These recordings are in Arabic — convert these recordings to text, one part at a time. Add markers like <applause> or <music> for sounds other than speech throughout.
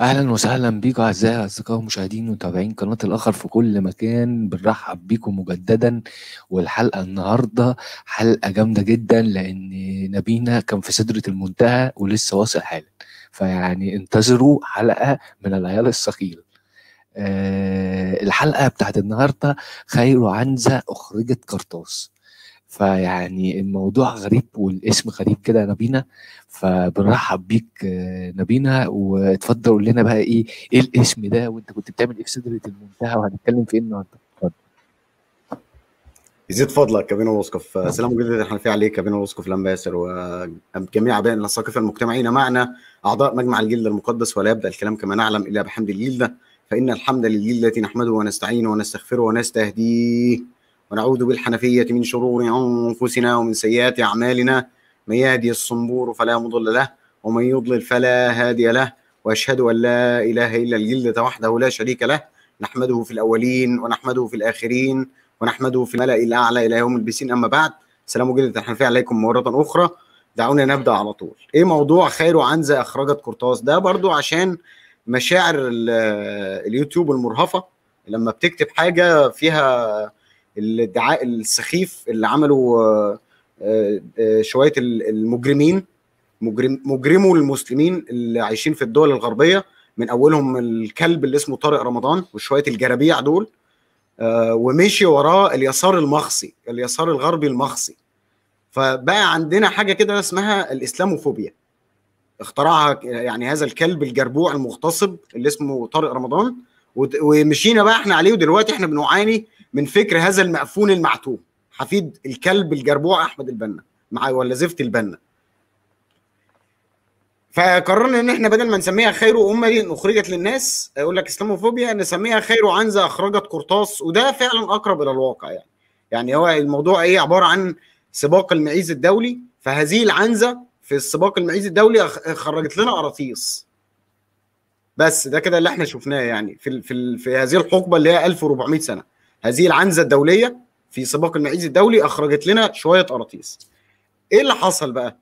أهلا وسهلا بيكم أعزائي الأصدقاء ومشاهدين ومتابعين قناة الآخر في كل مكان. بنرحب بيكم مجددا والحلقة النهاردة حلقة جامدة جدا لأن نبينا كان في سدرة المنتهى ولسه واصل حالا. فيعني انتظروا حلقة من العيال الثقيل. أه الحلقة بتاعت النهاردة خير عنزة أخرجت قرطاس. فيعني الموضوع غريب والاسم غريب كده نبينا فبنرحب بيك نبينا واتفضل قول لنا بقى إيه إيه الاسم ده؟ وأنت كنت بتعمل إيه في سدرة المنتهى؟ وهنتكلم في إيه النهارده؟ اتفضل. يزيد فضلك كابينو واسقف. سلام جدا الحنفي عليك كابينو واسقف لامباسر وجميع أعضاء الثقافه المجتمعين. معنا أعضاء مجمع الجلد المقدس ولا يبدأ الكلام كما نعلم إلا بحمد الجلده فإن الحمد للجلده نحمده ونستعينه ونستغفره ونستهديه. ونعوذ بالحنفية من شرور أنفسنا ومن سيئات أعمالنا. من يهدي الصنبور فلا مضل له ومن يضلل فلا هادي له. وأشهد أن لا إله إلا الجلده وحده لا شريك له. نحمده في الأولين ونحمده في الآخرين ونحمده في الملأ الأعلى إلى يوم البسين. أما بعد سلام جدا الحنفية عليكم مرة أخرى. دعونا نبدأ على طول. إيه موضوع خير عنزة أخرجت قرطاس؟ ده برضو عشان مشاعر ال- اليوتيوب المرهفة. لما بتكتب حاجة فيها الادعاء السخيف اللي عمله آه، آه، ال- المجرمين مجرم مجرموا المسلمين اللي عايشين في الدول الغربية. من أولهم الكلب اللي اسمه طارق رمضان وشوية الجرابيع دول. آه، ومشي وراه اليسار المخصي اليسار الغربي المخصي فبقى عندنا حاجة كده اسمها الإسلاموفوبيا. اخترعها يعني هذا الكلب الجربوع المغتصب اللي اسمه طارق رمضان. ومشينا بقى إحنا عليه ودلوقتي إحنا بنعاني من فكر هذا المأفون المعتوه حفيد الكلب الجربوع أحمد البنا مع ولا زفت البنا. فقررنا إن إحنا بدل ما نسميها خير أمة أخرجت للناس أقول لك إسلاموفوبيا نسميها خير عنزة أخرجت قرطاس وده فعلا أقرب إلى الواقع يعني. يعني هو الموضوع إيه؟ عبارة عن سباق المعيز الدولي فهذه العنزة في السباق المعيز الدولي خرجت لنا قراطيس بس ده كده اللي إحنا شفناه يعني في في في هذه الحقبة اللي هي 1400 سنة. هذه العنزة الدولية في سباق المعيز الدولي أخرجت لنا شوية قراطيس إيه اللي حصل بقى؟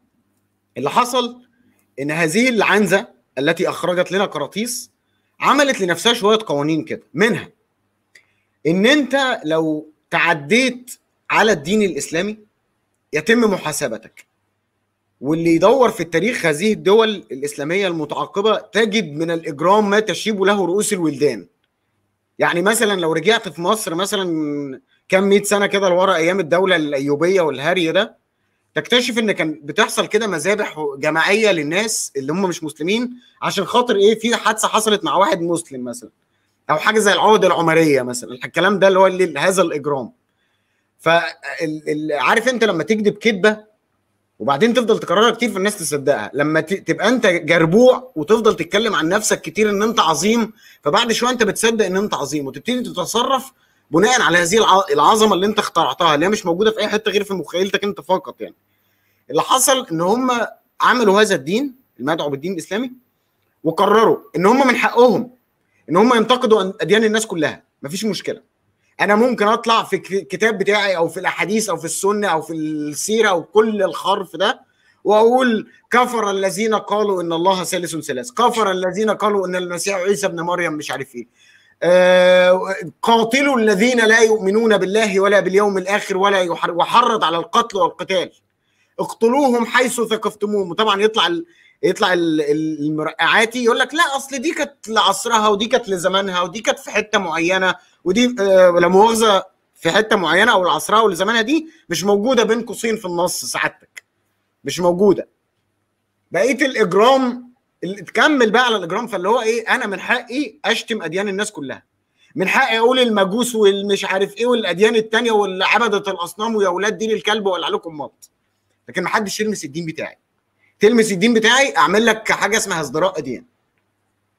اللي حصل إن هذه العنزة التي أخرجت لنا قراطيس عملت لنفسها شوية قوانين كده. منها إن أنت لو تعديت على الدين الإسلامي يتم محاسبتك. واللي يدور في التاريخ هذه الدول الإسلامية المتعاقبة تجد من الإجرام ما تشيب له رؤوس الولدان. يعني مثلا لو رجعت في مصر مثلا كام مئة سنة كده لورا أيام الدولة الأيوبية والهري ده تكتشف إن كان بتحصل كده مذابح جماعية للناس اللي هم مش مسلمين عشان خاطر إيه؟ في حادثة حصلت مع واحد مسلم مثلا أو حاجة زي العقده العمرية مثلا الكلام ده اللي هو هذا الإجرام. فعارف أنت لما تكذب كذبة وبعدين تفضل تكررها كتير فالناس تصدقها. لما تبقى انت جربوع وتفضل تتكلم عن نفسك كتير إن أنت عظيم فبعد شوية أنت بتصدق إن أنت عظيم وتبتدي تتصرف بناء على هذه الع- العظمة اللي أنت اخترعتها اللي هي مش موجودة في أي حتة غير في مخيلتك أنت فقط يعني. اللي حصل إن هم عملوا هذا الدين المدعو بالدين الإسلامي وقرروا إن هم من حقهم إن هم ينتقدوا أديان الناس كلها. مفيش مشكلة. أنا ممكن أطلع في الك- الكتاب بتاعي أو في الأحاديث أو في السنة أو في السيرة أو كل الخرف ده وأقول كفر الذين قالوا إن الله ثالث ثلاث كفر الذين قالوا إن المسيح عيسى ابن مريم مش عارف إيه. آه، قاتلوا الذين لا يؤمنون بالله ولا باليوم الآخر ولا وحرض على القتل والقتال. اقتلوهم حيث ثقفتموهم. وطبعا يطلع ال... يطلع ال- ال- المرقعاتي يقول لك لا أصل دي كانت لعصرها ودي كانت لزمانها ودي كانت في حتة معينة. ودي آه، لا مؤاخذه في حتة معينة أو لعصرها ولزمانها دي مش موجودة بين قوسين في النص سعادتك. مش موجودة. بقية الإجرام اللي تكمل بقى على الإجرام فاللي هو إيه أنا من حقي أشتم أديان الناس كلها. من حقي أقول المجوس والمش عارف إيه والأديان التانية واللي عبدت الأصنام ويا أولاد دين الكلب ولا عليكم مط. لكن ما حدش يلمس الدين بتاعي. تلمس الدين بتاعي أعمل لك حاجة اسمها ازدراء أديان.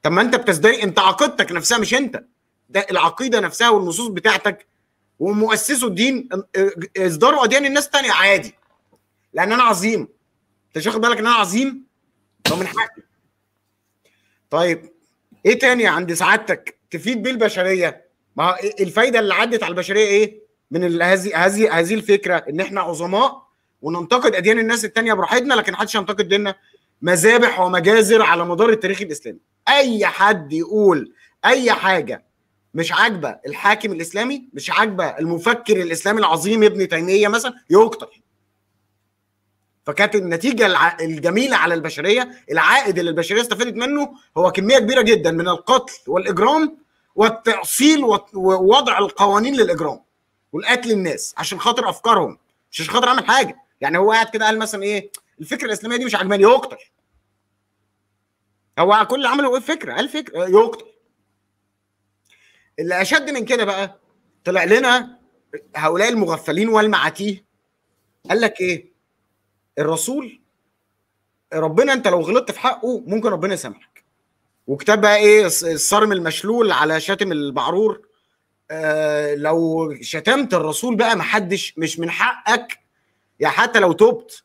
طب ما أنت بتزدري أنت عقيدتك نفسها مش أنت. ده العقيده نفسها والنصوص بتاعتك ومؤسسوا الدين اصدروا اديان الناس تانية عادي. لأن أنا عظيم. أنت مش واخد بالك إن أنا عظيم؟ طب من حقي. طيب إيه تاني عند سعادتك؟ تفيد بيه البشرية. ما الفايدة اللي عدت على البشرية إيه؟ من هذه هذه هذه الفكرة إن إحنا عظماء وننتقد أديان الناس التانية براحتنا لكن محدش ينتقد ديننا مذابح ومجازر على مدار التاريخ الإسلامي. أي حد يقول أي حاجة مش عاجبه الحاكم الإسلامي مش عاجبه المفكر الإسلامي العظيم ابن تيمية مثلا يقتل فكانت النتيجة الجميلة على البشرية العائد اللي البشرية استفادت منه هو كمية كبيرة جدا من القتل والإجرام والتأصيل ووضع القوانين للإجرام والقتل الناس عشان خاطر أفكارهم مش عشان خاطر اعمل حاجة. يعني هو قاعد كده قال مثلا إيه الفكرة الإسلامية دي مش عجباني يقتل هو كل اللي عمله إيه فكرة؟ قال فكرة يقتل اللي أشد من كده بقى طلع لنا هؤلاء المغفلين والمعاتيه. قال لك إيه؟ الرسول ربنا أنت لو غلطت في حقه ممكن ربنا يسامحك. وكتاب بقى إيه؟ الص- الصارم المشلول على شاتم البعرور آه لو شتمت الرسول بقى محدش مش من حقك. يا حتى لو تبت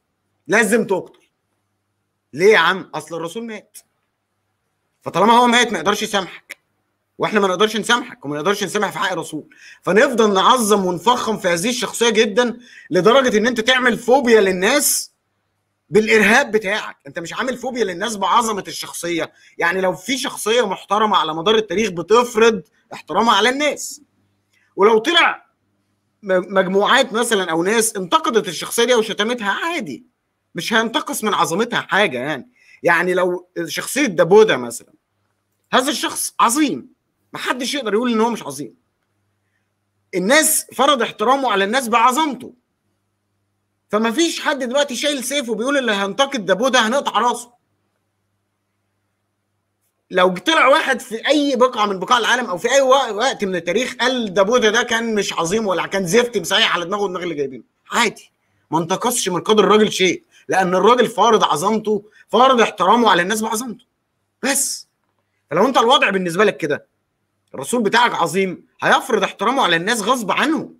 لازم تقتل ليه يا عم؟ أصل الرسول مات. فطالما هو مات ما يقدرش يسامحك. وإحنا ما نقدرش نسامحك وما نقدرش نسامح في حق الرسول. فنفضل نعظم ونفخم في هذه الشخصية جدا لدرجة إن أنت تعمل فوبيا للناس بالإرهاب بتاعك. أنت مش عامل فوبيا للناس بعظمة الشخصية. يعني لو في شخصية محترمة على مدار التاريخ بتفرض احترامها على الناس. ولو طلع مجموعات مثلا أو ناس انتقدت الشخصية دي أو شتمتها عادي. مش هينتقص من عظمتها حاجة يعني. يعني لو شخصية دابودا مثلا هذا الشخص عظيم. محدش يقدر يقول إن هو مش عظيم. الناس فرض احترامه على الناس بعظمته. فما فيش حد دلوقتي شايل سيف وبيقول اللي هنتقد دابودا هنقطع راسه. لو طلع واحد في أي بقعة من بقاع العالم أو في أي وق- وقت من التاريخ قال دابودا ده كان مش عظيم ولا كان زفت مسيح على دماغه ودماغ اللي جايبينه. عادي. ما انتقصش من قدر الراجل شيء. لأن الراجل فارض عظمته فارض احترامه على الناس بعظمته. بس. فلو أنت الوضع بالنسبة لك كده الرسول بتاعك عظيم هيفرض احترامه على الناس غصب عنه.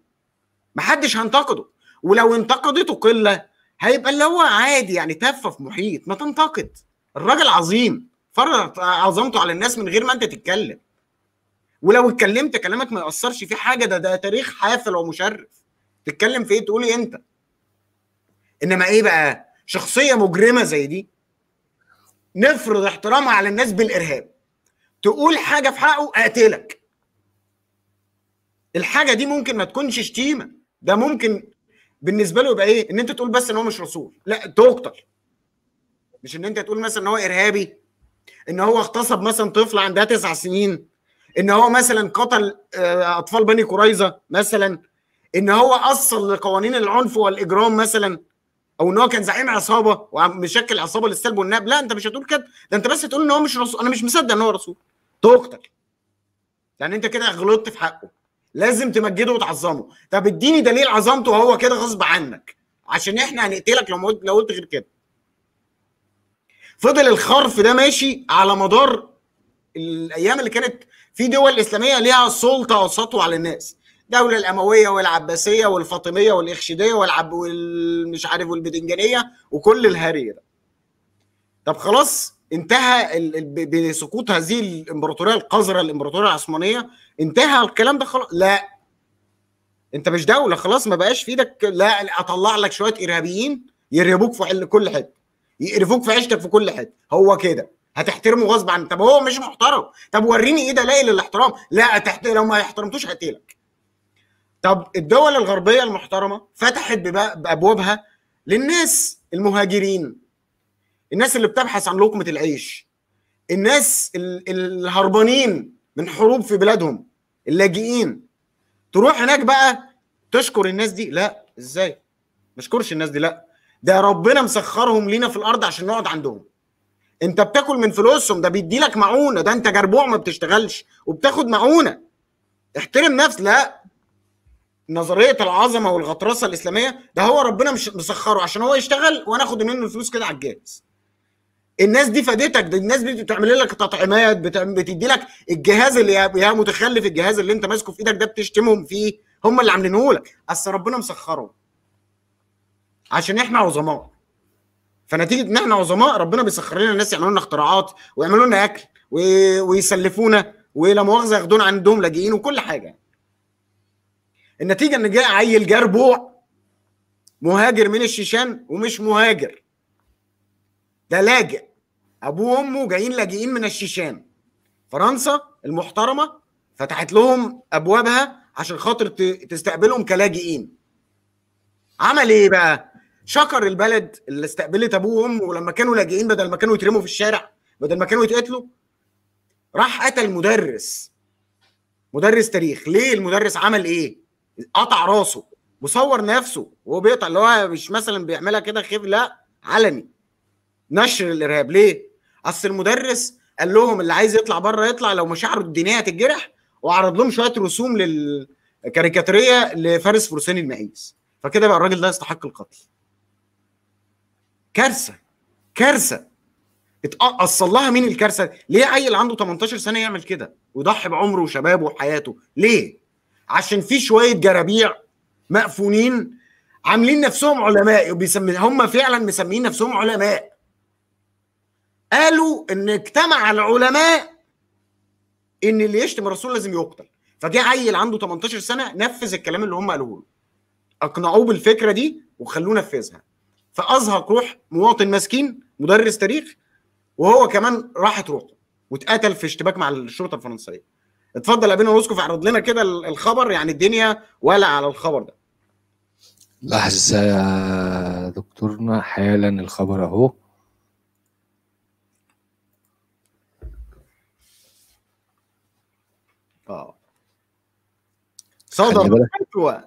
محدش هينتقده. ولو انتقدته قلة هيبقى اللي هو عادي يعني تافه في محيط ما تنتقد. الراجل عظيم. فرض عظمته على الناس من غير ما انت تتكلم. ولو اتكلمت كلامك ما يأثرش في حاجة. ده ده تاريخ حافل ومشرف. تتكلم في إيه؟ تقولي انت؟ انما إيه بقى؟ شخصية مجرمة زي دي. نفرض احترامها على الناس بالإرهاب. تقول حاجة في حقه أقتلك. الحاجة دي ممكن ما تكونش شتيمة. ده ممكن بالنسبة له يبقى إيه؟ إن أنت تقول بس إن هو مش رسول. لا تقتل مش إن أنت تقول مثلا إن هو إرهابي إن هو اغتصب مثلا طفل عندها تسع سنين إن هو مثلا قتل آه، أطفال بني قريظة مثلا إن هو أصل لقوانين العنف والإجرام مثلا أو إن هو كان زعيم عصابة ومشكل عصابة للسلب والنهب لا أنت مش هتقول كده. ده أنت بس تقول إن هو مش رسول. أنا مش مصدق إن هو رسول. تقتل يعني انت كده غلطت في حقه. لازم تمجده وتعظمه. طب اديني دليل عظمته وهو كده غصب عنك. عشان إحنا هنقتلك لو قلت لو قلت غير كده. فضل الخرف ده ماشي على مدار الأيام اللي كانت في دول إسلامية ليها سلطة وسطوه على الناس. الدولة الأموية والعباسية والفاطمية والاخشيديه والعب والمش عارف والبدنجانيه وكل الهري ده. طب خلاص انتهى بسقوط هذه الإمبراطورية القذرة الإمبراطورية العثمانية انتهى الكلام ده خلاص. لا. انت مش دولة خلاص ما بقاش في إيدك. لا اطلع لك شوية إرهابيين يرهبوك في كل حتة. يقرفوك في عيشتك في كل حتة. هو كده. هتحترمه غصب عنك. طب هو مش محترم. طب وريني إيه دلائل الاحترام. لا تحت... لو ما احترمتوش هقتلك. طب الدول الغربية المحترمة فتحت بأبوابها للناس المهاجرين. الناس اللي بتبحث عن لقمة العيش الناس ال- الهربانين من حروب في بلادهم اللاجئين. تروح هناك بقى تشكر الناس دي؟ لا. إزاي؟ ما اشكرش الناس دي لا. ده ربنا مسخرهم لينا في الأرض عشان نقعد عندهم. أنت بتاكل من فلوسهم ده بيدي لك معونة ده أنت جربوع ما بتشتغلش وبتاخد معونة. احترم نفس لا. نظرية العظمة والغطرسة الإسلامية ده هو ربنا مش مسخره عشان هو يشتغل وأنا آخد منه الفلوس كده على الجاهز. الناس دي فادتك؟ ده الناس دي بتعمل لك تطعيمات بتدي لك الجهاز اللي يا متخلف الجهاز اللي انت ماسكه في إيدك ده بتشتمهم فيه هم اللي عاملينه لك. اصل ربنا مسخره عشان إحنا عظماء. فنتيجة إن إحنا عظماء ربنا بيسخر لنا الناس يعملوا لنا اختراعات ويعملوا لنا أكل ويسلفونا ولا مؤاخذة ياخدونا عندهم لاجئين وكل حاجة. النتيجة إن جاء عيل جربوع مهاجر من الشيشان ومش مهاجر. ده لاجئ. أبوه وأمه جايين لاجئين من الشيشان. فرنسا المحترمة فتحت لهم أبوابها عشان خاطر تستقبلهم كلاجئين. عمل إيه بقى؟ شكر البلد اللي استقبلت ابوهم ولما كانوا لاجئين بدل ما كانوا يترموا في الشارع بدل ما كانوا يتقتلوا. راح قتل مدرس مدرس تاريخ. ليه المدرس عمل إيه؟ قطع راسه وصور نفسه وهو بيقطع اللي هو مش مثلا بيعملها كده خيف لا علني. نشر الإرهاب. ليه؟ أصل المدرس قال لهم اللي عايز يطلع بره يطلع لو مشاعره الدينية هتتجرح. وعرض لهم شوية رسوم للكاريكاتيريه لفارس فرسان المعيز فكده بقى الراجل ده يستحق القتل. كارثة كارثة. اتقصل لها مين الكارثة؟ ليه عيل عنده 18 سنة يعمل كده؟ ويضحي بعمره وشبابه وحياته. ليه؟ عشان في شوية جرابيع مقفونين عاملين نفسهم علماء وبيسمي هم فعلا مسميين نفسهم علماء. قالوا إن اجتمع العلماء إن اللي يشتم الرسول لازم يقتل. فجه عيل عنده 18 سنة نفذ الكلام اللي هم قالوه له. أقنعوه بالفكرة دي وخلوه نفذها. فأزهق روح مواطن مسكين مدرس تاريخ وهو كمان راحت روحه واتقتل في اشتباك مع الشرطة الفرنسية. اتفضل يا بينا نسكف اعرض لنا كده الخبر يعني الدنيا ولا على الخبر ده. لحظة يا دكتورنا حالا الخبر أهو آه خلي صدر. فتوى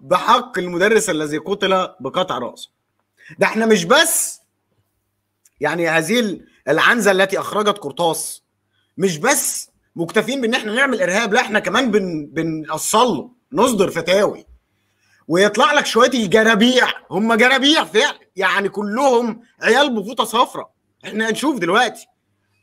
بحق المدرس الذي قتل بقطع رأسه. ده إحنا مش بس يعني هذه العنزة التي أخرجت قرطاس مش بس مكتفين بإن إحنا نعمل إرهاب لا إحنا كمان بن بنأصل له نصدر فتاوي. ويطلع لك شوية الجرابيع. هم جرابيع فعلا يعني كلهم عيال بفوطه صفراء إحنا هنشوف دلوقتي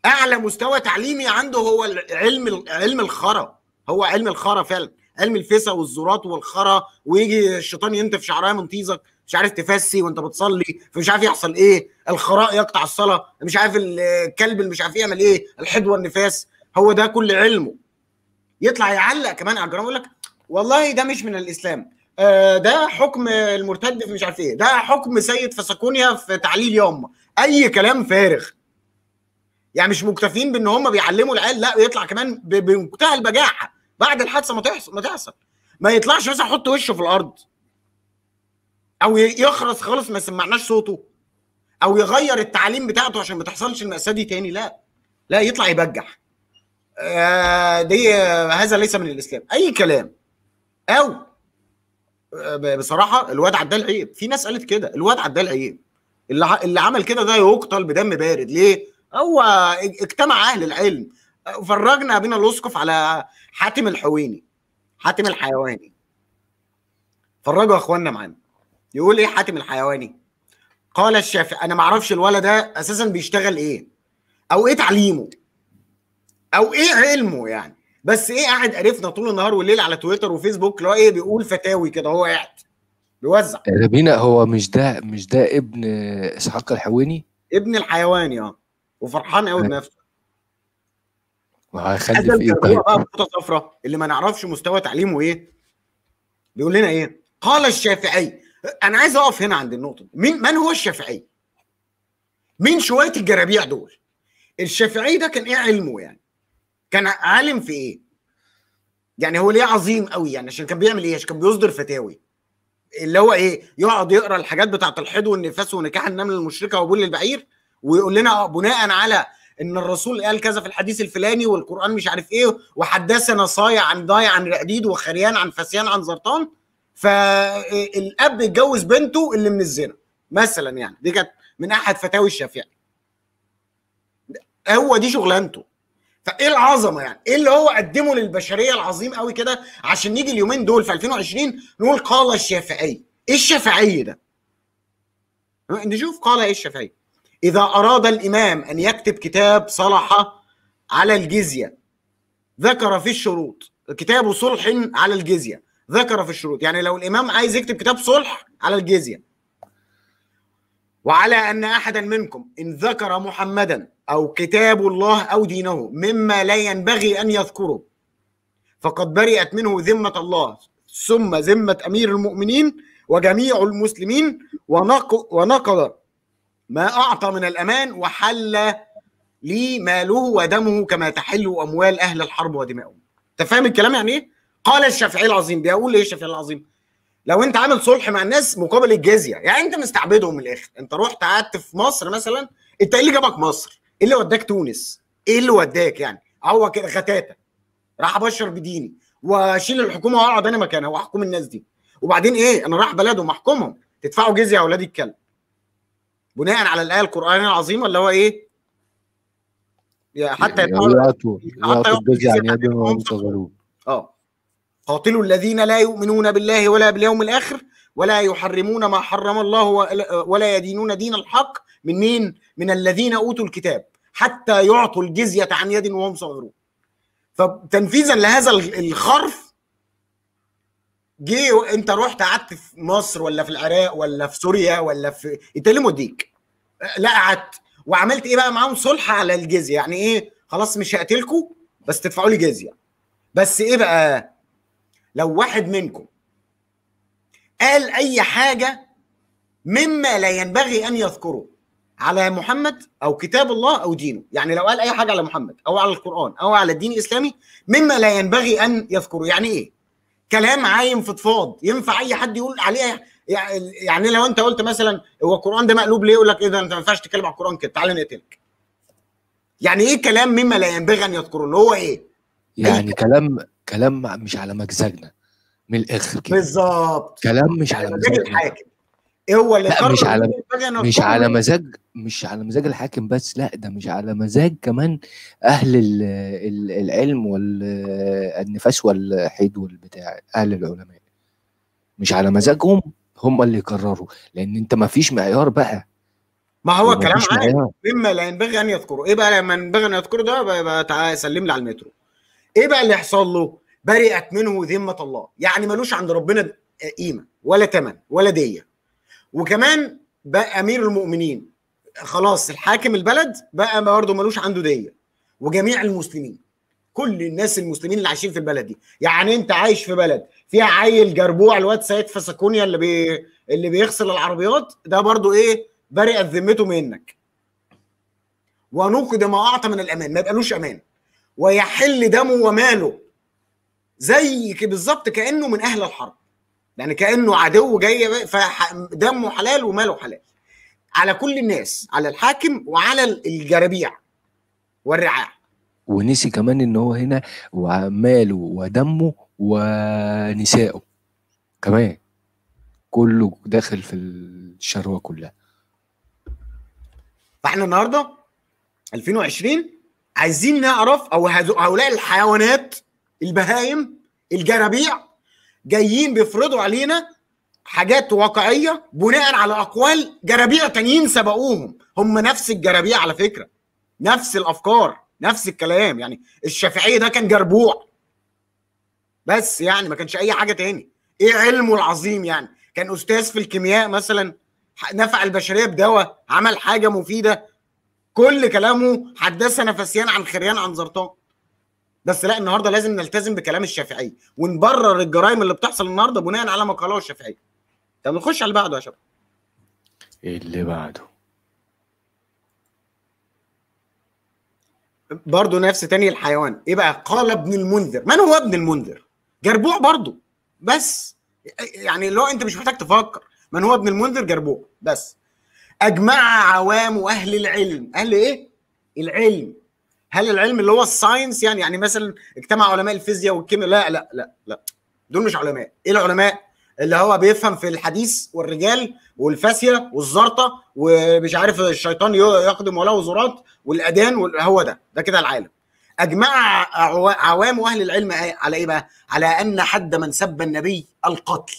أعلى مستوى تعليمي عنده هو علم علم الخرا. هو علم الخرا فعلا. علم الفسا والزورات والخرا ويجي الشيطان ينتف شعرايه من طيزك. مش عارف تفسي وانت بتصلي فمش عارف يحصل إيه. الخراء يقطع الصلاة. مش عارف الكلب اللي مش عارف يعمل إيه. الحدوه النفاس. هو ده كل علمه. يطلع يعلق كمان على الجرام يقول لك والله ده مش من الإسلام. آه ده حكم المرتد في مش عارف إيه. ده حكم سيد فسكونيا في تعليل يوم. أي كلام فارغ. يعني مش مكتفين بإن هم بيعلموا العيال لا يطلع كمان بمنتهى البجاحة. بعد الحادثة ما تحصل ما تحصل. ما يطلعش مثلا يحط وشه في الأرض. أو يخرس خالص ما سمعناش صوته. أو يغير التعليم بتاعته عشان ما تحصلش المأساة دي تاني. لا. لا يطلع يبجح. آه دي هذا ليس من الإسلام. أي كلام. أو آه بصراحة الواد عدال عيب في ناس قالت كده. الواد عدال عيب اللي اللي عمل كده ده يقتل بدم بارد. ليه؟ هو اج- اجتمع أهل العلم. فرجنا بينا الأسقف على حاتم الحويني حاتم الحيواني. فرجوا يا اخوانا معانا. يقول إيه حاتم الحيواني؟ قال الشافعي أنا ما أعرفش الولد ده أساسا بيشتغل إيه. أو إيه تعليمه. أو إيه علمه يعني. بس إيه قاعد قرفنا طول النهار والليل على تويتر وفيسبوك اللي هو إيه؟ بيقول فتاوي كده هو قاعد بيوزع. ربينا هو مش ده مش ده ابن إسحاق الحويني؟ ابن الحيواني آه. وفرحان قوي بنفسه. هذا وهيخلف إيه طيب. بقى صفراء اللي ما نعرفش مستوى تعليمه إيه. بيقول لنا إيه. قال الشافعي أنا عايز أقف هنا عند النقطة دي. مين من هو الشافعي؟ مين شوية الجرابيع دول؟ الشافعي ده كان إيه علمه يعني؟ كان عالم في إيه؟ يعني هو ليه عظيم قوي يعني؟ عشان كان بيعمل إيه؟ عشان كان بيصدر فتاوي. اللي هو إيه؟ يقعد يقرأ الحاجات بتاعة الحيض والنفاس ونكاح النمل المشركة وبول البعير ويقول لنا بناء على إن الرسول قال كذا في الحديث الفلاني والقرآن مش عارف إيه وحدثنا صايع عن ضايع عن رقديد وخريان عن فسيان عن زرطان فالاب اتجوز بنته اللي من الزنا مثلا يعني. دي كانت من أحد فتاوي الشافعي. هو دي شغلانته. فإيه العظمة يعني؟ إيه اللي هو قدمه للبشرية العظيم قوي كده عشان نيجي اليومين دول في 2020 نقول قال الشافعي. إيه الشافعي ده؟ نشوف قال إيه الشافعي. إذا أراد الإمام أن يكتب كتاب صلح على الجزية ذكر في الشروط. كتاب صلح على الجزية ذكر في الشروط. يعني لو الإمام عايز يكتب كتاب صلح على الجزية. وعلى أن أحدا منكم إن ذكر محمدا أو كتاب الله أو دينه مما لا ينبغي أن يذكره فقد برئت منه ذمة الله ثم ذمة أمير المؤمنين وجميع المسلمين ونق ونقض ما أعطى من الأمان وحل لي ماله ودمه كما تحل أموال أهل الحرب ودماؤهم أنت فاهم الكلام يعني إيه؟ قال الشافعي العظيم بيقول إيه الشافعي العظيم؟ لو أنت عامل صلح مع الناس مقابل الجزية يعني أنت مستعبدهم من الآخر. أنت رحت قعدت في مصر مثلا أنت إيه اللي جابك مصر؟ إيه اللي وداك تونس؟ إيه اللي وداك يعني؟ هو كده غتاته. راح ابشر بديني. وأشيل الحكومة وأقعد أنا مكانها وأحكم الناس دي. وبعدين إيه؟ أنا رايح بلدهم احكمهم تدفعوا جزية يا أولاد الكلب. بناء على الآية القرآنية العظيمة اللي هو إيه؟ حتى يعطوا حتى يعطوا الجزية عن يد وهم صغرون آه. قاتلوا الذين لا يؤمنون بالله ولا باليوم الآخر ولا يحرمون ما حرم الله ولا- يدينون دين الحق من مين؟ من الذين أوتوا الكتاب حتى يعطوا الجزية عن يد وهم صغرون. فتنفيذا لهذا ال- الخرف جه انت رحت قعدت في مصر ولا في العراق ولا في سوريا ولا في اللي موديك لا قعدت. وعملت إيه بقى معاهم؟ صلح على الجزية. يعني إيه؟ خلاص مش هقتلكم بس تدفعوا لي جزية. بس إيه بقى؟ لو واحد منكم قال أي حاجة مما لا ينبغي أن يذكره على محمد أو كتاب الله أو دينه. يعني لو قال أي حاجة على محمد أو على القرآن أو على الدين الإسلامي مما لا ينبغي أن يذكره. يعني إيه؟ كلام عايم فضفاض ينفع أي حد يقول عليه يعني لو أنت قلت مثلا هو القرآن ده مقلوب ليه؟ يقول لك إيه ده؟ أنت ما ينفعش تتكلم على القرآن كده. تعالى نقتلك. يعني إيه كلام مما لا ينبغي أن يذكره؟ اللي هو إيه؟ يعني كلام كلام مش على مزاجنا. من الآخر كده. بالظبط. كلام مش على مزاج الحاكم. هو اللي قرر مش على- مش؟ على مزاج مش على مزاج الحاكم بس لا ده مش على مزاج كمان أهل ال- ال- العلم والنفاس والحيد والبتاع أهل العلماء. مش على مزاجهم هم اللي يقرروا لأن أنت ما فيش معيار بقى. ما هو الكلام عام. مما لا ينبغي أن يذكره. إيه بقى لما ينبغي أن يذكره ده؟ بقى, بقى تعالى سلم لي على المترو. إيه بقى اللي يحصل له؟ برئت منه ذمة الله. يعني ملوش عند ربنا قيمة ولا ثمن ولا دية. وكمان بقى أمير المؤمنين. خلاص الحاكم البلد بقى برضه ملوش عنده ديه وجميع المسلمين كل الناس المسلمين اللي عايشين في البلد دي. يعني أنت عايش في بلد فيها عيل جربوع الواد سيد فسكونيا اللي بي... اللي بيغسل العربيات ده برضه إيه؟ برئت ذمته منك. ونقد ما أعطى من الأمان ما يبقالوش أمان. ويحل دمه وماله. زي بالظبط كأنه من أهل الحرب. يعني كأنه عدو جاي فدمه حلال وماله حلال. على كل الناس على الحاكم وعلى الجرابيع والرعاع. ونسي كمان إن هو هنا وماله ودمه ونسائه كمان. كله داخل في الشروة كلها. فإحنا النهارده 2020 عايزين نعرف أو هؤلاء الحيوانات البهايم الجرابيع جايين بيفرضوا علينا حاجات واقعية بناء على أقوال جرابيع تانيين سبقوهم. هم نفس الجرابيع على فكرة. نفس الأفكار. نفس الكلام. يعني الشافعي ده كان جربوع. بس يعني ما كانش أي حاجة تاني. إيه علمه العظيم يعني؟ كان أستاذ في الكيمياء مثلا نفع البشرية بدواء عمل حاجة مفيدة. كل كلامه حدثنا فسيان عن خريان عن زرطان. بس لا النهارده لازم نلتزم بكلام الشافعي ونبرر الجرائم اللي بتحصل النهارده بناء على ما قاله الشافعي. طب نخش على اللي بعده يا شباب. اللي بعده. برضه نفس تاني الحيوان. إيه بقى؟ قال ابن المنذر. من هو ابن المنذر؟ جربوع برضه. بس. يعني اللي هو أنت مش محتاج تفكر. من هو ابن المنذر؟ جربوع. بس. أجمع عوام أهل العلم. أهل إيه؟ العلم. هل العلم اللي هو الساينس يعني يعني مثلا اجتمع علماء الفيزياء والكيمياء؟ لا لا لا لا. دول مش علماء. إيه العلماء؟ اللي هو بيفهم في الحديث والرجال والفاسيه والزرطة ومش عارف الشيطان يقدم وله زرات والاذان وال- هو ده. ده كده العالم. أجمع عوا- عوام أهل العلم على إيه بقى؟ على أن حد من سب النبي القتل.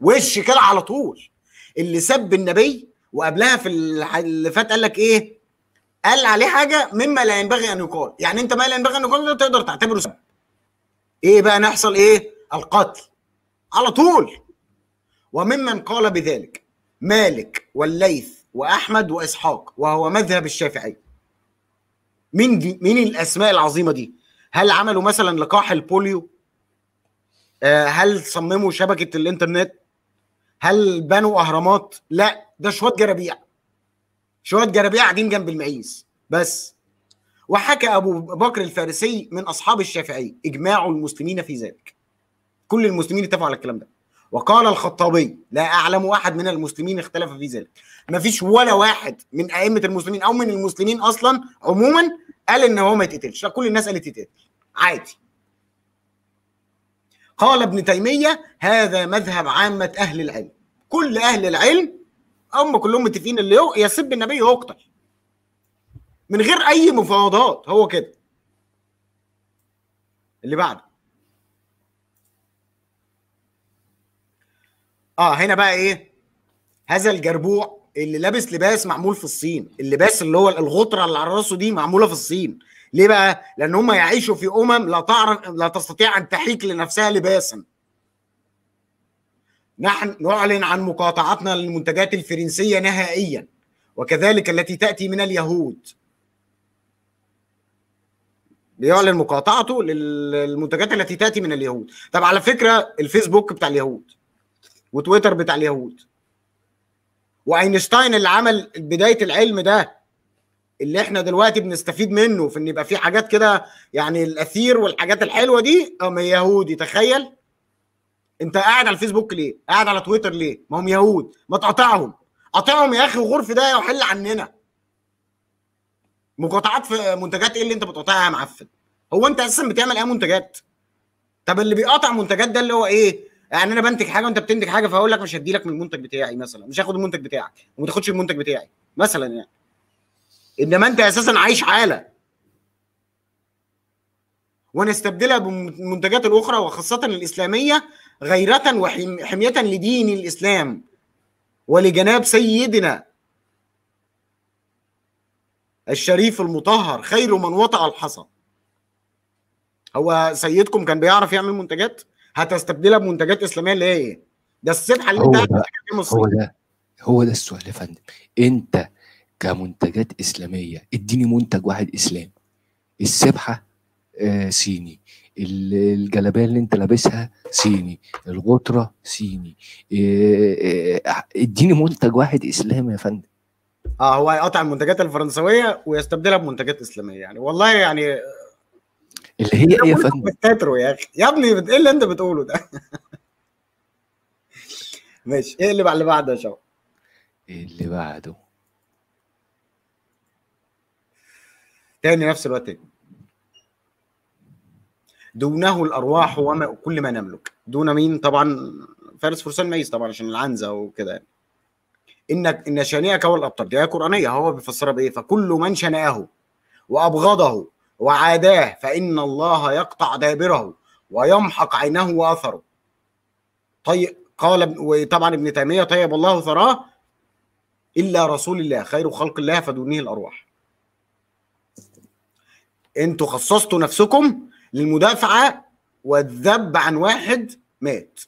وش كده على طول. اللي سب النبي وقبلها في اللي فات قال لك إيه؟ قال عليه حاجة مما لا ينبغي أن يقال. يعني أنت ما لا ينبغي أن يقال ده تقدر تعتبره سب إيه بقى نحصل إيه؟ القتل. على طول. وممن قال بذلك مالك والليث وأحمد وإسحاق وهو مذهب الشافعي. مين دي مين الأسماء العظيمة دي؟ هل عملوا مثلا لقاح البوليو؟ آه، هل صمموا شبكة الإنترنت؟ هل بنوا أهرامات؟ لا ده شوية جرابيع. شوية جرابيع قاعدين جنب المعيز بس. وحكى أبو بكر الفارسي من أصحاب الشافعي إجماع المسلمين في ذلك. كل المسلمين اتفقوا على الكلام ده. وقال الخطابي لا أعلم أحد من المسلمين اختلف في ذلك. ما فيش ولا واحد من أئمة المسلمين أو من المسلمين أصلا عموما قال إن هو ما يتقتلش. لا كل الناس قالت يتقتل عادي. قال ابن تيمية هذا مذهب عامة أهل العلم. كل أهل العلم هم كلهم متفقين اللي يسب النبي يقتل من غير أي مفاوضات هو كده. اللي بعده. آه هنا بقى إيه؟ هذا الجربوع اللي لابس لباس معمول في الصين. اللباس اللي هو الغطرة اللي على راسه دي معمولة في الصين. ليه بقى؟ لأن هم يعيشوا في أمم لا تعرف لا تستطيع أن تحيك لنفسها لباسا. نحن نعلن عن مقاطعتنا للمنتجات الفرنسية نهائيا وكذلك التي تأتي من اليهود. بيعلن مقاطعته للمنتجات التي تأتي من اليهود. طب على فكرة الفيسبوك بتاع اليهود وتويتر بتاع اليهود. وأينشتاين اللي عمل بداية العلم ده اللي إحنا دلوقتي بنستفيد منه في إن يبقى في حاجات كده يعني الأثير والحاجات الحلوة دي هم يهودي تخيل. انت قاعد على الفيسبوك ليه؟ قاعد على تويتر ليه؟ ما هم يهود ما تقاطعهم قاطعهم يا أخي وغرف ده وحل عننا مقاطعات في منتجات إيه اللي انت بتقاطعها يا معفن؟ هو انت أساسا بتعمل إيه منتجات؟ طب اللي بيقاطع منتجات ده اللي هو إيه؟ يعني أنا بنتج حاجة وانت بتنتج حاجة فاقول لك مش هدي لك من المنتج بتاعي مثلا مش هاخد المنتج بتاعك وما تاخدش المنتج بتاعي مثلا يعني انما انت أساسا عايش حالة ونستبدلها بالمنتجات الأخرى وخاصة الإسلامية غيرة وحمية لدين الإسلام ولجناب سيدنا الشريف المطهر خير من وطأ الحصى. هو سيدكم كان بيعرف يعمل منتجات؟ هتستبدلها بمنتجات إسلامية اللي هي إيه؟ ده السبحه اللي هو انت ده هو ده هو ده السؤال يا فندم. أنت كمنتجات إسلامية اديني منتج واحد إسلامي السبحة آه صيني. الجلابية اللي انت لابسها صيني الغطره صيني. آه، آه، اديني منتج واحد إسلامي يا فندم. آه هو هيقطع المنتجات الفرنسوية ويستبدلها بمنتجات إسلامية يعني. والله يعني اللي هي إيه يا فندم؟ بتترو يا أخي. يا ابني إيه اللي أنت بتقوله ده؟ <laughs> ماشي إيه اللي بعد اللي بعده يا شباب؟ اللي بعده. تاني نفس الوقت. تاني دونه الأرواح وما كل ما نملك. دون مين؟ طبعا فارس فرسان ميز طبعا عشان العنزة وكده يعني. ان شانئك هو الابتر دي آية قرآنية. هو بيفسرها بإيه؟ فكل من شناه وأبغضه وعاداه فإن الله يقطع دابره ويمحق عينه وأثره. طيب قال وطبعا ابن تيمية طيب الله ثراه إلا رسول الله خير خلق الله فدونه الأرواح. أنتوا خصصتوا نفسكم للمدافعة والذب عن واحد مات.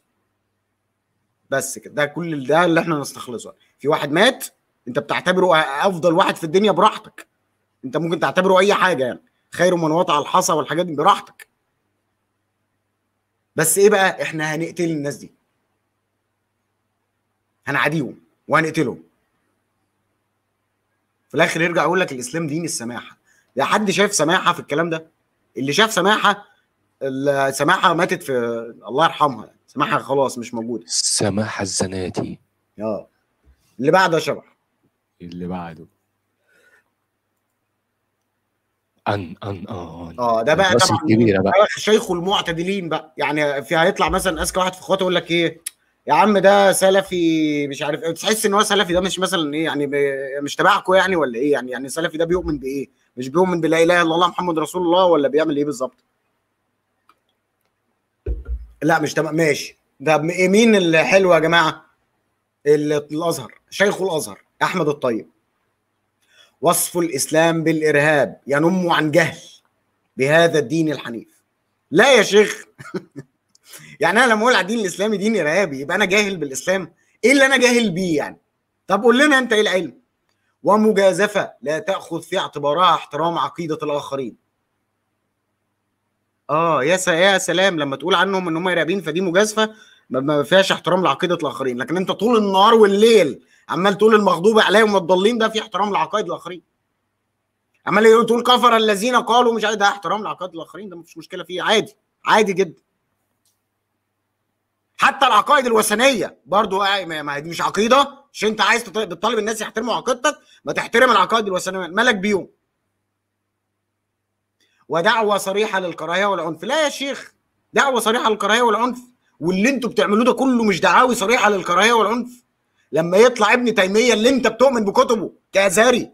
بس كده. ده كل ده اللي إحنا نستخلصه. في واحد مات انت بتعتبره أفضل واحد في الدنيا براحتك. انت ممكن تعتبره أي حاجة يعني. خير من وطع الحصى والحاجات دي براحتك. بس إيه بقى؟ إحنا هنقتل الناس دي. هنعاديهم وهنقتلهم. في الآخر يرجع يقول لك الإسلام دين السماحة. يا حد شايف سماحة في الكلام ده؟ اللي شاف سماحة السماحه ماتت في الله يرحمها يعني. سماحة خلاص مش موجودة. سماحة الزناتي. آه اللي بعده يا شبح. اللي بعده. أن أن آن. آه ده بقى طبعا الكبيرة بقى. شيخ المعتدلين بقى. يعني في هيطلع مثلا أذكى واحد في اخواته يقول لك إيه يا عم ده سلفي مش عارف إيه تحس إن هو سلفي ده مش مثلا إيه يعني مش تبعكم يعني ولا إيه؟ يعني يعني سلفي ده بيؤمن بإيه؟ مش بيؤمن بلا إله إلا الله محمد رسول الله ولا بيعمل إيه بالظبط؟ لا مش تمام ماشي. ده إيه مين الحلو يا جماعة؟ ال- الأزهر شيخ الأزهر أحمد الطيب. وصف الإسلام بالإرهاب ينم عن جهل بهذا الدين الحنيف. لا يا شيخ. <laughs> يعني أنا لما أقول على الدين الإسلامي دين إرهابي يبقى أنا جاهل بالإسلام. إيه اللي أنا جاهل بيه يعني؟ طب قول لنا أنت إيه العلم؟ ومجازفة. لا تأخذ في اعتبارها احترام عقيدة الآخرين. آه يا يا سلام لما تقول عنهم إن هم فدي مجازفة ما- فيهاش احترام لعقيدة الآخرين. لكن أنت طول النهار والليل عمال تقول المغضوب عليهم والضالين ده في احترام لعقائد الآخرين. عمال تقول كفر الذين قالوا مش عارف ده احترام لعقائد الآخرين ده مفيش مشكلة فيه. عادي عادي جدا. حتى العقائد الوثنية. برضو ما ما دي مش عقيدة. مش انت عايز تط- بتطالب الناس يحترموا عقيدتك ما تحترم العقائد الوثنية. مالك بيهم ودعوة صريحة للكراهية والعنف. لا يا شيخ دعوة صريحة للكراهية والعنف. واللي أنتوا بتعملوه ده كله مش دعاوي صريحة للكراهية والعنف. لما يطلع ابن تيمية اللي انت بتؤمن بكتبه كأزهري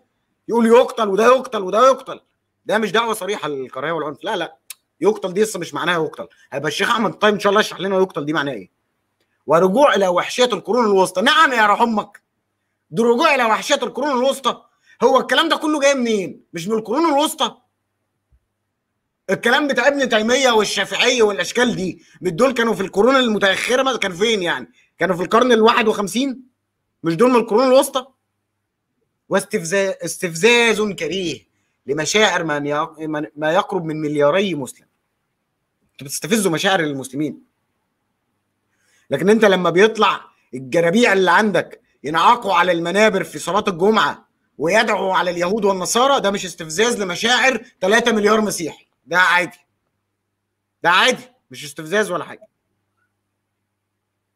يقول يقتل وده يقتل وده يقتل. ده مش دعوة صريحة للكراهية والعنف. لا لا. يقتل دي لسه مش معناها يقتل. هيبقى الشيخ أحمد طيب إن شاء الله يشرح لنا يقتل دي معناها إيه. ورجوع إلى وحشية القرون الوسطى. نعم يا رحمك ده الرجوع إلى وحشية القرون الوسطى. هو الكلام ده كله جاي منين؟ مش من القرون الوسطى؟ الكلام بتاع ابن تيمية والشافعية والأشكال دي دول كانوا في القرون المتأخرة ما كان فين يعني؟ كانوا في القرن ال 51 مش دول من القرون الوسطى؟ واستفزاز استفزاز كريه لمشاعر من- ما يقرب من ملياري مسلم. أنتوا بتستفزوا مشاعر المسلمين. لكن انت لما بيطلع الجرابيع اللي عندك ينعقوا على المنابر في صلاة الجمعة ويدعوا على اليهود والنصارى ده مش استفزاز لمشاعر 3 مليار مسيحي. ده عادي. ده عادي. مش استفزاز ولا حاجة.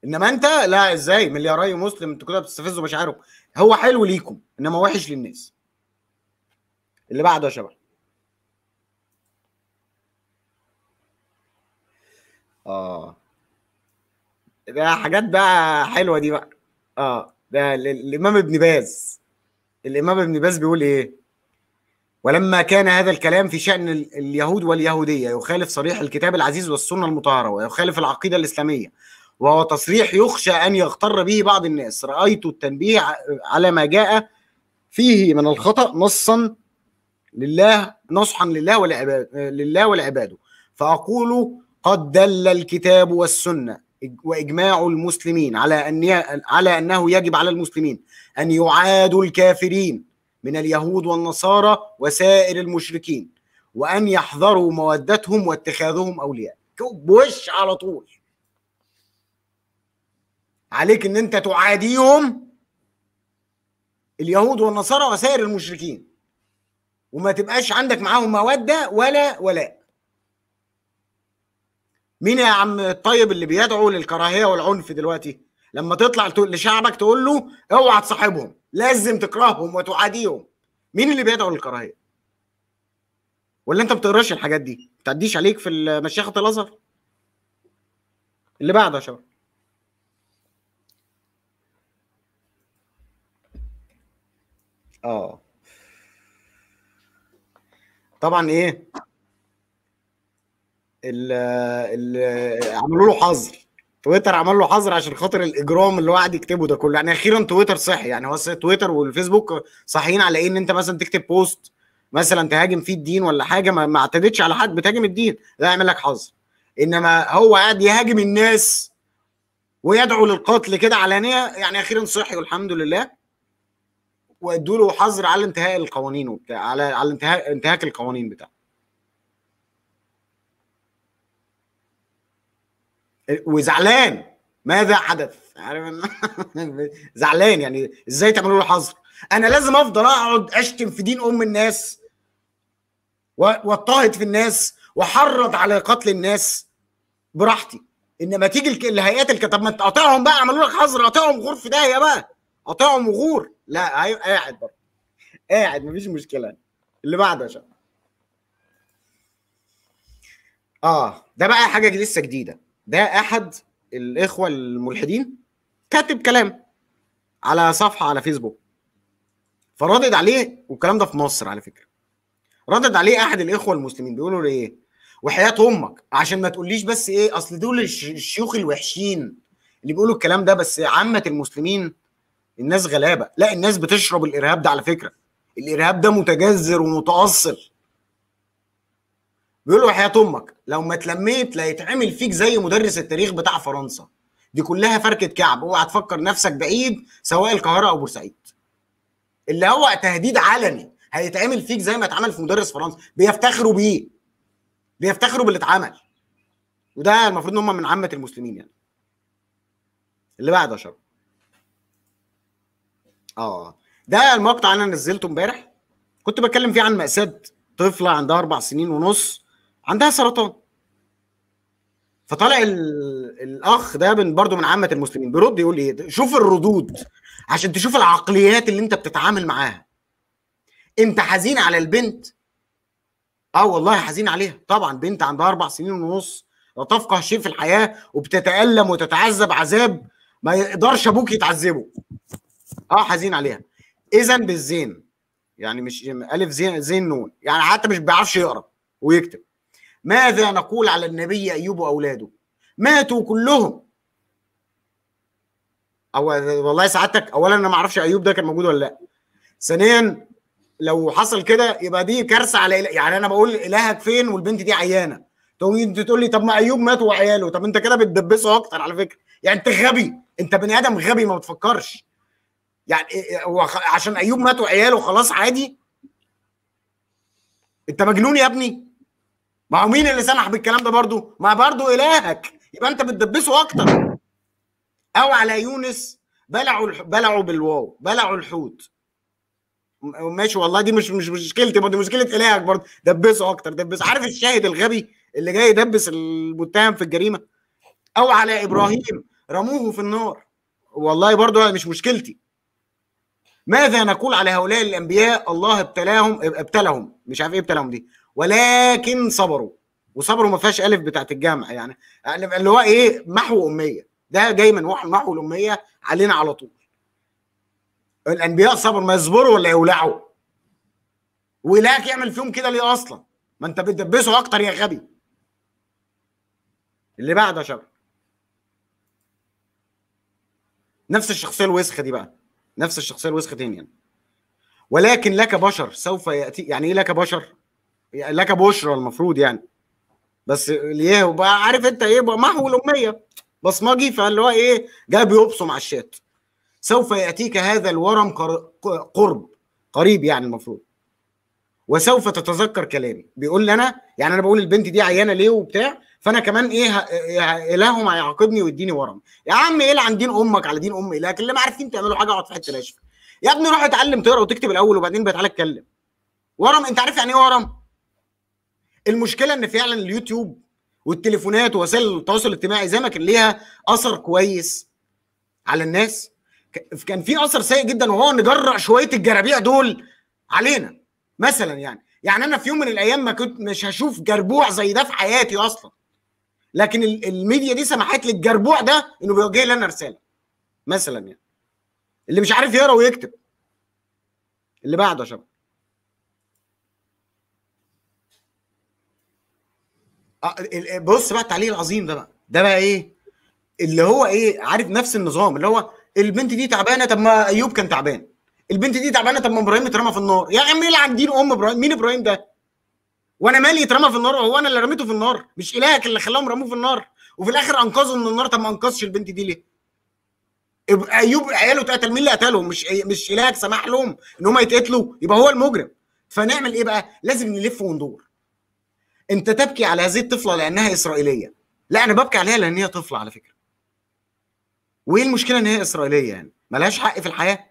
إنما أنت لا إزاي؟ ملياري مسلم أنتوا كده بتستفزوا مشاعرهم. هو حلو ليكم إنما وحش للناس. اللي بعده يا شباب آه. ده حاجات بقى حلوة دي بقى. آه. ده ال- الإمام ابن باز. الإمام ابن باز بيقول إيه؟ ولما كان هذا الكلام في شأن ال- اليهود واليهودية يخالف صريح الكتاب العزيز والسنة المطهرة ويخالف العقيدة الإسلامية وهو تصريح يخشى أن يغتر به بعض الناس رأيت التنبيه على ما جاء فيه من الخطأ نصا لله نصحا لله ولعباد لله ولعباده فأقول قد دل الكتاب والسنة وإجماع المسلمين على أن على أنه يجب على المسلمين أن يعادوا الكافرين من اليهود والنصارى وسائر المشركين وأن يحذروا مودتهم واتخاذهم أولياء. بوش على طول. عليك إن أنت تعاديهم اليهود والنصارى وسائر المشركين. وما تبقاش عندك معاهم موده ولا ولاء مين يا عم الطيب اللي بيدعو للكراهية والعنف دلوقتي؟ لما تطلع لشعبك تقول له اوعى تصاحبهم لازم تكرههم وتعاديهم. مين اللي بيدعو للكراهية؟ ولا انت ما بتقراش الحاجات دي؟ ما تعديش عليك في مشيخه الأزهر؟ اللي بعده يا شباب. آه. طبعا إيه؟ ال ال عملوا له حظر. تويتر عمل له حظر عشان خاطر الإجرام اللي هو قاعد يكتبه ده كله. يعني أخيرا تويتر صحي. يعني هو تويتر والفيسبوك صاحيين على إيه؟ إن أنت مثلا تكتب بوست مثلا تهاجم فيه الدين ولا حاجة ما, ما اعتدتش على حد بتهاجم الدين. ده يعمل لك حظر. إنما هو قاعد يهاجم الناس ويدعو للقتل كده علانية يعني أخيرا صحي والحمد لله. وادوا له حظر على انتهاء القوانين وبتاع على على انتهاء انتهاك القوانين بتاع وزعلان. ماذا حدث؟ عارف <laughs> زعلان يعني إزاي تعملوا له حظر؟ أنا لازم أفضل أقعد أشتم في دين أم الناس وأضطهد في الناس وأحرض على قتل الناس براحتي. إنما تيجي الهيئات الك... طب ما تقاطعهم بقى اعملوا لك حظر قاطعهم غور في داهية بقى. قاطعهم وغور لا قاعد برضه. قاعد مفيش مشكلة. اللي بعده يا آه ده بقى حاجة لسه جديدة. ده أحد الإخوة الملحدين كاتب كلام على صفحة على فيسبوك. فردد عليه والكلام ده في مصر على فكرة. ردد عليه أحد الإخوة المسلمين. بيقولوا له إيه؟ وحياة أمك. عشان ما تقوليش بس إيه أصل دول الشيوخ الوحشين اللي بيقولوا الكلام ده بس عامة المسلمين الناس غلابة. لا الناس بتشرب الإرهاب ده على فكرة. الإرهاب ده متجذر ومتاصل بيقولوا وحياه أمك لو ما اتلميت لا يتعمل فيك زي مدرس التاريخ بتاع فرنسا. دي كلها فركة كعب. اوعى تفكر نفسك بعيد سواء القاهرة أو بورسعيد. اللي هو تهديد علني. هيتعمل فيك زي ما اتعمل في مدرس فرنسا. بيفتخروا بيه. بيفتخروا باللي اتعمل. وده المفروض إن هم من عامة المسلمين يعني. اللي بعده يا شباب آه. ده المقطع أنا نزلته امبارح كنت بتكلم فيه عن مأساة طفلة عندها أربع سنين ونص عندها سرطان. فطالع ال- الأخ ده من برضه من عامة المسلمين بيرد يقول إيه شوف الردود عشان تشوف العقليات اللي أنت بتتعامل معاها. أنت حزين على البنت؟ آه والله حزين عليها. طبعا بنت عندها أربع سنين ونص لا تفقه شيء في الحياة وبتتألم وتتعذب عذاب ما يقدرش أبوك يتعذبه. آه حزين عليها. اذا بالزين. يعني مش ألف زين زين نون. يعني حتى مش بيعرفش يقرأ ويكتب. ماذا نقول على النبي أيوب وأولاده؟ ماتوا كلهم. أو والله سعادتك اولا أنا ما أعرفش أيوب ده كان موجود ولا لأ. ثانيا لو حصل كده يبقى دي كارثة على إله. يعني أنا بقول إلهك فين والبنت دي عيانة؟ تقوم أنت تقول لي طب ما أيوب مات وعياله. طب أنت كده بتدبسه أكتر على فكرة. يعني أنت غبي. أنت بني آدم غبي ما بتفكرش. يعني إيه- هو خ- عشان أيوب مات وعياله خلاص عادي؟ أنت مجنون يا ابني. ما هو مين اللي سمح بالكلام ده برضو ما برضو إلهك. يبقى أنت بتدبسه أكتر. أو على يونس بلعوا بلعوا بالواو بلعوا الحوت. ماشي والله دي مش مش مشكلتي برضه مشكلة إلهك برضه. دبسه أكتر دبسه. عارف الشاهد الغبي اللي جاي يدبس المتهم في الجريمة؟ أو على إبراهيم. رموه في النار. والله برضه مش مشكلتي. ماذا نقول على هؤلاء الأنبياء؟ الله ابتلاهم ابتلهم. مش عارف إيه ابتلاهم دي. ولكن صبروا. وصبروا ما فيهاش ألف بتاعت الجامع يعني. يعني اللي هو إيه؟ محو أمية. ده جاي من محو الأمية علينا على طول. الأنبياء صبروا. ما يصبروا ولا يولعوا. وإلهك يعمل فيهم كده ليه أصلا؟ ما أنت بتدبسه أكتر يا غبي. اللي بعده يا شباب. نفس الشخصية الوسخة دي بقى. نفس الشخصية الوسخه تاني يعني. ولكن لك بشر سوف ياتي يعني إيه لك بشر؟ يعني لك بشرى المفروض يعني. بس ليه؟ بقى عارف أنت إيه؟ بقى محو الأمية. بصمجي فاللي هو إيه؟ جاي بيبصم على الشات. سوف يأتيك هذا الورم قر- قرب قريب يعني المفروض. وسوف تتذكر كلامي. بيقول لي أنا يعني أنا بقول البنت دي عيانة ليه وبتاع؟ فانا كمان إيه إلههم هيعاقبني ويديني ورم. يا عم إيه عن دين أمك على دين أم الهك اللي ما عارفين تعملوا حاجة اقعد في حتة ناشفة. يا ابني روح اتعلم تقرأ وتكتب الأول وبعدين بقى تعالى اتكلم. ورم أنت عارف يعني إيه ورم؟ المشكلة إن فعلا اليوتيوب والتليفونات ووسائل التواصل الاجتماعي زي ما كان ليها أثر كويس على الناس. كان في أثر سيء جدا وهو نجرأ شوية الجرابيع دول علينا. مثلا يعني. يعني أنا في يوم من الأيام ما كنت مش هشوف جربوع زي ده في حياتي أصلا. لكن ال- الميديا دي سمحت لي الجربوع ده إنه بيوجه لي أنا رساله مثلا يعني. اللي مش عارف يقرأ ويكتب. اللي بعده يا شباب. آه، بص بقى التعليق العظيم ده بقى. ده بقى إيه؟ اللي هو إيه؟ عارف نفس النظام اللي هو البنت دي تعبانة طب ما أيوب كان تعبان. البنت دي تعبانة طب ما إبراهيم اترمى في النار. يا عم إيه عن دين أم إبراهيم؟ مين إبراهيم ده؟ وأنا مالي يترمى في النار هو أنا اللي رميته في النار مش إلهك اللي خلاهم رموه في النار. وفي الآخر انقذوا من النار طب ما أنقذش البنت دي ليه؟ أيوب عياله اتقتل مين اللي قتلهم؟ مش مش إلهك سمح لهم إن هم يتقتلوا يبقى هو المجرم. فنعمل إيه بقى؟ لازم نلف وندور. أنت تبكي على هذه الطفلة لأنها إسرائيلية. لا أنا ببكي عليها لأن هي طفلة على فكرة. وإيه المشكلة إن هي إسرائيلية يعني؟ ملهاش حق في الحياة؟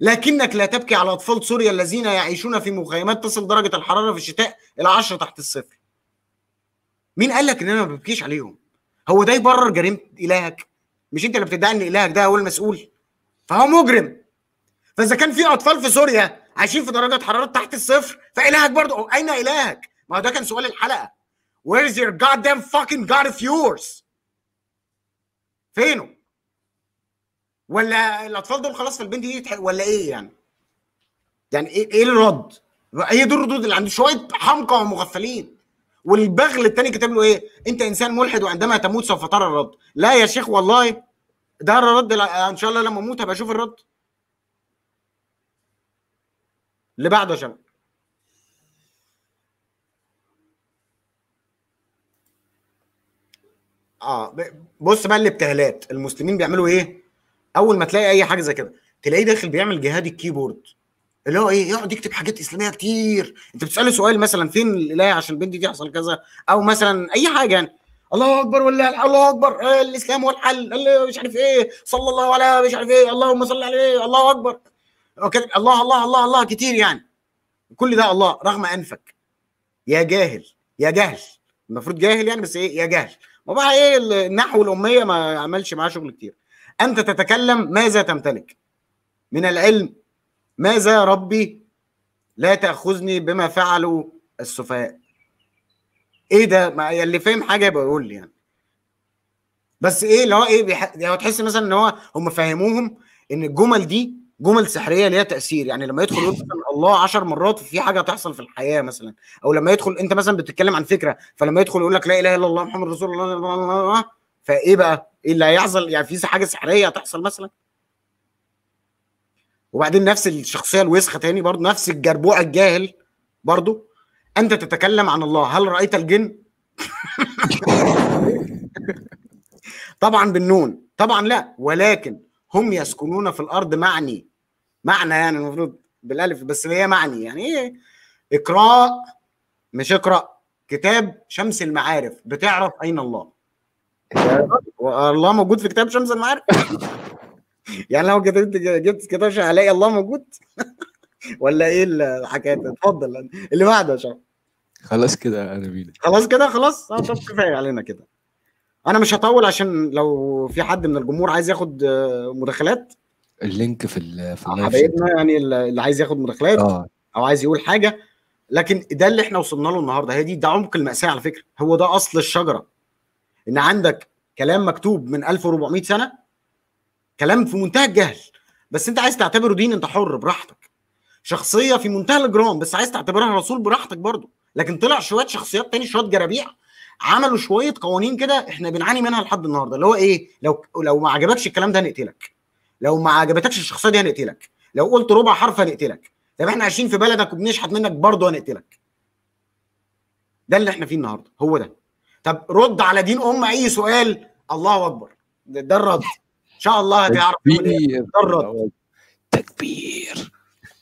لكنك لا تبكي على أطفال سوريا الذين يعيشون في مخيمات تصل درجة الحرارة في الشتاء إلى 10 تحت الصفر. مين قال لك إن أنا ما ببكيش عليهم؟ هو ده يبرر جريمة إلهك؟ مش أنت اللي بتدعي إن إلهك ده هو المسؤول؟ فهو مجرم. فإذا كان في أطفال في سوريا عايشين في درجات حرارة تحت الصفر فإلهك برضه. أين إلهك؟ ما هو ده كان سؤال الحلقة. Where is your goddamn fucking God of yours? فينه؟ ولا الأطفال دول خلاص في البنت دي ولا إيه يعني؟ يعني إيه إيه الرد؟ هي دي الردود اللي عند شوية حمقى ومغفلين. والبغل التاني كتب له إيه؟ أنت إنسان ملحد وعندما تموت سوف ترى الرد. لا يا شيخ والله. ده الرد لا إن شاء الله لما أموت هبقى أشوف الرد. اللي بعده يا شباب. آه بص بقى الابتهالات. المسلمين بيعملوا إيه؟ أول ما تلاقي أي حاجة زي كده تلاقيه داخل بيعمل جهاد الكيبورد. اللي هو إيه يقعد يكتب حاجات إسلامية كتير. أنت بتسأله سؤال مثلا فين الإله عشان البنت دي يحصل كذا؟ أو مثلا أي حاجة يعني. الله أكبر ولا الله أكبر آه الإسلام هو الحل اللي مش عارف إيه صلى الله على مش عارف إيه اللهم صل عليه الله أكبر. الله الله الله الله كتير يعني. كل ده الله رغم أنفك. يا جاهل يا جهل المفروض جاهل يعني بس إيه يا جهل وبقى إيه النحو الأمية ما عملش معاه شغل كتير. أنت تتكلم ماذا تمتلك؟ من العلم ماذا ربي؟ لا تأخذني بما فعلوا السفهاء. إيه ده؟ ما اللي فاهم حاجة يبقى يقول لي يعني. بس إيه اللي هو إيه بيح... يعني تحس مثلا إن هو هم فهموهم إن الجمل دي جمل سحرية ليها تأثير. يعني لما يدخل يقول مثلا الله 10 مرات في حاجة تحصل في الحياة مثلا. أو لما يدخل أنت مثلا بتتكلم عن فكرة فلما يدخل يقول لك لا إله إلا الله محمد رسول الله فإيه بقى؟ إيه اللي هيحصل؟ يعني في حاجة سحرية هتحصل مثلا؟ وبعدين نفس الشخصية الوسخة تاني برضه نفس الجربوع الجاهل برضه. أنت تتكلم عن الله هل رأيت الجن؟ <laughs> طبعا بالنون طبعا لا ولكن هم يسكنون في الأرض معني. معنى يعني المفروض بالألف بس هي معني. يعني إيه؟ إقراء مش اقرا كتاب شمس المعارف بتعرف أين الله. الله موجود في كتاب شمس المعارف يعني لو كتبت جبت كتاب هلاقي الله موجود. <laughs> ولا إيه الحكاية؟ اتفضل. اللي بعده يا شباب. خلاص كده انا بينا خلاص كده؟ خلاص؟ آه طب كفاية علينا كده. أنا مش هطول عشان لو في حد من الجمهور عايز ياخد مداخلات. اللينك في ال في حبايبنا يعني اللي عايز ياخد مداخلات آه. أو عايز يقول حاجة. لكن ده اللي إحنا وصلنا له النهارده. هي دي ده عمق المأساة على فكرة. هو ده أصل الشجرة. إن عندك كلام مكتوب من 1400 سنة كلام في منتهى الجهل. بس أنت عايز تعتبره دين أنت حر براحتك. شخصية في منتهى الإجرام بس عايز تعتبرها رسول براحتك برضه. لكن طلع شوية شخصيات تاني شوية جرابيع عملوا شوية قوانين كده إحنا بنعاني منها لحد النهارده. اللي هو إيه؟ لو لو ما عجبكش الكلام ده هنقتلك. لو ما عجبتكش الشخصية دي هنقتلك. لو قلت ربع حرف هنقتلك. طب إحنا عايشين في بلدك وبنشحت منك برضه هنقتلك. ده اللي إحنا فيه النهارده. هو ده. طب رد على دين أم أي سؤال؟ الله أكبر. ده, ده الرد. إن شاء الله هتعرف تكبير. ده الرد. تكبير.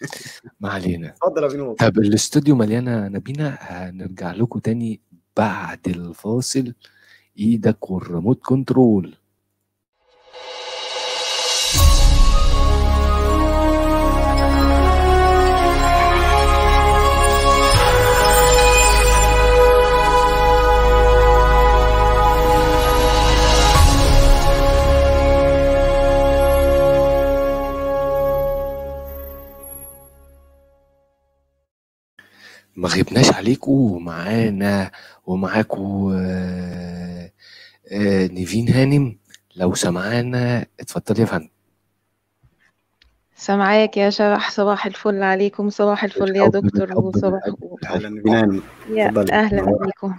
<laughs> ما علينا. اتفضل يا طب الاستوديو مليانة نبينا هنرجع لكم تاني بعد الفاصل. إيدك والريموت كنترول. ما غبناش عليكم ومعانا ومعاكم آه، آه، نيفين هانم. لو سمعانا اتفضلي يا فندم. سامعاك يا شبح صباح الفل عليكم صباح الفل يا دكتور وصباح أهلا أهلا بيكم.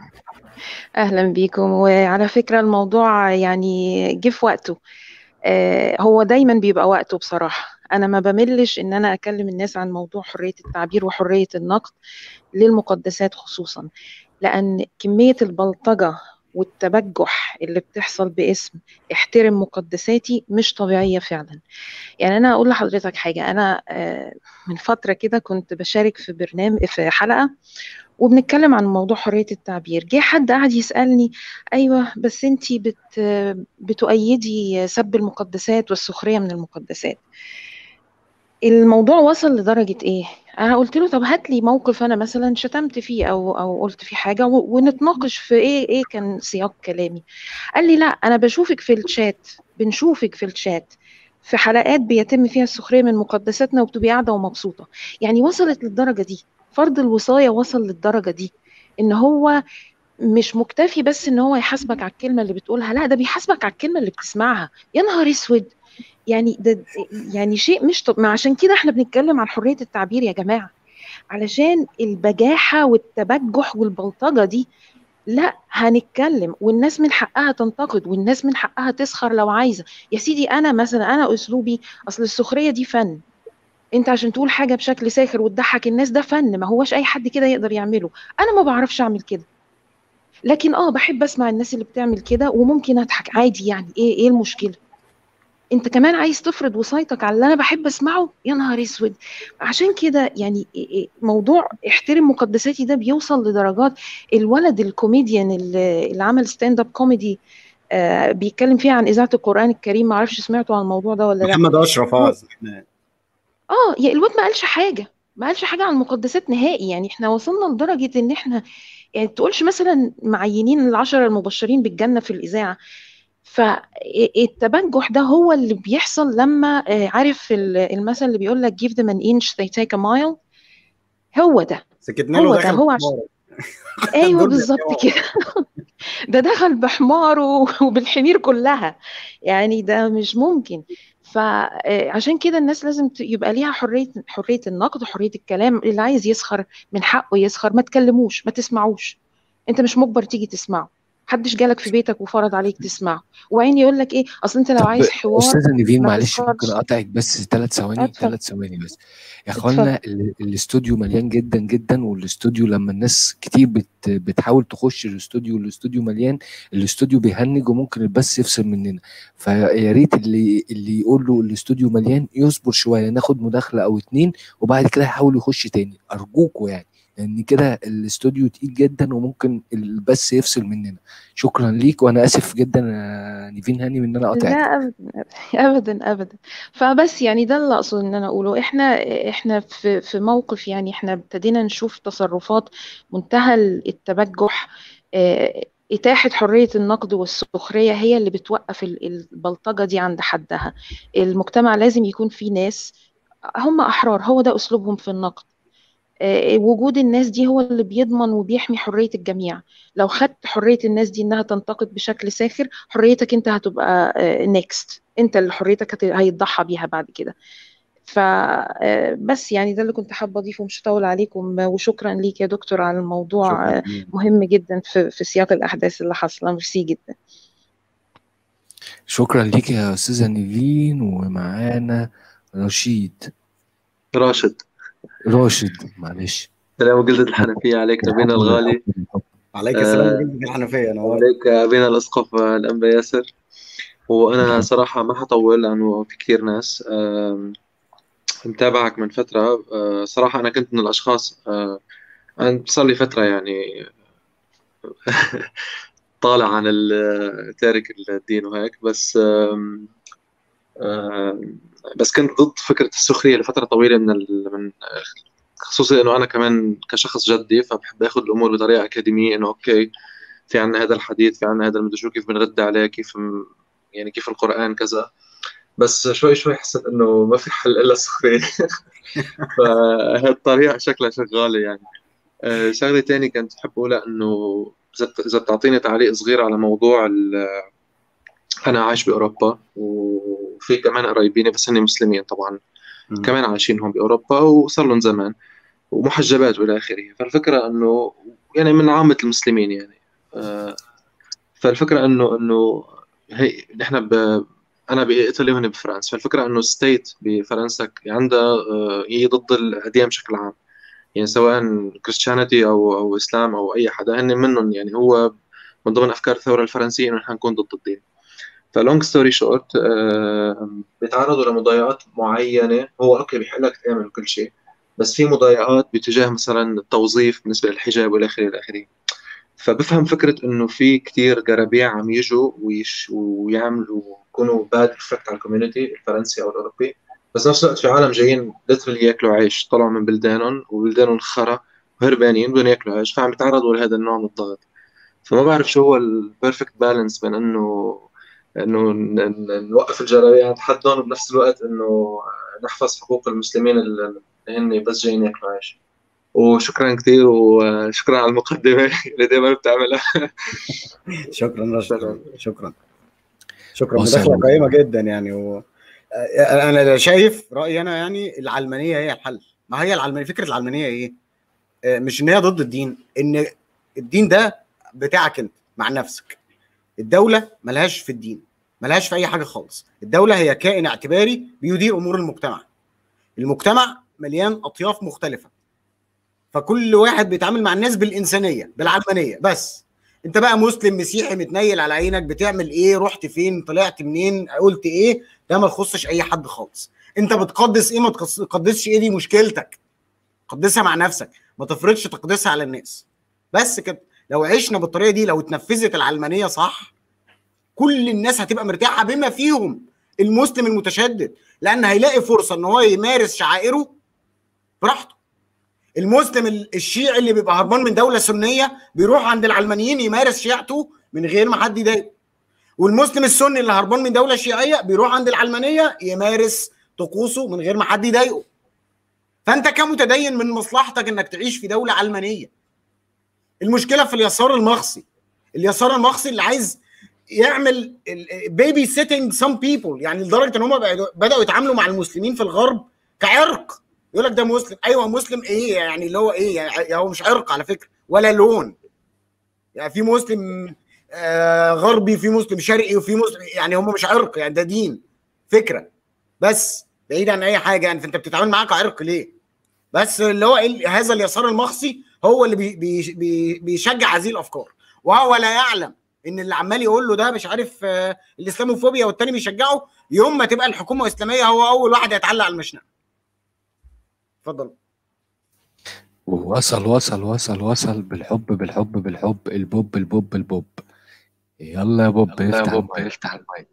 أهلا بيكم. وعلى فكرة الموضوع يعني جه في وقته. آه، هو دايما بيبقى وقته بصراحة. أنا ما بملش إن أنا أكلم الناس عن موضوع حرية التعبير وحرية النقد للمقدسات خصوصا لأن كمية البلطجة والتبجح اللي بتحصل باسم احترم مقدساتي مش طبيعية فعلا. يعني أنا أقول لحضرتك حاجة أنا آه، من فترة كده كنت بشارك في برنامج في حلقة وبنتكلم عن موضوع حرية التعبير. جه حد قعد يسألني أيوة بس أنتي بت بتؤيدي سب المقدسات والسخرية من المقدسات. الموضوع وصل لدرجة إيه؟ أنا قلت له طب هات لي موقف أنا مثلا شتمت فيه أو أو قلت فيه حاجة ونتناقش في إيه إيه كان سياق كلامي. قال لي لا أنا بشوفك في الشات بنشوفك في الشات في حلقات بيتم فيها السخرية من مقدساتنا وبتبقي قاعدة ومبسوطة. يعني وصلت للدرجة دي فرض الوصاية وصل للدرجة دي إن هو مش مكتفي بس إن هو يحاسبك على الكلمة اللي بتقولها لا ده بيحاسبك على الكلمة اللي بتسمعها يا نهار أسود يعني ده يعني شيء مش طب ما عشان كده إحنا بنتكلم عن حرية التعبير يا جماعة. علشان البجاحة والتبجح والبلطجة دي لا هنتكلم والناس من حقها تنتقد والناس من حقها تسخر لو عايزة. يا سيدي أنا مثلا أنا أسلوبي أصل السخرية دي فن. أنت عشان تقول حاجة بشكل ساخر وتضحك الناس ده فن. ما هوش أي حد كده يقدر يعمله. أنا ما بعرفش أعمل كده. لكن آه بحب أسمع الناس اللي بتعمل كده وممكن أضحك. عادي يعني إيه إيه المشكلة؟ انت كمان عايز تفرض وصايتك على اللي أنا بحب اسمعه؟ يا نهار اسود. عشان كده يعني إيه- إيه موضوع احترم مقدساتي ده بيوصل لدرجات الولد الكوميديان اللي عمل stand up comedy آه بيتكلم فيها عن إذاعة القرآن الكريم. معرفش سمعتوا عن الموضوع ده ولا لا؟ محمد أشرف آه آه يا الواد ما قالش حاجة ما قالش حاجة عن المقدسات نهائي. يعني إحنا وصلنا لدرجة إن إحنا يعني تقولش مثلا معينين العشرة المبشرين بالجنة في الإذاعة. فالتبجح ده هو اللي بيحصل لما آه، عارف ال- المثل اللي بيقول لك give them an inch they take a mile هو ده. سكتنا هو ده. هو عشان. <laughs> أيوه بالظبط. كده. <laughs> ده دخل بحماره <laughs> وبالحمير كلها. يعني ده مش ممكن. فعشان كده الناس لازم يبقى ليها حرية حرية النقد حرية الكلام. اللي عايز يسخر من حقه يسخر. ما تكلموش ما تسمعوش. أنت مش مجبر تيجي تسمعه. محدش جالك في بيتك وفرض عليك تسمعه. وعين يقول لك إيه؟ أصل أنت لو عايز حوار أستاذة نيفين معلش ممكن أقطعك بس ثلاث ثواني ثلاث ثواني بس. يا أخوانا ال- الاستوديو مليان جدا جدا والاستوديو لما الناس كتير بت بتحاول تخش الاستوديو والاستوديو مليان الاستوديو بيهنج وممكن البث يفصل مننا. فيا ريت اللي اللي يقول له الاستوديو مليان يصبر شوية ناخد مداخلة أو اتنين وبعد كده يحاول يخش تاني. أرجوكوا يعني. لأن كده الاستوديو تقيل جدا وممكن البث يفصل مننا. شكرا ليك وأنا آسف جدا نيفين هاني إن أنا قاطعتك. لا ابدا ابدا ابدا. فبس يعني ده اللي أقصد إن أنا أقوله. إحنا إحنا في في موقف يعني إحنا ابتدينا نشوف تصرفات منتهى التبجح آه، إتاحة حرية النقد والسخرية هي اللي بتوقف ال- البلطجة دي عند حدها. المجتمع لازم يكون فيه ناس هم أحرار هو ده أسلوبهم في النقد. آه، وجود الناس دي هو اللي بيضمن وبيحمي حرية الجميع. لو خدت حرية الناس دي إنها تنتقد بشكل ساخر حريتك أنت هتبقى next أنت اللي حريتك هيتضحى بيها بعد كده. فبس يعني ده اللي كنت حابة أضيفه مش هطول عليكم وشكرا ليك يا دكتور على الموضوع شكرا آه، مهم جدا في في سياق الأحداث اللي حاصلة. ميرسي جدا. شكرا ليك يا أستاذة نيفين ومعانا رشيد. راشد. راشد معلش سلام جلدة الحنفية. عليك نبينا الغالي. عليك السلام آه، وجزاك الحنفية نورت وعليك أبينا الأسقف الأنبا ياسر. وأنا صراحة ما حطول لأنه في كثير ناس متابعك من فترة. آه، صراحة أنا كنت من الأشخاص آه، أنا صار لي فترة يعني <laughs> طالع عن تارك الدين وهيك. بس بس كنت ضد فكرة السخرية لفترة طويلة من. من خصوصي إنه أنا كمان كشخص جدي فبحب آخذ الأمور بطريقة أكاديمية إنه أوكي في عنا هذا الحديث في عنا هذا المدري شو كيف بنرد عليه كيف يعني كيف القرآن كذا بس شوي شوي حسيت إنه ما في حل إلا السخرية <laughs> فهالطريقة شكلها شغالة يعني آه، شغلة تاني كنت بحب أقولها إنه إذا بتعطيني تعليق صغير على موضوع أنا عايش بأوروبا وفي كمان قرايبيني بس هن مسلمين طبعا. كمان عايشين هون بأوروبا وصار لهم زمان. ومحجبات والى آخره. فالفكرة إنه يعني من عامة المسلمين يعني. آه، فالفكرة إنه إنه هي نحن ب أنا بإيطاليا وهنا بفرنسا. فالفكرة إنه ستيت بفرنسا عندها آه، هي ضد الأديان بشكل عام. يعني سواء Christianity أو أو اسلام أو أي حدا هن منهم يعني هو من ضمن أفكار الثورة الفرنسية إنه نحن نكون ضد الدين. ف long story short بيتعرضوا لمضايقات معينة. هو okay بيحق لك تعمل كل شيء بس في مضايقات باتجاه مثلا التوظيف بالنسبة للحجاب والى آخره آخره. فبفهم فكرة إنه في كتير جرابيع عم يجوا ويش ويعملوا يكونوا bad effect على ال community الفرنسي أو الأوروبي. بس نفس الوقت في عالم جايين literally ياكلوا عيش طلعوا من بلدانهم وبلدانهم خرا وهربانين بدهم ياكلوا عيش فعم يتعرضوا لهذا النوع من الضغط. فما بعرف شو هو ال perfect balance بين إنه إنه نوقف الجرائم عند حدهم وبنفس الوقت إنه نحفظ حقوق المسلمين اللي هن بس جايين ياكلوا عيش وشكرا كثير وشكرا على المقدمة <laughs> اللي دائما بتعملها. <laughs> شكرا رشد شكراً. شكرا. مداخلة قيمة جدا يعني و... أنا شايف رأيي أنا يعني العلمانية هي الحل. ما هي العلمانية؟ فكرة العلمانية إيه؟ آه، مش إن هي ضد الدين إن الدين ده بتاعك أنت مع نفسك. الدولة ملهاش في الدين ملهاش في أي حاجة خالص. الدولة هي كائن اعتباري بيدير أمور المجتمع. المجتمع مليان أطياف مختلفة. فكل واحد بيتعامل مع الناس بالإنسانية بالعلمانية. بس أنت بقى مسلم مسيحي متنيل على عينك بتعمل إيه؟ رحت فين؟ طلعت منين؟ قلت إيه؟ ده ما يخصش أي حد خالص. أنت بتقدس إيه؟ ما تقدسش إيه؟ دي مشكلتك. قدسها مع نفسك. ما تفرضش تقدسها على الناس. بس كده. لو عشنا بالطريقة دي لو اتنفذت العلمانية صح كل الناس هتبقى مرتاحة بما فيهم المسلم المتشدد لأن هيلاقي فرصة إن هو يمارس شعائره براحته. المسلم الشيعي اللي بيبقى هربان من دولة سنية بيروح عند العلمانيين يمارس شيعته من غير ما حد يضايقه. والمسلم السني اللي هربان من دولة شيعية بيروح عند العلمانية يمارس طقوسه من غير ما حد يضايقه. فأنت كمتدين من مصلحتك إنك تعيش في دولة علمانية. المشكلة في اليسار المخصي. اليسار المخصي اللي عايز يعمل babysitting some people يعني لدرجة إن هم بدأوا يتعاملوا مع المسلمين في الغرب كعرق. يقول لك ده مسلم. أيوه مسلم إيه يعني؟ اللي هو إيه يعني؟ هو مش عرق على فكرة ولا لون. يعني في مسلم آه غربي في مسلم شرقي وفي مسلم يعني هم مش عرق يعني ده دين. فكرة. بس بعيد عن أي حاجة يعني فأنت بتتعامل معاه كعرق ليه؟ بس اللي هو هذا اليسار المخصي هو اللي بي بي بي بيشجع هذه الأفكار. وهو لا يعلم إن اللي عمال يقول له ده مش عارف آه الإسلاموفوبيا والتاني بيشجعه يوم ما تبقى الحكومة إسلامية هو أول واحد هيتعلق على المشنقة. اتفضل. وصل وصل وصل وصل بالحب بالحب بالحب البوب البوب البوب. يلا يا بوب يلا يا بوب المايك. افتح المايك.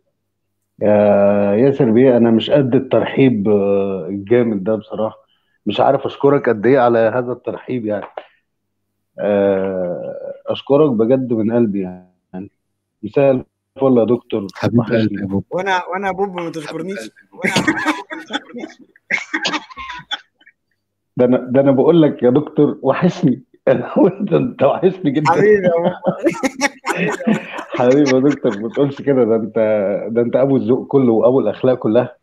يا ياسر بيه أنا مش قد الترحيب آه، الجامد ده بصراحة. مش عارف أشكرك قد إيه على هذا الترحيب يعني. أشكرك بجد من قلبي يعني. مساء الفل يا دكتور. حبيب قلبي وحشني. يا بوب. وأنا وأنا بوب ما تشكرنيش وأنا وأنا يا بوب ما تشكرنيش ده أنا ده أنا بقول لك يا دكتور وحشني. <laughs> أنت وحشني جدا. حبيبي يا بوب. <laughs> حبيبي يا دكتور ما تقولش كده. ده انت ده أنت أبو الذوق كله وأبو الأخلاق كلها.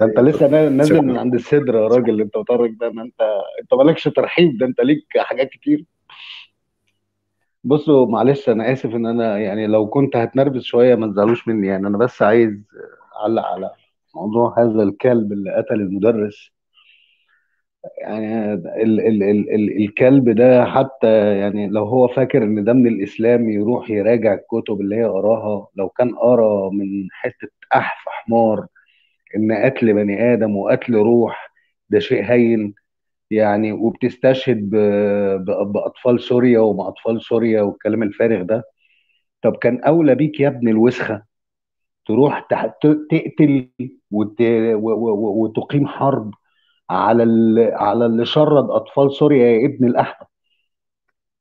ده أنت لسه نا- نازل من عند الصدر يا راجل اللي أنت بتتفرج ده. ما انت أنت مالكش ترحيب. ده أنت ليك حاجات كتير. بصوا معلش أنا آسف إن أنا يعني لو كنت هتنرفز شوية ما تزعلوش مني. يعني أنا بس عايز أعلق على موضوع هذا الكلب اللي قتل المدرس. يعني ال ال ال ال الكلب ده حتى يعني لو هو فاكر إن ده من الإسلام يروح يراجع الكتب اللي هي قراها. لو كان قرا من حتة أحف حمار إن قتل بني آدم وقتل روح ده شيء هين. يعني وبتستشهد بأطفال سوريا ومع اطفال سوريا والكلام الفارغ ده طب كان أولى بيك يا ابن الوسخة تروح تقتل وتقيم حرب على. على اللي شرد أطفال سوريا يا ابن الأحمر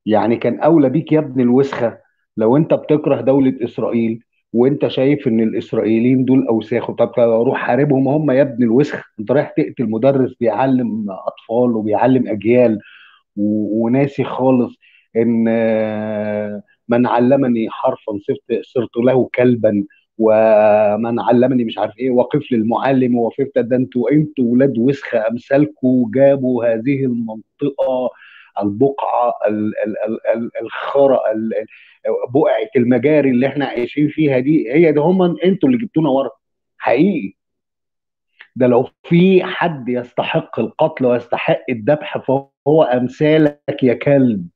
يعني كان أولى بيك يا ابن الوسخة لو أنت بتكره دولة إسرائيل وانت شايف ان الاسرائيليين دول اوساخ طب روح حاربهم هم يا ابن الوسخ؟ انت رايح تقتل مدرس بيعلم اطفال وبيعلم اجيال و- وناسي خالص ان من علمني حرفا صرت صرت له كلبا ومن علمني مش عارف إيه وقف للمعلم وقفت ده أنتوا أنتوا ولاد وسخه امثالكم جابوا هذه المنطقة البقعة ال- ال- ال- ال- الخرا ال- ال- بقعة المجاري اللي إحنا عايشين فيها دي هي ده هم أنتوا اللي جبتونا ورا. حقيقي. ده لو في حد يستحق القتل ويستحق الذبح فهو أمثالك يا كلب.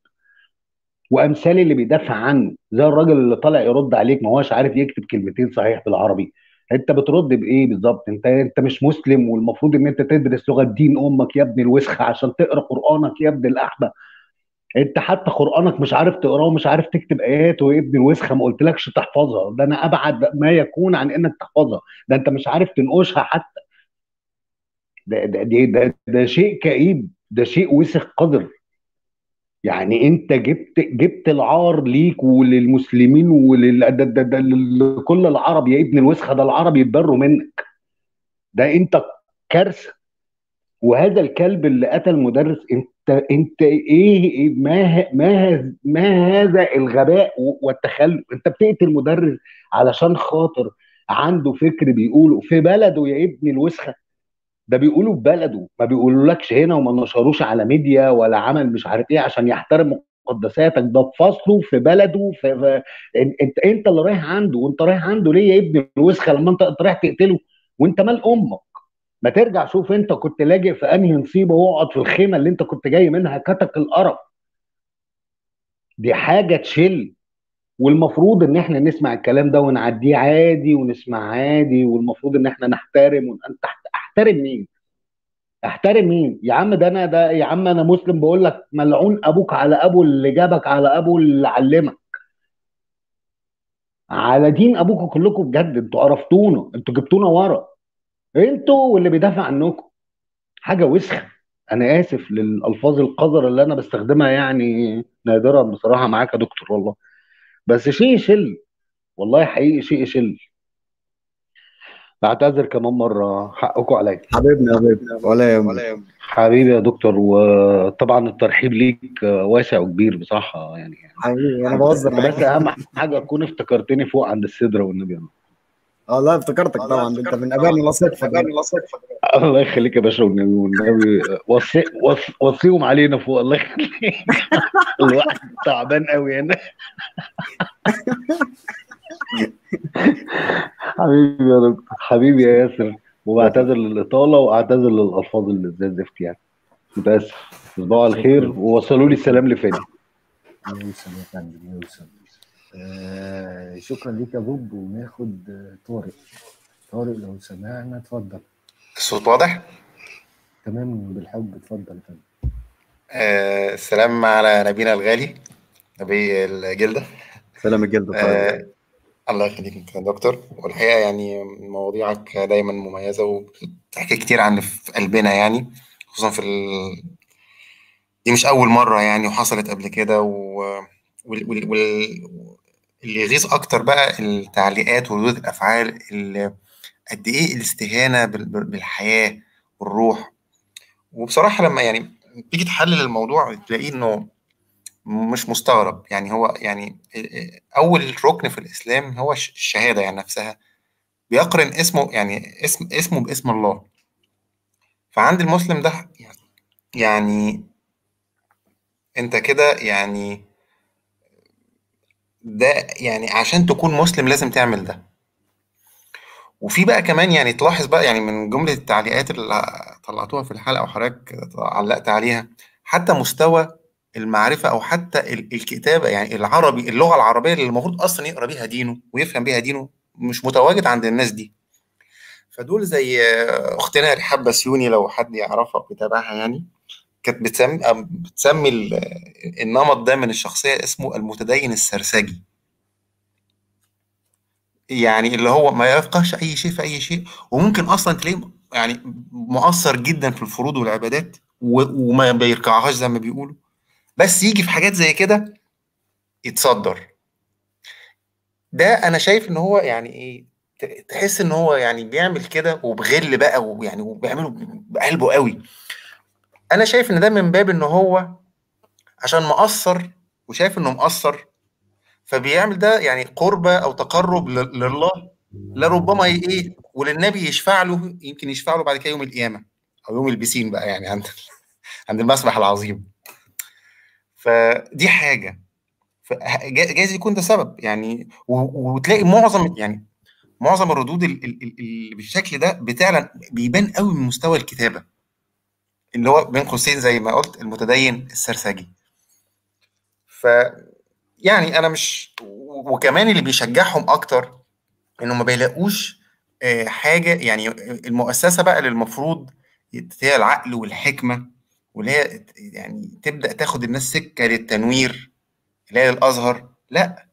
وأمثال اللي بيدافع عنه. زي الراجل اللي طالع يرد عليك ما هوش عارف يكتب كلمتين صحيح بالعربي. أنت بترد بإيه بالظبط أنت أنت مش مسلم والمفروض إن أنت تدرس لغة دين أمك يا ابن الوسخة عشان تقرأ قرآنك يا ابن الأحبة. انت حتى قرآنك مش عارف تقراه ومش عارف تكتب اياته يا ابن الوسخه ما قلتلكش تحفظها. ده أنا أبعد ما يكون عن إنك تحفظها. ده أنت مش عارف تنقشها حتى. ده ده ده, ده, ده شيء كئيب. ده شيء وسخ قدر. يعني أنت جبت جبت العار ليك وللمسلمين ولل ده ده ده لكل العرب. يا ابن الوسخه ده العرب يتبروا منك. ده أنت كارثة. وهذا الكلب اللي قتل مدرس أنت انت إيه ما ه- ما ه- ما هذا الغباء والتخلف انت بتقتل مدرس علشان خاطر عنده فكر بيقوله في بلده يا ابن الوسخة. ده بيقولوا في بلده ما بيقولولكش هنا وما نشروش على ميديا ولا عمل مش عارف إيه عشان يحترم مقدساتك. ده في فصله في بلده في, في انت انت اللي رايح عنده وانت رايح عنده ليه يا ابن الوسخة لما انت رايح تقتله وانت مال أمك ما ترجع شوف انت كنت لاجئ في انهي نصيبه واقعد في الخيمة اللي انت كنت جاي منها كتك القرف. دي حاجة تشل. والمفروض ان إحنا نسمع الكلام ده ونعديه عادي ونسمع عادي والمفروض ان إحنا نحترم ون... أنت أحترم مين؟ أحترم مين؟ يا عم ده أنا ده يا عم أنا مسلم بقول لك ملعون أبوك على أبو اللي جابك على أبو اللي علمك. على دين ابوكم كلكم بجد. أنتوا قرفتونا. أنتوا جبتونا ورا. أنتوا واللي بيدافع عنكم. حاجة وسخة. أنا آسف للألفاظ القذره اللي أنا بستخدمها يعني نادرا بصراحة معاك يا دكتور والله. بس شيء يشل. والله حقيقي شيء يشل. بعتذر كمان مرة. حقكم عليا. حبيبنا يا حبيبنا ولا يهمك. حبيبي يا دكتور. وطبعا الترحيب ليك واسع وكبير بصراحة يعني. حبيبي أنا بهزر بس أهم حاجة تكون افتكرتني فوق عند السدره والنبي يا دكتور. آه لا افتكرتك طبعا أنت من ابائنا لا صدفة الله يخليك يا باشا والنبي والنبي وصي وص- وصيهم علينا فوق. الله يخليك. <laughs> الواحد تعبان قوي هنا. حبيبي يا دكتور. حبيبي يا ياسر. وبعتذر للإطالة وأعتذر للألفاظ اللي زي الزفت يعني. متأسف. تصبحوا على خير ووصلوا لي السلام لفادي يوصل يا فندم يوصل آه شكرا ليك يا بوب وناخد آه، طارق. طارق لو سمعنا اتفضل. الصوت واضح؟ تمام بالحب اتفضل يا فندم. آه السلام على نبينا الغالي نبي الجلدة. سلام الجلد آه الله يخليك انت يا دكتور. والحقيقة يعني مواضيعك دايما مميزة وبتحكي كتير عن اللي في قلبنا يعني خصوصا في ال... دي مش أول مرة يعني وحصلت قبل كده و... وال... وال... وال... اللي يغيظ أكتر بقى التعليقات وردود الأفعال اللي قد إيه الاستهانة بال... بالحياة والروح. وبصراحة لما يعني تيجي تحلل الموضوع تلاقيه إنه مش مستغرب. يعني هو يعني أول ركن في الإسلام هو الش- الشهادة يعني نفسها. بيقرن اسمه يعني اسم اسمه باسم الله. فعند المسلم ده يعني أنت كده يعني ده يعني عشان تكون مسلم لازم تعمل ده. وفي بقى كمان يعني تلاحظ بقى يعني من جملة التعليقات اللي طلعتوها في الحلقة وحضرتك علقت عليها حتى مستوى المعرفة أو حتى ال- الكتابة يعني العربي اللغة العربية اللي المفروض أصلا يقرأ بيها دينه ويفهم بيها دينه مش متواجد عند الناس دي. فدول زي أختنا رحاب بسيوني لو حد يعرفها ويتابعها يعني. كانت بتسمي بتسمي ال- النمط ده من الشخصية اسمه المتدين السرسجي. يعني اللي هو ما يفقهش أي شيء في أي شيء وممكن أصلا تلاقيه يعني مؤثر جدا في الفروض والعبادات وما بيركعهاش زي ما بيقولوا. بس يجي في حاجات زي كده يتصدر. ده أنا شايف إن هو يعني إيه تحس إن هو يعني بيعمل كده وبغل بقى ويعني وبيعمله بقلبه قوي. أنا شايف إن ده من باب إن هو عشان مقصر وشايف إنه مقصر فبيعمل ده يعني قربة أو تقرب لله لربما إيه وللنبي يشفع له يمكن يشفع له بعد كده يوم القيامة أو يوم البسين بقى يعني عند <laughs> عند المسبح العظيم. فدي حاجة. جايز يكون ده سبب يعني وتلاقي معظم يعني معظم الردود ال- ال- ال- اللي بالشكل ده بتعلن بيبان قوي من مستوى الكتابة. اللي هو بين قوسين زي ما قلت المتدين السرسجي. ف يعني أنا مش وكمان اللي بيشجعهم أكتر إنه ما بيلاقوش آه، حاجة يعني المؤسسة بقى اللي المفروض هي العقل والحكمة واللي هي يعني تبدأ تاخد الناس سكة للتنوير اللي هي الازهر لأ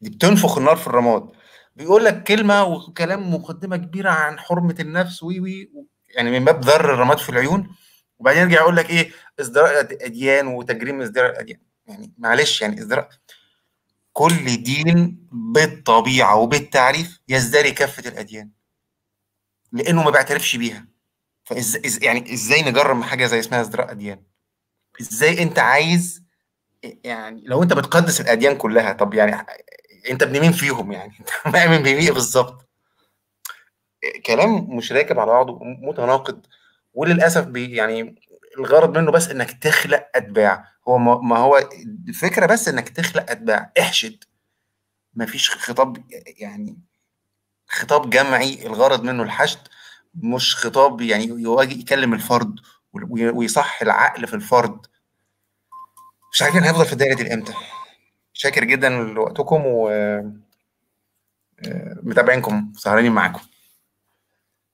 دي بتنفخ النار في الرماد. بيقول لك كلمة وكلام مقدمة كبيرة عن حرمة النفس وي وي يعني من باب ذر الرماد في العيون. وبعدين يرجع يقول لك إيه ازدراء الأديان وتجريم ازدراء الأديان. يعني معلش يعني ازدراء كل دين بالطبيعة وبالتعريف يزدري كافة الأديان لأنه ما بيعترفش بيها. فإز إز يعني إزاي نجرم حاجة زي اسمها ازدراء اديان إزاي أنت عايز يعني لو أنت بتقدس الأديان كلها طب يعني أنت ابن مين فيهم يعني؟ <laughs> أنت مؤمن بمين بالظبط؟ كلام مش راكب على بعضه متناقض. وللأسف بي يعني الغرض منه بس إنك تخلق أتباع. هو ما هو الفكرة بس إنك تخلق أتباع. احشد. مفيش خطاب يعني خطاب جمعي الغرض منه الحشد مش خطاب يعني يواجه يكلم الفرد وي- ويصح العقل في الفرد. مش عارفين هنفضل في الدايرة دي إمتى شاكر جدا لوقتكم و آه، متابعينكم سهرانين معاكم.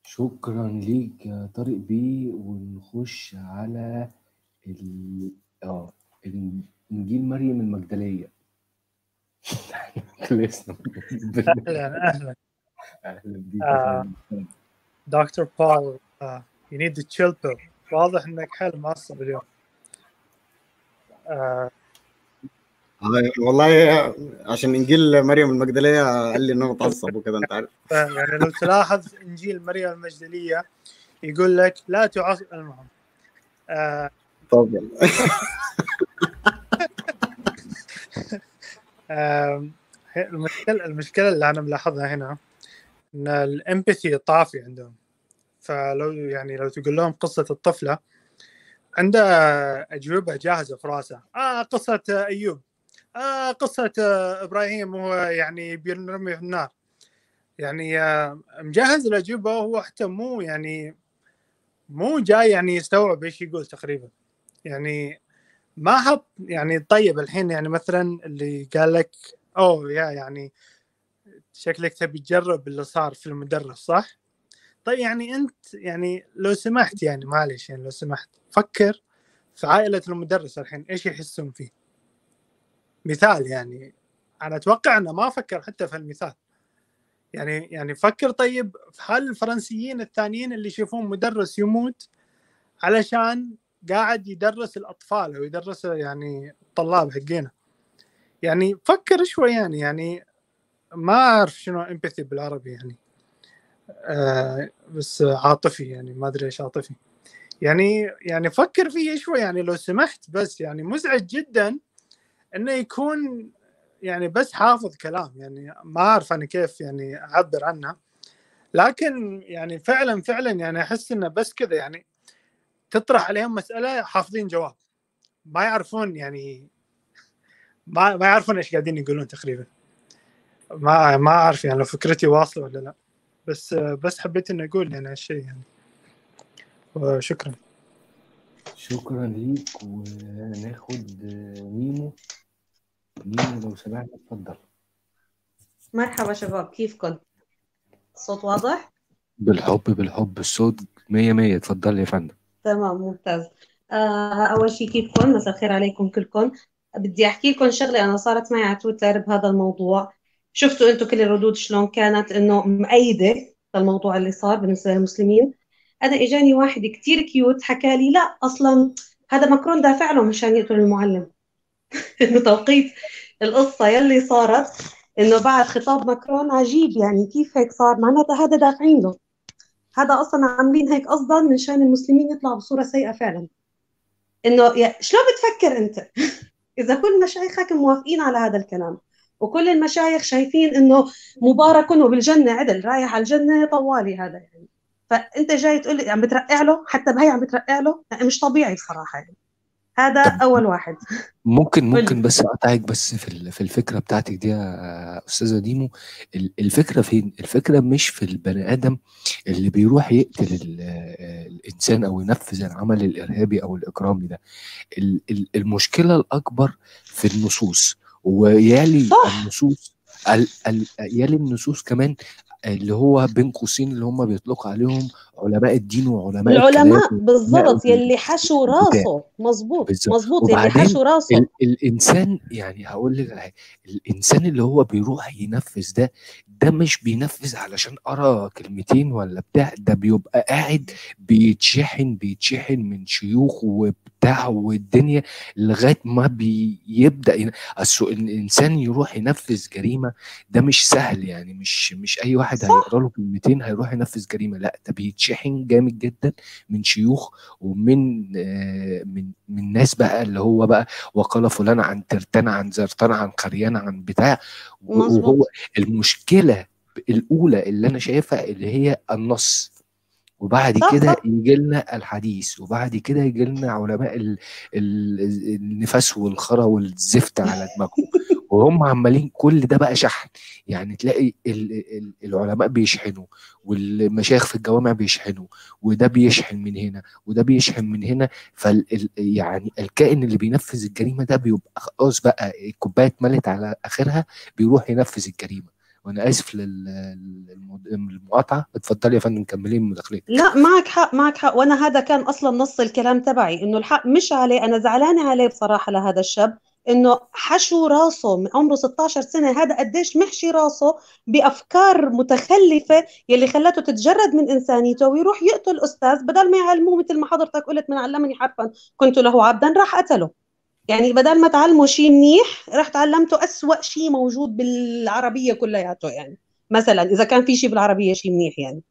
شكرا ليك يا طارق بيه ونخش على ال... آه انجيل مريم المجدلية. <laughs> أهلا أهلا. أهلا بيك آه. you need the chill pill واضح إنك حيل معصب اليوم. آه والله عشان إنجيل مريم المجدلية قال لي إنه متعصب وكده أنت عارف. <laughs> يعني لو تلاحظ إنجيل مريم المجدلية يقول لك لا تعصب المهم آه. تفضل <laughs> المشكلة المشكلة اللي أنا ملاحظها هنا إن الإمباثي طافي عندهم. فلو يعني لو تقول لهم قصة الطفلة عنده أجوبة جاهزة في راسه. آه قصة أيوب. آه قصة إبراهيم هو يعني بيرمي في النار يعني آه، مجهز الأجوبة وهو حتى مو يعني مو جاي يعني يستوعب إيش يقول تقريبا يعني ما حط يعني طيب الحين يعني مثلا اللي قال لك أوه يا يعني شكلك تبي تجرب اللي صار في المدرس صح؟ طيب يعني أنت يعني لو سمحت يعني معلش يعني لو سمحت فكر في عائلة المدرس الحين إيش يحسون فيه؟ مثال يعني. أنا أتوقع إنه ما فكر حتى في المثال يعني يعني فكر طيب في حال الفرنسيين الثانيين اللي يشوفون مدرس يموت علشان قاعد يدرس الأطفال أو يدرس يعني الطلاب حقينا؟ يعني فكر شوي يعني يعني ما أعرف شنو امباثي بالعربي يعني. آه بس عاطفي يعني ما أدري إيش عاطفي. يعني يعني فكر فيه شوي يعني لو سمحت بس يعني مزعج جدا إنه يكون يعني بس حافظ كلام يعني ما أعرف أنا كيف يعني أعبر عنه. لكن يعني فعلا فعلا يعني أحس إنه بس كذا يعني تطرح عليهم مسألة حافظين جواب. ما يعرفون يعني ما ما يعرفون إيش قاعدين يقولون تقريبا. ما ما أعرف يعني لو فكرتي واصلة ولا لا. بس بس حبيت إني أقول يعني هالشيء يعني. وشكرا. شكرا ليك وناخد ميمو. ميمو لو سمحت اتفضل. مرحبا شباب كيفكم؟ الصوت واضح؟ بالحب بالحب. الصوت مية مية. اتفضل يا فندم. تمام ممتاز. آه أول شيء كيفكم؟ مساء الخير عليكم كلكم بدي أحكي لكم شغلة أنا صارت معي على تويتر بهذا الموضوع. شفتوا أنتم كل الردود شلون كانت؟ إنه مؤيدة للموضوع اللي صار بالنسبة للمسلمين. أنا إجاني واحد كتير كيوت حكى لي لا أصلا هذا ماكرون دافع له مشان يقتل المعلم. إنه توقيت القصة يلي صارت إنه بعد خطاب ماكرون عجيب. يعني كيف هيك صار؟ معناتها هذا دافعين له. هذا أصلا عاملين هيك قصدا منشان المسلمين يطلعوا بصورة سيئة فعلا. إنه شلون بتفكر أنت؟ <laughs> إذا كل مشايخك موافقين على هذا الكلام وكل المشايخ شايفين إنه مبارك وبالجنة عدل رايح على الجنة طوالي هذا يعني. فأنت جاي تقول لي عم بترقع له؟ حتى بهي عم بترقع له؟ يعني مش طبيعي بصراحة يعني. هذا أول واحد. ممكن ممكن بس أقطعك بس في ال- في الفكرة بتاعتك دي يا أستاذة ديمو. ال- الفكرة فين؟ الفكرة مش في البني آدم اللي بيروح يقتل ال- الإنسان أو ينفذ العمل الإرهابي أو الإجرامي ده. ال- ال- المشكلة الأكبر في النصوص ويالي صح. النصوص ال- ال- يالي النصوص كمان اللي هو بين قوسين اللي هم بيطلقوا عليهم علماء الدين وعلماء العلماء ال- يلي حشوا راسه. مزبوط بالظبط. مزبوط يلي حشوا راسه. ال الإنسان يعني هقول لك حاجة، الإنسان اللي هو بيروح ينفذ ده ده مش بينفذ علشان ارى كلمتين ولا بتاع ده بيبقى قاعد بيتشحن بيتشحن من شيوخ وبتاع والدنيا لغاية ما بيبدأ ين... أصل الانسان يروح ينفذ جريمة ده مش سهل يعني مش مش أي واحد هيقرا له كلمتين هيروح ينفذ جريمة لأ ده بيتشحن جامد جدا من شيوخ ومن آه، من من ناس بقى اللي هو بقى وقال فلان عن ترتان عن زرتان عن قريان عن بتاع وهو المشكلة الأولى اللي أنا شايفها اللي هي النص. وبعد كده يجي لنا الحديث وبعد كده يجي لنا علماء ال- ال- النفاس والخرا والزفت على دماغهم. وهم عمالين كل ده بقى شحن. يعني تلاقي ال- ال- العلماء بيشحنوا والمشايخ في الجوامع بيشحنوا وده بيشحن من هنا وده بيشحن من هنا. فال ال- يعني الكائن اللي بينفذ الجريمة ده بيبقى خلاص بقى الكوبايه اتملت على آخرها بيروح ينفذ الجريمة. وأنا آسف للمقاطعة. اتفضلي يا فندم كملي مداخلتك لا معك حق معك حق. وأنا هذا كان أصلا نص الكلام تبعي إنه الحق مش عليه أنا زعلانة عليه بصراحة لهذا الشاب إنه حشو راسه عمره 16 سنة. هذا قديش محشي راسه بأفكار متخلفة يلي خلته تتجرد من إنسانيته ويروح يقتل أستاذ بدل ما يعلموه مثل ما حضرتك قلت من علمني حرفا كنت له عبدا راح قتله. يعني بدل ما تعلموا شيء منيح راح تعلمته أسوأ شيء موجود بالعربية كلياته يعني. مثلا إذا كان في شيء بالعربية شيء منيح يعني.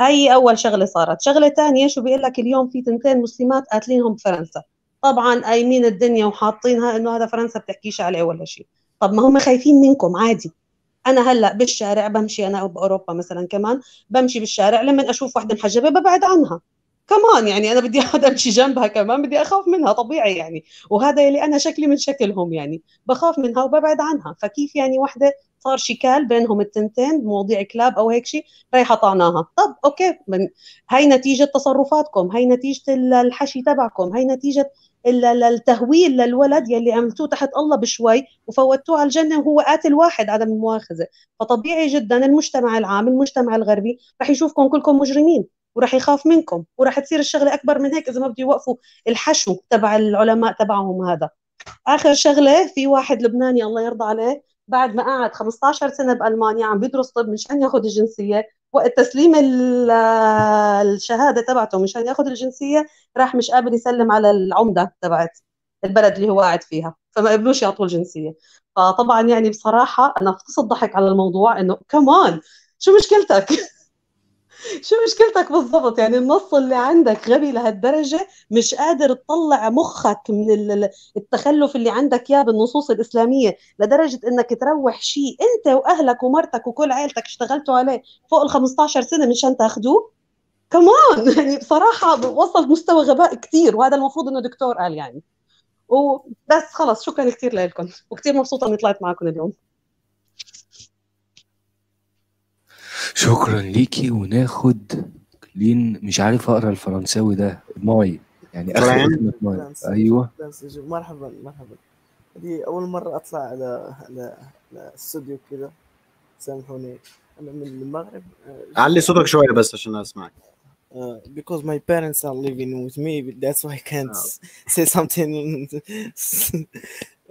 هاي أول شغلة صارت. شغلة ثانية شو بيقول لك اليوم في تنتين مسلمات قاتلينهم بفرنسا. طبعا قايمين الدنيا وحاطينها إنه هذا فرنسا بتحكيش عليه ولا شيء. طب ما هم خايفين منكم عادي. أنا هلأ بالشارع بمشي أنا بأوروبا مثلا كمان بمشي بالشارع لما أشوف وحده محجبة ببعد عنها. كمان يعني أنا بدي <laughs> اقعد امشي جنبها كمان بدي أخاف منها طبيعي يعني. وهذا يلي أنا شكلي من شكلهم يعني. بخاف منها وببعد عنها. فكيف يعني وحدة صار شكال بينهم التنتين بمواضيع كلاب أو هيك شيء رايحة طعناها. طب okay من هاي نتيجة تصرفاتكم هاي نتيجة الحشو تبعكم هاي نتيجة التهويل للولد يلي عملتوه تحت الله بشوي وفوتوه على الجنة وهو قاتل واحد عدم المؤاخذة. فطبيعي جدا المجتمع العام المجتمع الغربي رح يشوفكم كلكم مجرمين. وراح يخاف منكم وراح تصير الشغلة أكبر من هيك إذا ما بده يوقفوا الحشو تبع العلماء تبعهم هذا. آخر شغلة في واحد لبناني الله يرضى عليه بعد ما قعد 15 سنة بألمانيا عم بيدرس طب مشان ياخذ الجنسية وقت تسليم الشهادة تبعته مشان ياخذ الجنسية راح مش قابل يسلم على العمدة تبعت البلد اللي هو قاعد فيها فما قبلوش يعطوه الجنسية. فطبعا يعني بصراحة أنا فطست ضحك على الموضوع إنه كمان شو مشكلتك؟ <laughs> شو مشكلتك بالضبط؟ يعني النص اللي عندك غبي لهالدرجة مش قادر تطلع مخك من التخلف اللي عندك إياه بالنصوص الإسلامية لدرجة إنك تروح شيء أنت وأهلك ومرتك وكل عيلتك اشتغلتوا عليه فوق ال 15 سنة مشان تاخذوه كمان يعني بصراحة وصل مستوى غباء كثير وهذا المفروض إنه دكتور قال يعني. وبس خلص شكرا كثير لكم وكثير مبسوطة إني طلعت معكم اليوم. شكرا ليكي وناخد لين مش عارف أقرأ الفرنساوي ده. ماي يعني آخر ماي أيوه. مرحبا مرحبا. دي أول مرة أطلع على على على استوديو كذا. سامحوني. أنا من المغرب. uh, علي صوتك شوية بس عشان أسمعك. uh, because my parents are living with me. That's why I can't <laughs> say something.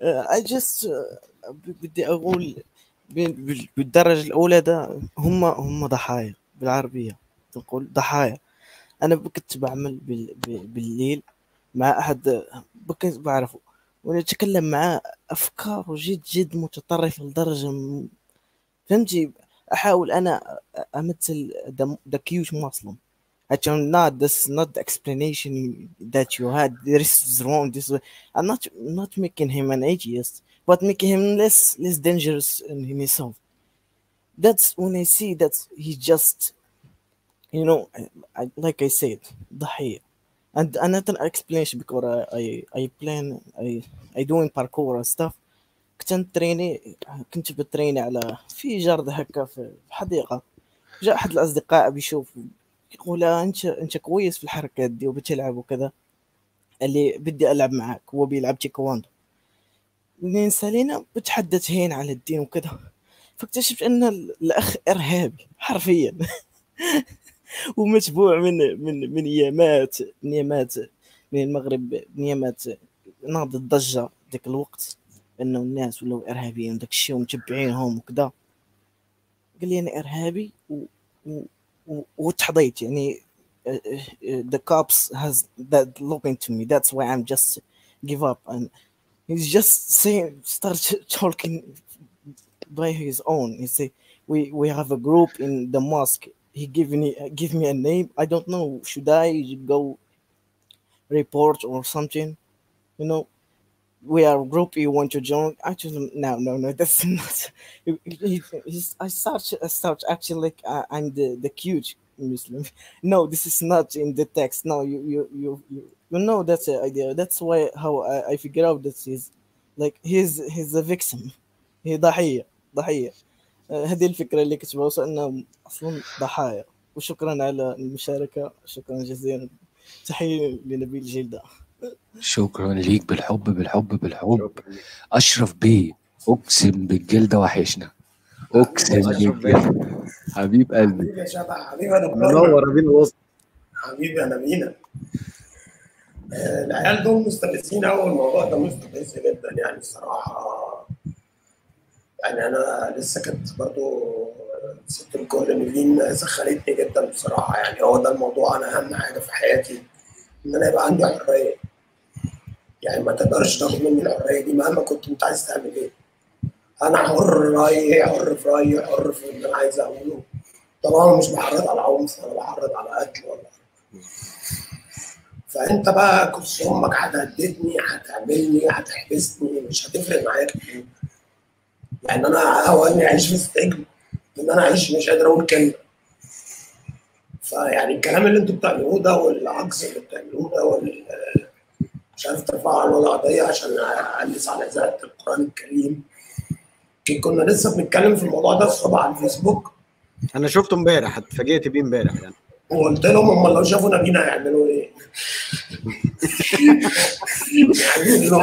uh, <laughs> I just uh, بدي أقول بال- بالدرجة الأولى ده هم هم ضحايا بالعربية. تقول ضحايا. أنا كنت بعمل بالليل مع أحد كنت بعرفه. ونتكلم معاه أفكاره جد جد متطرفة لدرجة م- فهمتي؟ أنا أمثل the, the cute Muslim. Actually not this is not the explanation that you had. This is wrong. This is I'm not not making him an atheist. But making him less less dangerous in himself that's when I see that he just you know I, I, like I said ضحية and another explanation because I I, I plan I I doing parkour and stuff كنت نتريني كنت بتريني على في جرد هكا في حديقة جاء أحد الأصدقاء بيشوف يقول "آه، أنت أنت كويس في الحركات دي وبتلعب وكذا اللي بدي ألعب معك هو بيلعب تايكواندو منين سالينا بتحدث هين على الدين وكذا فاكتشفت أن ال- الأخ إرهابي حرفيا. <laughs> ومتبوع من من من يامات من يامات من المغرب من يامات نهض الضجة ذاك الوقت. أنه الناس ولاو إرهابيين وداك الشيء ومتبعينهم وكذا قال لي أنا إرهابي و... و... و... وتحضيت. يعني uh, uh, the cops has that looking to me. That's why I'm just give up. And he's just saying start talking by his own. He say we we have a group in the mosque. He give me give me a name. I don't know. Should i go report or something? You know we are a group. You want to join? Actually no no no <laughs> that's not he, he, i start i start acting like I, i'm the the cute muslim. <laughs> No this is not in the text. No you you you you, you know that's the idea. That's why how I, I figure out that he's like he's he's a victim. هي ضحية. ضحية. آه، هذه الفكرة اللي كنت بوصل إنهم أصلا ضحايا. وشكرا على المشاركة. شكرا جزيلا. تحية لنبيل جلده شكرا ليك. بالحب بالحب بالحب. أشرف بيه. أقسم بالجلدة وحشنا. أقسم. بالجلده حبيب قلبي. حبيبي يا شباب حبيبي أنا منور يا بينا الوسط حبيبي انا مينا آه، العيال دول مستفزين قوي الموضوع ده مستفز جدا يعني الصراحة. يعني أنا لسه كنت برضو ست الكل مليين سخنتني جدا بصراحة. يعني هو ده الموضوع أنا أهم حاجة في حياتي إن أنا يبقى عندي حرية. يعني ما تقدرش تاخد مني الحرية دي مهما كنت أنت عايز تعمل إيه. أنا حر رأيي حر في رأيي حر في اللي أنا عايز أعمله. طبعا مش بحرض على عنف ولا بحرض على قتل ولا فأنت بقى كرسي أمك هتهددني هتعملني هتحبسني مش هتفرق معايا كتير يعني أنا هو إني أعيش في السجن إن أنا أعيش مش قادر أقول كلمة. فيعني الكلام اللي أنتوا بتعملوه ده والعجز اللي بتعملوه ده وال مش عارف ترفعوا على الوضع قضيه عشان اقلس على ذات القرآن الكريم. كنا لسه بنتكلم في الموضوع ده الصبح على الفيسبوك. أنا شفته امبارح اتفاجئت بيه امبارح يعني. وقلت لهم هم لو شافوا نبينا هيعملوا إيه؟ <laughs> يعني <laughs>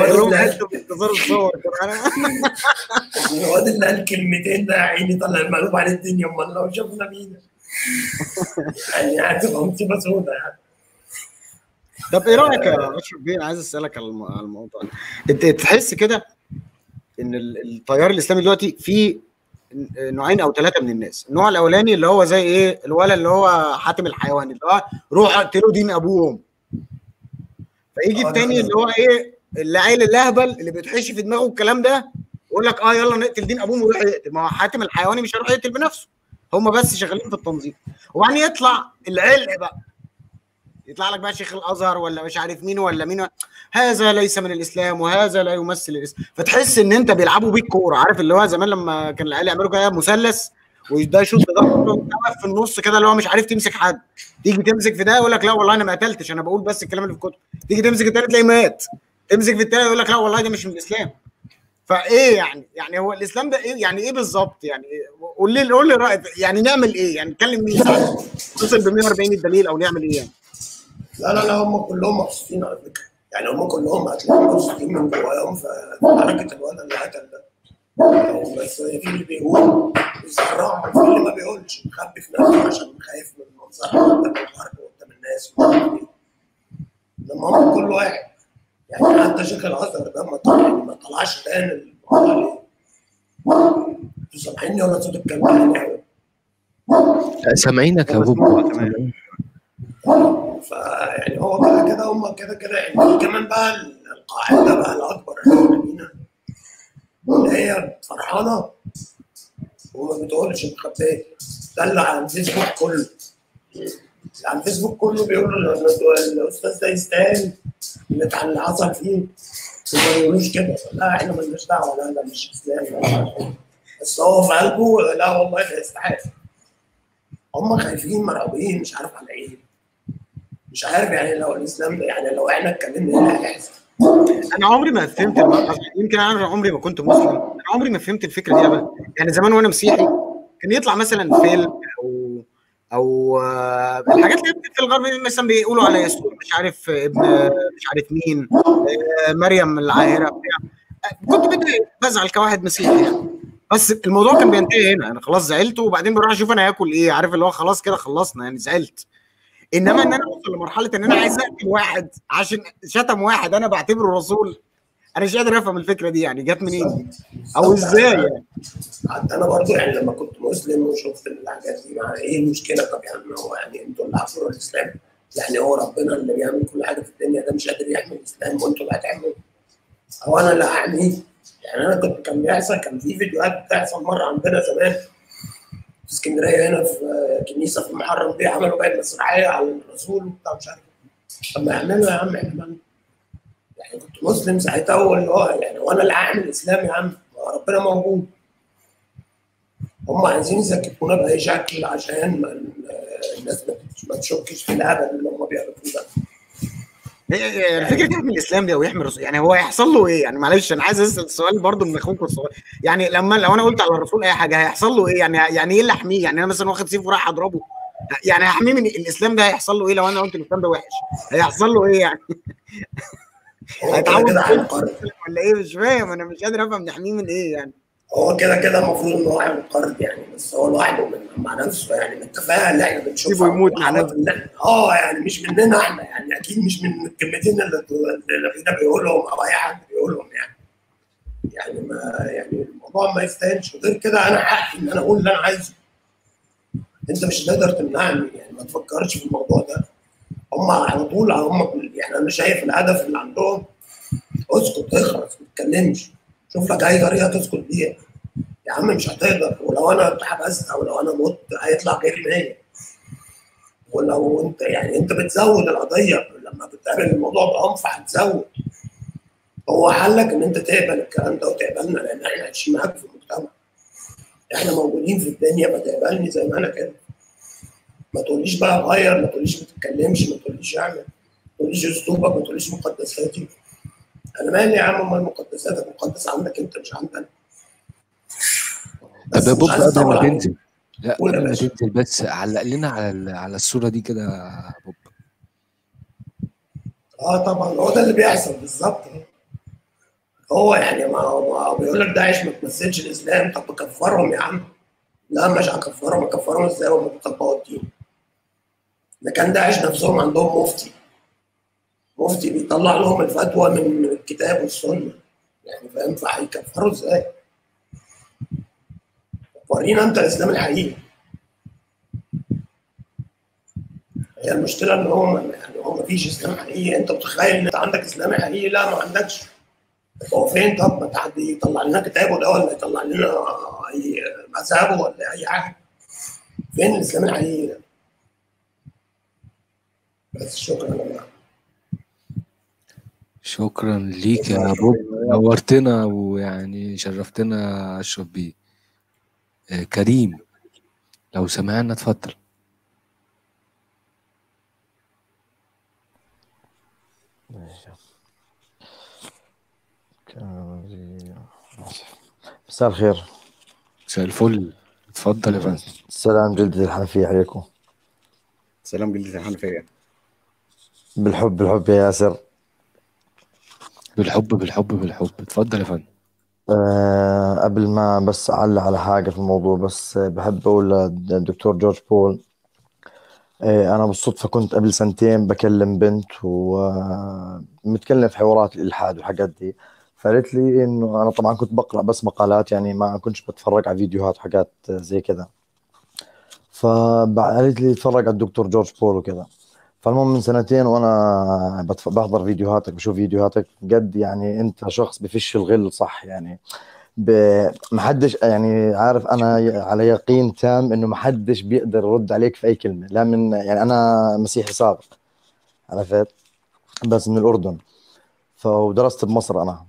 الواد اللي قال كلمتين ده يا عيني طلع المقلوب على الدنيا. امال لو شافوا نبينا. يعني هتبقى مصيبه سودة يعني. طب إيه رأيك يا أشرف بيه؟ عايز أسألك على الم- على الموضوع ده. انت تحس كده إن ال- التيار الإسلامي دلوقتي فيه نوعين أو ثلاثة من الناس. النوع الأولاني اللي هو زي إيه؟ الولد اللي هو حاتم الحيوان اللي هو روح اقتلوا دين أبوهم. فيجي آه، التاني ده- اللي هو إيه؟ اللي عيل اللهبل اللي بيتحشي في دماغه الكلام ده يقول لك آه يلا نقتل دين أبوهم ويروح يقتل. ما هو حاتم الحيواني مش هيروح يقتل بنفسه. هم بس شغالين في التنظيم. وبعدين يطلع العلق بقى. يطلع لك بقى شيخ الأزهر ولا مش عارف مين ولا مين هذا ليس من الإسلام وهذا لا يمثل الاسلام فتحس إن أنت بيلعبوا بيك كورة. عارف اللي هو زمان لما كان العيال يعملوا كده مثلث وده يشوط ده في النص كده اللي هو مش عارف تمسك حد. تيجي تمسك في ده يقول لك لا والله أنا ما قتلتش أنا بقول بس الكلام اللي في الكتب تيجي تمسك التاني تلاقيه مات. تمسك في التاني يقول لك لا والله ده مش من الإسلام. فإيه يعني؟ يعني هو الإسلام ده إيه؟ يعني إيه بالظبط؟ يعني؟ قول لي قول لي رأيك. يعني نعمل إيه؟ يعني نتكلم مين؟ نوصل ب 140 الدليل أو نعمل إيه يعني؟ لا لا لا هم كلهم مبسوطين على فكرة. يعني هم كلهم هتلاقيهم مبسوطين من جواهم في حركه الولد اللي قتل ده. بس في اللي بيقول بيسرعهم وفي اللي ما بيقولش مخبي في نفسه عشان خايف من المنظر قدام الغرب وقدام الناس ومش عارف إيه. لما هم كل واحد يعني حتى شيخ الازهر ده ما طلع ما طلعش بان الموضوع؟ أنتوا سامعيني ولا صوت الكلام سامعينك يا بوب. فيعني هو كده كده هم كده كده يعني. كمان بقى القاعدة بقى الأكبر اللي هي فرحانه وما بتقولش مخبيه ده اللي على الفيسبوك كله. على الفيسبوك كله بيقولوا الأستاذ ده يستاهل اللي حصل فيه. وما بيقولوش كده. لا إحنا مالناش دعوة. لا لا مش إيه. بس هو في قلبه لا والله ده يستحق. هم خايفين مرعوبين مش عارف على إيه. مش عارف يعني لو الإسلام ده يعني لو إحنا اتكلمنا هنا هيحصل. أنا عمري ما فهمت يمكن أنا عمري ما كنت مسلم. أنا عمري ما فهمت الفكرة دي ابدا. يعني زمان وأنا مسيحي كان يطلع مثلا فيلم أو أو آه، الحاجات اللي في الغرب مثلا بيقولوا على يسوع مش عارف ابن مش عارف مين آه، مريم العاهرة بتاع. كنت بزعل كواحد مسيحي يعني. بس الموضوع كان بينتهي هنا. أنا خلاص زعلت وبعدين بروح أشوف أنا هاكل إيه. عارف اللي هو خلاص كده خلصنا يعني زعلت. إنما إن أنا أوصل لمرحلة إن أنا عايز أقتل واحد عشان شتم واحد أنا بعتبره رسول. أنا مش قادر أفهم الفكرة دي يعني جت منين؟ أو إزاي يعني؟ أنا برضو يعني لما كنت مسلم وشفت الحاجات دي مع إيه المشكلة؟ طب يعني هو يعني أنتوا اللي عصروا الإسلام. يعني هو ربنا اللي بيعمل كل حاجة في الدنيا ده مش قادر يحمي الاسلام وأنتوا اللي هتعملوا. هو أنا اللي هحميه يعني أنا كنت كان بيحصل كان في فيديوهات بتحصل مرة عندنا زمان في اسكندرية هنا في كنيسه في المحرم دي عملوا بقى مسرحيه على الرسول وبتاع مش عارف إيه. طب ما يعملوا يا عم إحنا؟ يعني كنت مسلم ساعتها هو اللي هو يعني وأنا اللي هعمل الاسلام يا عم ربنا موجود هم عايزين يسكتونا بأي شكل عشان الناس ما- تشكش في الهبل اللي هم بيعملوه ده هي- هي فكره يحمي الإسلام دي أو يحمي الرسول؟ يعني هو هيحصل له إيه؟ يعني معلش أنا عايز أسأل السؤال برضو من اخوكم الصغير يعني لما لو أنا قلت على الرسول أي حاجة هيحصل له إيه؟ يعني يعني إيه اللي أحميه؟ يعني أنا مثلا واخد سيف ورايح أضربه. يعني هحميه من الإسلام ده هيحصل له إيه؟ لو أنا قلت الإسلام ده وحش هيحصل له إيه يعني؟ هيتعود ولا إيه؟ مش فاهم أنا مش قادر أفهم نحميه من إيه يعني؟ هو كده كده المفروض إن هو متقرب يعني بس هو لوحده من مع نفسه يعني من التفاهه اللي إحنا بنشوفها يموت آه يعني مش مننا إحنا يعني أكيد مش من الكلمتين اللي اللي فينا بيقولهم أو أي حد بيقولهم يعني. يعني ما يعني الموضوع ما يستاهلش. غير كده أنا حقي إن أنا أقول اللي أنا عايزه. أنت مش هتقدر تمنعني يعني ما تفكرش في الموضوع ده. هم على طول هم يعني أنا شايف الهدف اللي عندهم. اسكت اخرس ما تتكلمش. شوف لك اي طريقه تسكت بيها. يا عم مش هتقدر. ولو أنا اتحبست أو لو أنا مت هيطلع غير 100 ولو أنت يعني أنت بتزود القضية. لما بتقابل الموضوع بعنف هتزود هو حلك إن أنت تقبل الكلام ده وتقبلنا لأن إحنا عايشين معاك في المجتمع. إحنا موجودين في الدنيا فتقبلني زي ما أنا كده. ما تقوليش بقى غير ما تقوليش ما تتكلمش ما تقوليش اعمل. ما تقوليش أسلوبك ما تقوليش مقدساتي. أنا مالي يا عم أمال مقدساتك مقدس عندك أنت مش عندنا. طب يا بوب قبل ما تنزل. لا قبل ما تنزل بس علق لنا على على الصورة دي كده يا بوب. آه طبعا هو ده اللي بيحصل بالظبط. هو يعني ما هو ما هو بيقول لك داعش ما تمثلش الإسلام. طب كفرهم يا عم. لا مش هكفرهم. اكفرهم إزاي؟ وهم بيطبقوا الدين. ده كان داعش نفسهم عندهم مفتي. مفتي بيطلع لهم الفتوى من الكتاب والسنة. يعني فاهم؟ فهيكفروا إزاي؟ ورينا أنت الإسلام الحقيقي. هي المشكلة إن هو يعني هو ما فيش إسلام حقيقي. أنت متخيل إن أنت عندك إسلام حقيقي؟ لا ما عندكش. هو فين؟ طب ما حد يطلع لنا كتابه ده ولا يطلع لنا أي مذهبه ولا أي حاجة. فين الإسلام الحقيقي ده؟ بس شكرا يا جماعة. شكرا ليك يا بوب. نورتنا ويعني شرفتنا أشرف بيه آه، كريم لو سمعنا اتفضل. مساء الخير. مساء الفل. اتفضل يا فندم. السلام جلدة الحنفية عليكم. سلام جلدة الحنفية. بالحب بالحب يا ياسر. بالحب بالحب بالحب. اتفضل يا فندم. أه قبل ما بس أعلق على حاجة في الموضوع بس بحب أقول للدكتور جورج بول أه أنا بالصدفة كنت قبل سنتين بكلم بنت ومتكلم في حوارات الإلحاد والحاجات دي. فقالت لي إنه أنا طبعا كنت بقرأ بس مقالات يعني ما كنتش بتفرج على فيديوهات وحاجات زي كذا فقالت لي اتفرج على الدكتور جورج بول وكذا فالمهم من سنتين وأنا بحضر فيديوهاتك بشوف فيديوهاتك قد يعني أنت شخص بفش الغل صح؟ يعني محدش يعني عارف أنا على يقين تام إنه محدش بيقدر يرد عليك في أي كلمة لا من يعني أنا مسيحي سابق عرفت؟ بس من الأردن فدرست بمصر أنا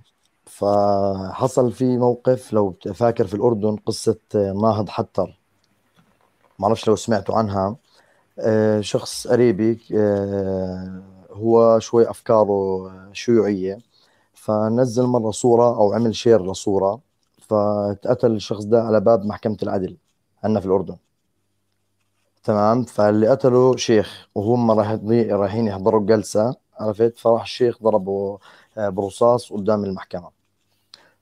فحصل في موقف لو فاكر في الأردن قصة ناهض حتر معرفش لو سمعتوا عنها. شخص قريبي آه، هو شوي أفكاره شيوعية فنزل مرة صورة أو عمل شير لصورة فاتقتل الشخص ده على باب محكمة العدل عندنا في الأردن. تمام؟ فاللي قتله شيخ وهم راح رايحين يحضروا جلسة عرفت؟ فراح الشيخ ضربه آه، برصاص قدام المحكمة.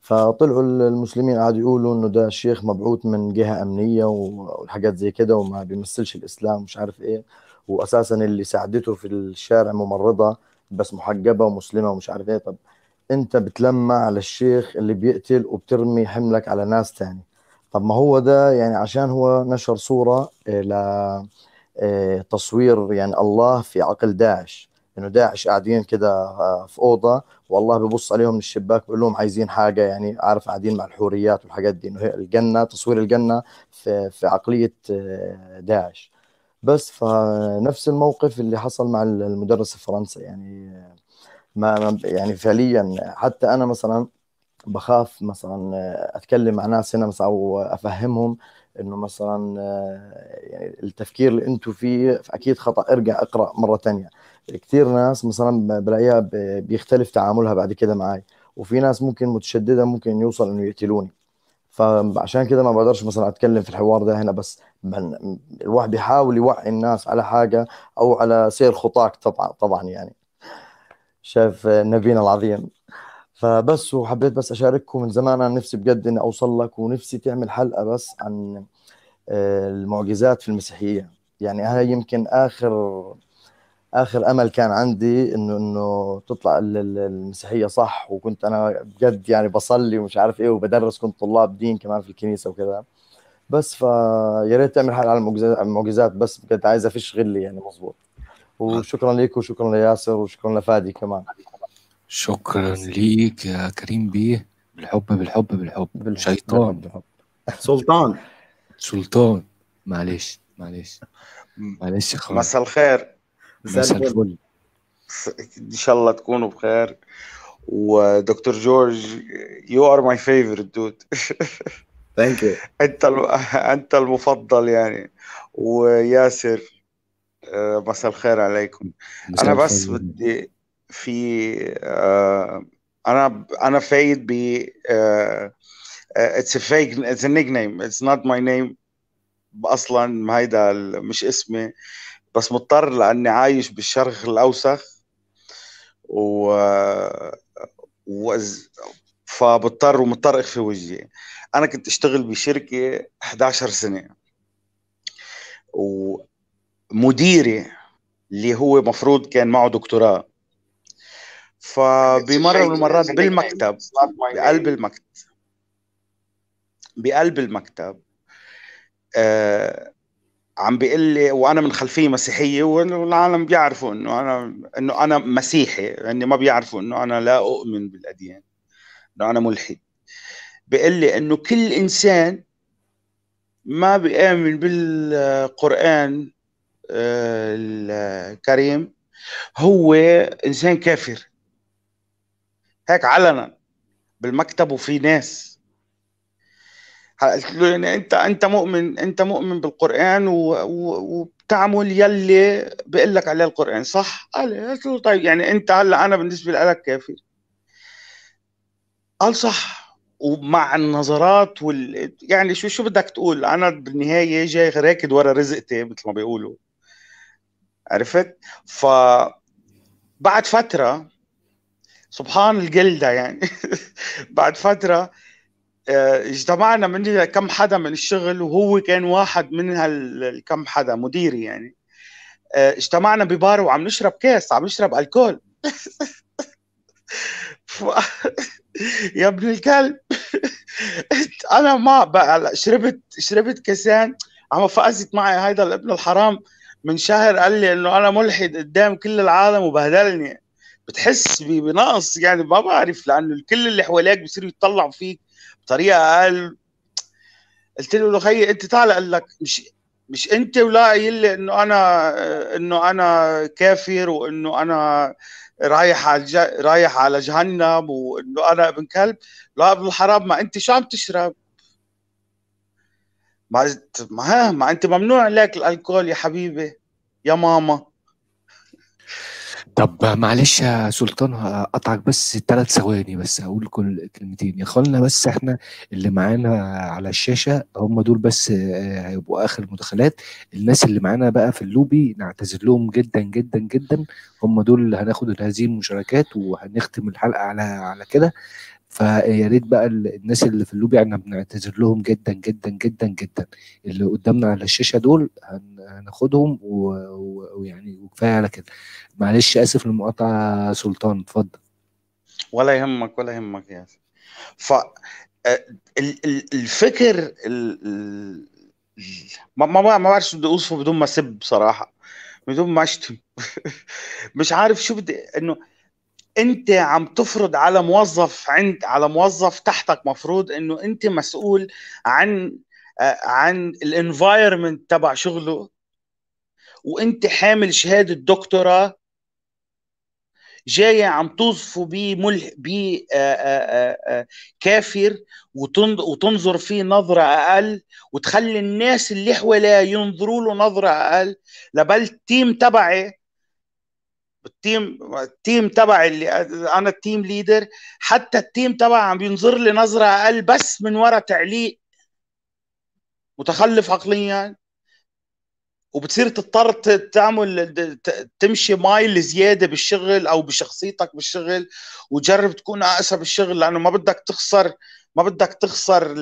فطلعوا المسلمين قعدوا يقولوا إنه ده الشيخ مبعوث من جهة أمنية والحاجات زي كده وما بيمثلش الإسلام مش عارف إيه. واساسا اللي ساعدته في الشارع ممرضة بس محجبة ومسلمة ومش عارف إيه. طب أنت بتلمع على الشيخ اللي بيقتل وبترمي حملك على ناس تاني. طب ما هو ده يعني عشان هو نشر صورة آه، ل آه، تصوير يعني الله في عقل داعش. إنه داعش قاعدين كده آه، في أوضة والله ببص عليهم من الشباك بقول لهم عايزين حاجة يعني عارف قاعدين مع الحوريات والحاجات دي إنه هي الجنة تصوير الجنة في في عقلية آه، داعش. بس فنفس الموقف اللي حصل مع المدرس في فرنسا يعني ما ما- يعني فعليا حتى أنا مثلا بخاف مثلا أتكلم مع ناس هنا مثلا أو أفهمهم إنه مثلا يعني التفكير اللي أنتم فيه أكيد خطأ ارجع اقرأ مرة تانية. كثير ناس مثلا بلاقيها بيختلف تعاملها بعد كده معي وفي ناس ممكن متشددة ممكن يوصل إنه يقتلوني. فعشان كده ما بقدرش مثلا أتكلم في الحوار ده هنا بس الواحد بيحاول يوعي الناس على حاجة أو على سير خطاك طبعا طبعا يعني. شايف نبينا العظيم. فبس وحبيت بس أشارككم من زمان أنا نفسي بجد إني أوصل لك ونفسي تعمل حلقة بس عن آه، المعجزات في المسيحية. يعني هاي يمكن آخر آخر أمل كان عندي انه إنه تطلع ال- ال- المسيحية صح وكنت أنا بجد يعني بصلي ومش عارف إيه وبدرس كنت طلاب دين كمان في الكنيسة وكذا بس فيا ريت تعمل حلقه على المعجزات بس بجد عايز افش غلي يعني مظبوط. وشكرا لك وشكرا لياسر وشكرا لفادي كمان. شكرا ليك يا كريم بيه. بالحب بالحب بالحب. بالحب. شيطان. بالحب. سلطان. سلطان. معلش معلش. معلش خالص مساء الخير. مساء الفل. إن شاء الله تكونوا بخير. ودكتور جورج you are my favorite dude thank you أنت. أنت المفضل يعني. وياسر آه، مساء الخير عليكم. أنا بس. بدي في آه، أنا أنا فايد ب it's fake it's nickname it's not my name أصلا هيدا مش اسمي. بس مضطر لأني عايش بالشرق الأوسخ و وز... فبضطر ومضطر أخفي وجهي. أنا كنت أشتغل بشركة 11 سنة. ومديري اللي هو مفروض كان معه دكتوراه. فبمرة من المرات بالمكتب بقلب المكتب. بقلب المكتب آه عم بيقول لي وأنا من خلفية مسيحية والعالم بيعرفوا إنه أنا إنه أنا مسيحي يعني ما بيعرفوا إنه أنا لا أؤمن بالأديان إنه أنا ملحد. بيقول لي إنه كل إنسان ما بيآمن بالقرآن آه، الكريم هو إنسان كافر. هيك علنا بالمكتب وفي ناس. قلت له يعني انت أنت مؤمن أنت مؤمن بالقرآن و- وبتعمل يلي بيقول لك عليه القرآن صح؟ قال قلت له طيب يعني أنت هلأ أنا بالنسبة لك كافر قال صح ومع النظرات وال يعني شو شو بدك تقول أنا بالنهاية جاي راكد ورا رزقتي مثل ما بيقولوا عرفت؟ ف بعد فترة سبحان الجلدة يعني <laughs> بعد فترة اجتمعنا من كم حدا من الشغل وهو كان واحد من هالكم حدا مديري يعني. آه، اجتمعنا ببار وعم نشرب كاس عم نشرب ألكول. <laughs> ف... <laughs> يا ابن الكلب. <laughs> أنا ما بقى شربت شربت كاسين. عم فقست معي هيدا الابن الحرام من شهر قال لي إنه أنا ملحد قدام كل العالم وبهدلني. بتحس بنقص يعني ما بعرف لأنه الكل اللي حواليك بصيروا يتطلعوا فيك. بطريقة أقل. قلت له خيي أنت تعال قال لك مش مش أنت ولا قايل لي إنه أنا إنه أنا كافر وإنه أنا رايح على الج... رايح على جهنم وإنه أنا ابن كلب. لا ابن الحرام ما أنت شو عم تشرب؟ ما ما, ما أنت ممنوع عليك الألكول يا حبيبي يا ماما. طب معلش يا سلطان هقطعك بس ثلاث ثواني بس هقول كل كلمتين يا اخوانا بس إحنا اللي معانا على الشاشة هم دول بس آه، هيبقوا آخر المداخلات الناس اللي معانا بقى في اللوبي نعتذر لهم جدا جدا جدا. هم دول هناخد هذه المشاركات وهنختم الحلقة على على كده. فيا ريت بقى ال- الناس اللي في اللوبي إحنا بنعتذر لهم جدا جدا جدا جدا. اللي قدامنا على الشاشة دول هن- هناخدهم ويعني وكفاية على كده. معلش آسف للمقاطعة سلطان. اتفضل. ولا يهمك ولا يهمك يا أخي. ف آه، ال- ال- الفكر ال- ما ما شو بدي اوصفه بدون ما أسب بصراحة. بدون ما أشتم. <laughs> مش عارف شو بدي إنه أنت عم تفرض على موظف عند على موظف تحتك مفروض إنه أنت مسؤول عن عن الإنفايرمنت تبع شغله وأنت حامل شهادة دكتوراه جاية عم توصفه بملح ب كافر وتن- وتنظر فيه نظرة أقل وتخلي الناس اللي حواليه ينظروا له نظرة أقل لبل التيم تبعي التيم التيم تبعي اللي أنا التيم ليدر حتى التيم تبعي عم بينظر لي نظرة أقل بس من وراء تعليق متخلف عقليا. وبتصير تضطر تعمل تمشي mile زيادة بالشغل أو بشخصيتك بالشغل وتجرب تكون اقسى بالشغل لأنه ما بدك تخسر ما بدك تخسر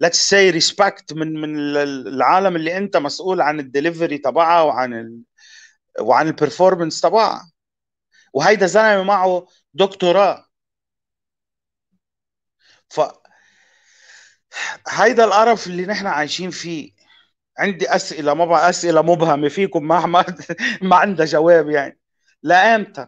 let's say respect من من ال- العالم اللي أنت مسؤول عن الدليفري تبعها وعن وعن ال performance تبعها وهيدا زلمة معه دكتوراه. ف هيدا القرف اللي نحن عايشين فيه. عندي أسئلة ما بقى أسئلة مبهمة فيكم ما ما, ما عندها جواب يعني. لإمتى؟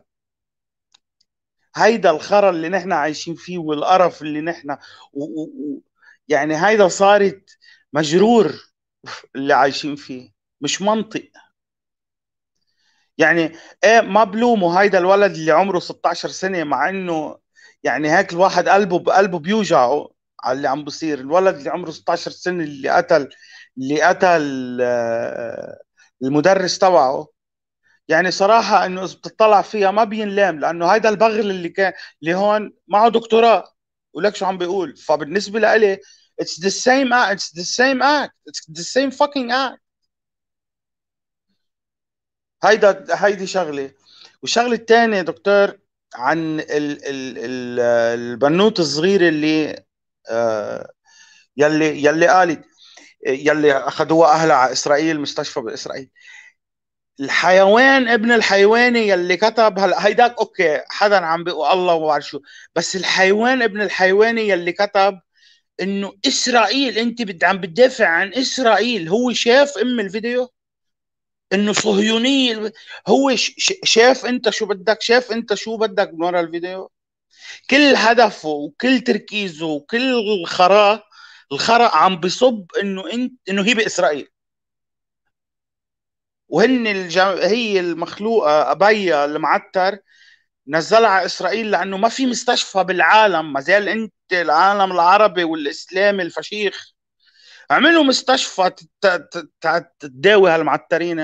هيدا الخرا اللي نحن عايشين فيه والقرف اللي نحن و... و... و... يعني هيدا صارت مجرور اللي عايشين فيه مش منطق. يعني إيه ما بلومه هيدا الولد اللي عمره 16 سنة مع انه يعني هيك الواحد قلبه بقلبه بيوجعه على اللي عم بصير. الولد اللي عمره 16 سنة اللي قتل اللي قتل آه، المدرس تبعه يعني صراحة انه إذا بتطلع فيها ما بينلام لأنه هيدا البغل اللي كان اللي هون معه دكتوراه ولك شو عم بيقول؟ فبالنسبة لإلي it's the same act it's the same act it's the same fucking act. هيدا هيدي شغلة. والشغلة الثانية دكتور عن ال ال ال البنوت الصغيرة اللي آه، يلي يلي قالت يلي أخذوها أهلها على إسرائيل مستشفى بإسرائيل. الحيوان ابن الحيواني يلي كتب هلا هيداك أوكي حدا عم بيقول الله ما بعرف شو. بس الحيوان ابن الحيواني يلي كتب إنه إسرائيل أنت عم بتدافع عن إسرائيل. هو شاف أم الفيديو؟ إنه صهيونيه هو شاف أنت شو بدك شاف أنت شو بدك من ورا الفيديو؟ كل هدفه وكل تركيزه وكل الخرا الخرا عم بصب إنه انت إنه هي بإسرائيل. وهن الجم... هي المخلوقه أبيا المعتر نزلها على إسرائيل لأنه ما في مستشفى بالعالم ما زال أنت العالم العربي والاسلامي الفشيخ. عملوا مستشفى تداوي هالمعترين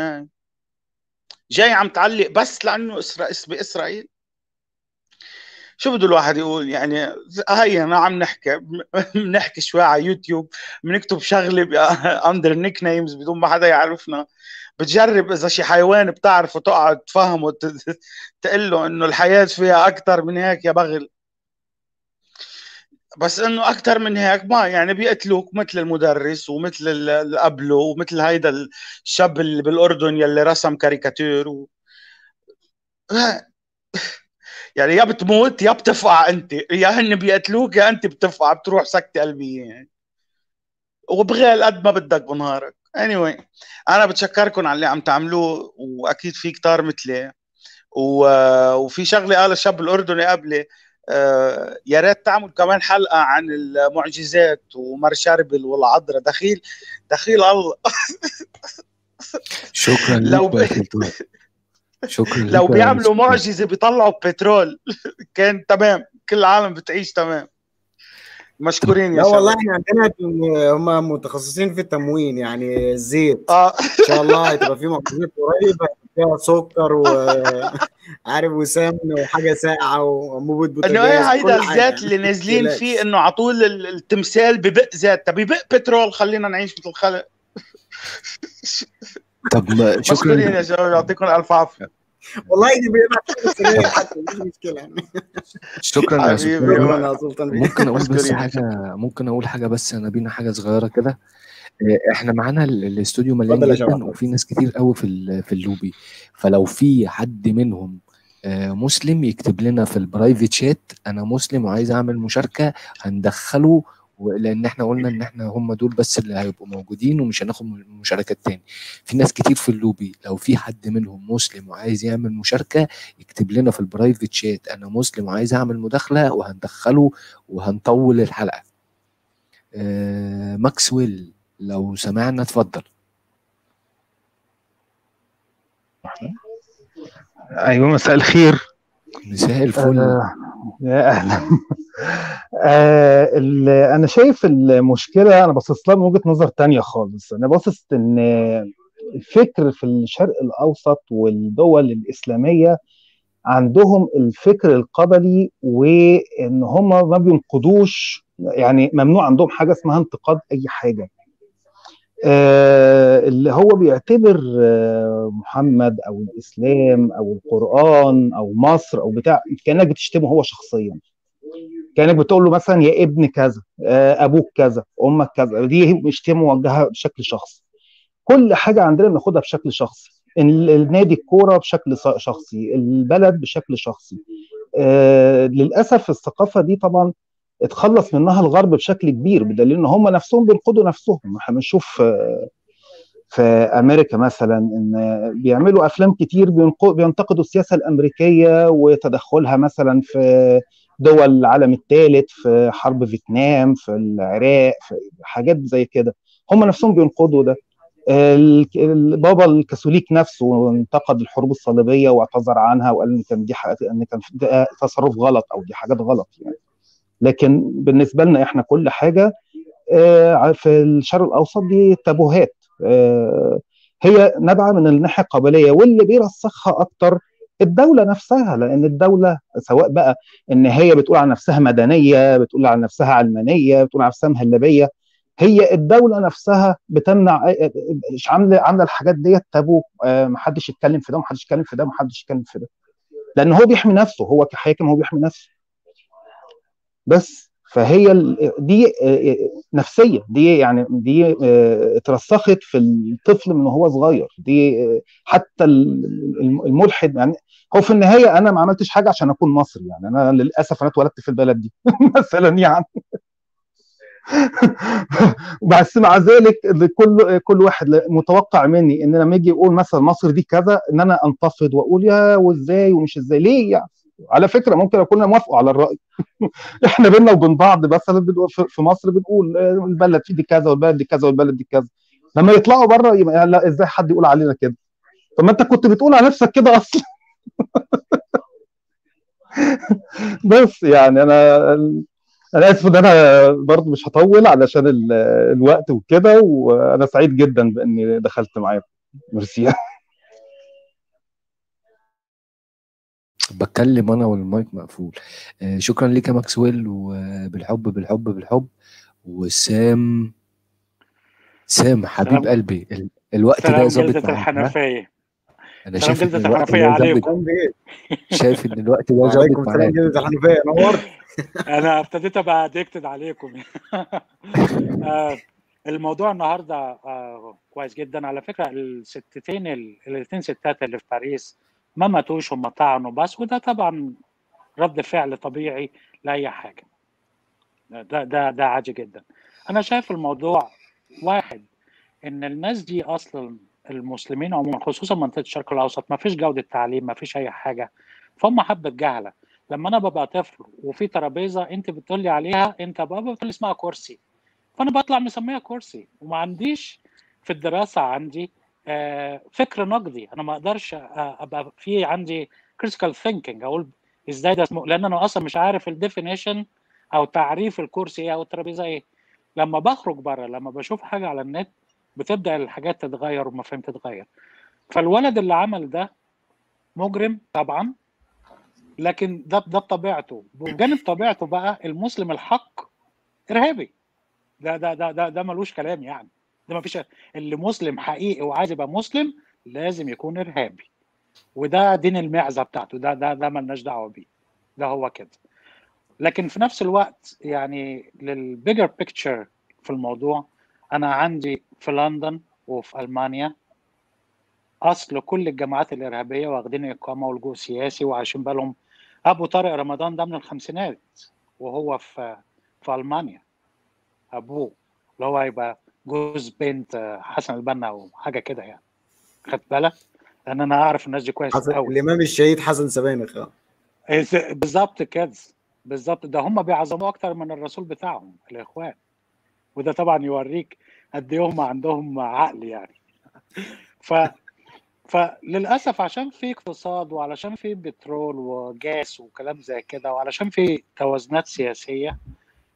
جاي عم تعلق بس لأنه إسرا... إس- بإسرائيل. شو بده الواحد يقول؟ يعني هي أنا عم نحكي. <laughs> بنحكي شوي على يوتيوب. بنكتب شغلة under nicknames بدون ما حدا يعرفنا. بتجرب إذا شي حيوان بتعرفه تقعد تفهمه تقول له إنه الحياة فيها أكثر من هيك يا بغل. بس إنه أكثر من هيك ما يعني بيقتلوك مثل المدرس ومثل ال- اللي قبله ومثل هيدا الشاب اللي بالأردن يلي رسم كاريكاتير و... <laughs> يعني يا بتموت يا بتفقع أنت. يا هن بيقتلوك يا أنت بتفقع بتروح سكتة قلبية يعني. وبغال قد ما بدك بنهارك. Anyway أنا بتشكركم على اللي عم تعملوه وأكيد في كتار مثلي. و... وفي شغلة قال الشاب الأردني قبلي. يا ريت تعمل كمان حلقة عن المعجزات ومر شربل والعذراء. دخيل دخيل الله. <laughs> شكرا لو ب... شكرا لو بيعملوا معجزة بيطلعوا بترول <laughs> كان تمام. كل العالم بتعيش تمام. مشكورين يا لا والله شباب. إحنا عندنا هم متخصصين في التموين يعني الزيت آه. إن شاء الله هتبقى في معجزات قريبه فيها سكر وعارف <laughs> وسمن وحاجة ساقعة وانبوبه إنه إيه بوتاجاز هيدا الزيت اللي نازلين. فيه إنه على طول ال- التمثال ببق زيت. طب يبق بترول خلينا نعيش مثل الخلق. طب <laughs> شكرا مشكورين يا شباب يعطيكم ألف عافية. والله دي حتى مش مشكلة. يعني شكرا يا سلطان. ممكن أقول بس حاجة ممكن أقول حاجة بس يا نبينا حاجة صغيرة كده. آه، إحنا معانا ال- الاستوديو مليان جدا وفي ناس كتير قوي في ال- في اللوبي. فلو في حد منهم آه، مسلم يكتب لنا في ال private chat أنا مسلم وعايز أعمل مشاركة هندخله لأن إحنا قلنا إن إحنا هم دول بس اللي هيبقوا موجودين ومش هناخد مشاركات تاني. في ناس كتير في اللوبي لو في حد منهم مسلم وعايز يعمل مشاركة يكتب لنا في ال private chat أنا مسلم وعايز أعمل مداخلة وهندخله وهنطول الحلقة. آه، ماكسويل لو سمعنا اتفضل. أيوه مساء الخير. مساء الفل. آه يا أهلا. آه أنا شايف المشكلة أنا باصص لها من وجهة نظر تانية خالص. أنا باصص إن الفكر في الشرق الأوسط والدول الإسلامية عندهم الفكر القبلي وإن هم ما بينقضوش يعني ممنوع عندهم حاجة اسمها انتقاد أي حاجة. اللي هو بيعتبر آه، محمد أو الإسلام أو القرآن أو مصر أو بتاع كأنك بتشتمه هو شخصيا. كأنك بتقول له مثلا يا ابن كذا آه، أبوك كذا أمك كذا. دي شتيمه موجهه بشكل شخصي. كل حاجة عندنا بناخدها بشكل شخصي. ال- النادي الكورة بشكل شخصي. البلد بشكل شخصي. آه، للأسف الثقافة دي طبعا اتخلص منها الغرب بشكل كبير بدليل إن هم نفسهم بينقضوا نفسهم. إحنا بنشوف في أمريكا مثلا إن بيعملوا أفلام كتير بينتقدوا السياسة الأمريكية وتدخلها مثلا في دول العالم الثالث في حرب فيتنام في العراق في حاجات زي كده. هم نفسهم بينقضوا ده. ال- البابا الكاثوليك نفسه انتقد الحروب الصليبية واعتذر عنها وقال إن كان دي إن كان تصرف غلط أو دي حاجات غلط يعني. لكن بالنسبة لنا إحنا كل حاجة آه، في الشرق الأوسط دي تابوهات آه، هي نابعة من الناحية القبليه واللي بيرسخها أكتر الدولة نفسها لأن الدولة سواء بقى إن هي بتقول عن نفسها مدنية بتقول عن نفسها علمانية بتقول عن نفسها مهلبية هي الدولة نفسها بتمنع آه، مش عاملة عاملة الحاجات ديت تابو محدش يتكلم في ده محدش يتكلم في ده محدش يتكلم في ده. لأن هو بيحمي نفسه هو كحاكم هو بيحمي نفسه. بس فهي دي آه، نفسية دي يعني دي آه، اترسخت في الطفل من وهو صغير. دي آه، حتى ال- الم- الملحد يعني هو في النهاية أنا ما عملتش حاجة عشان أكون مصري يعني. أنا للأسف أنا اتولدت في البلد دي <laughs> مثلا يعني. <laughs> بس مع ذلك كل كل واحد متوقع مني ان لما يجي يقول مثلا مصر دي كذا إن أنا أنتفض وأقول يا وإزاي ومش إزاي ليه يعني؟ على فكرة ممكن أكون موافقه على الرأي. <laughs> إحنا بينا وبين بعض مثلا في مصر بنقول آه، البلد دي كذا والبلد دي كذا والبلد دي كذا. لما يطلعوا بره يبقى لا إزاي حد يقول علينا كده؟ طب ما أنت كنت بتقول على نفسك كده أصلا. <laughs> بس يعني أنا أنا آسف إن أنا برضه مش هطول علشان ال- الوقت وكده وأنا سعيد جدا بإني دخلت معاكم. ميرسي. <laughs> بتكلم أنا والمايك مقفول. آه، شكرا ليك يا ماكسويل وبالحب بالحب بالحب. وسام سام حبيب سلام. قلبي ال- الوقت ده سلام ظابط جلدة معاك ها؟ الحنفية. أنا سلام شايف إن جلدة الوقت ده ظابط عليكم شايف إن الوقت ده ظابط وعليكم السلام معاك. جدا الحنفية نورت. أنا ابتديت أبقى أديكتد عليكم. <laughs> آه، الموضوع النهاردة آه، كويس جدا. على فكرة الستتين ال- الاثنين ستات اللي في باريس ما ماتوش هم طعنوا بس وده طبعا رد فعل طبيعي لأي حاجة. ده ده ده عادي جدا. أنا شايف الموضوع واحد إن الناس دي أصلا المسلمين عموما خصوصا منطقة الشرق الأوسط ما فيش جودة تعليم ما فيش أي حاجة. فهم حبة جهلة. لما أنا ببقى طفل وفي ترابيزة أنت بتقول لي عليها أنت بابا بتقول لي اسمها كرسي. فأنا بطلع مسميها كرسي. وما عنديش في الدراسة عندي فكر نقدي. أنا ما أقدرش آه، أبقى في عندي critical thinking. أقول إزاي ده اسمه لأن أنا أصلا مش عارف الديفينيشن أو تعريف الكرسي إيه أو الترابيزة إيه. لما بخرج بره لما بشوف حاجة على النت بتبدأ الحاجات تتغير ومفاهيم تتغير. فالولد اللي عمل ده مجرم طبعا لكن ده ده بطبيعته. بجانب طبيعته بقى المسلم الحق إرهابي. ده ده ده ده, ده ملوش كلام يعني. ده ما فيش اللي مسلم حقيقي وعايز يبقى مسلم لازم يكون إرهابي. وده دين المعزة بتاعته. ده ده ده ملناش دعوة بيه. ده هو كده. لكن في نفس الوقت يعني للبيجر بيكتشر في الموضوع أنا عندي في لندن وفي ألمانيا أصل كل الجماعات الإرهابية واخدين إقامة ولجوء سياسي وعايشين بالهم. أبو طارق رمضان ده من الخمسينات وهو في في ألمانيا. أبوه. اللي هو هيبقى جوز بنت حسن البنا أو حاجة كده يعني. خدت بالك؟ لأن أنا أعرف الناس دي كويس حسن قوي الإمام الشهيد حسن سبانخ. إز- بالظبط كده. بالظبط. ده هم بيعظموه أكتر من الرسول بتاعهم الإخوان. وده طبعا يوريك قد إيه هم عندهم عقل يعني. ف فللأسف عشان في اقتصاد وعلشان في بترول وجاس وكلام زي كده وعلشان في توازنات سياسية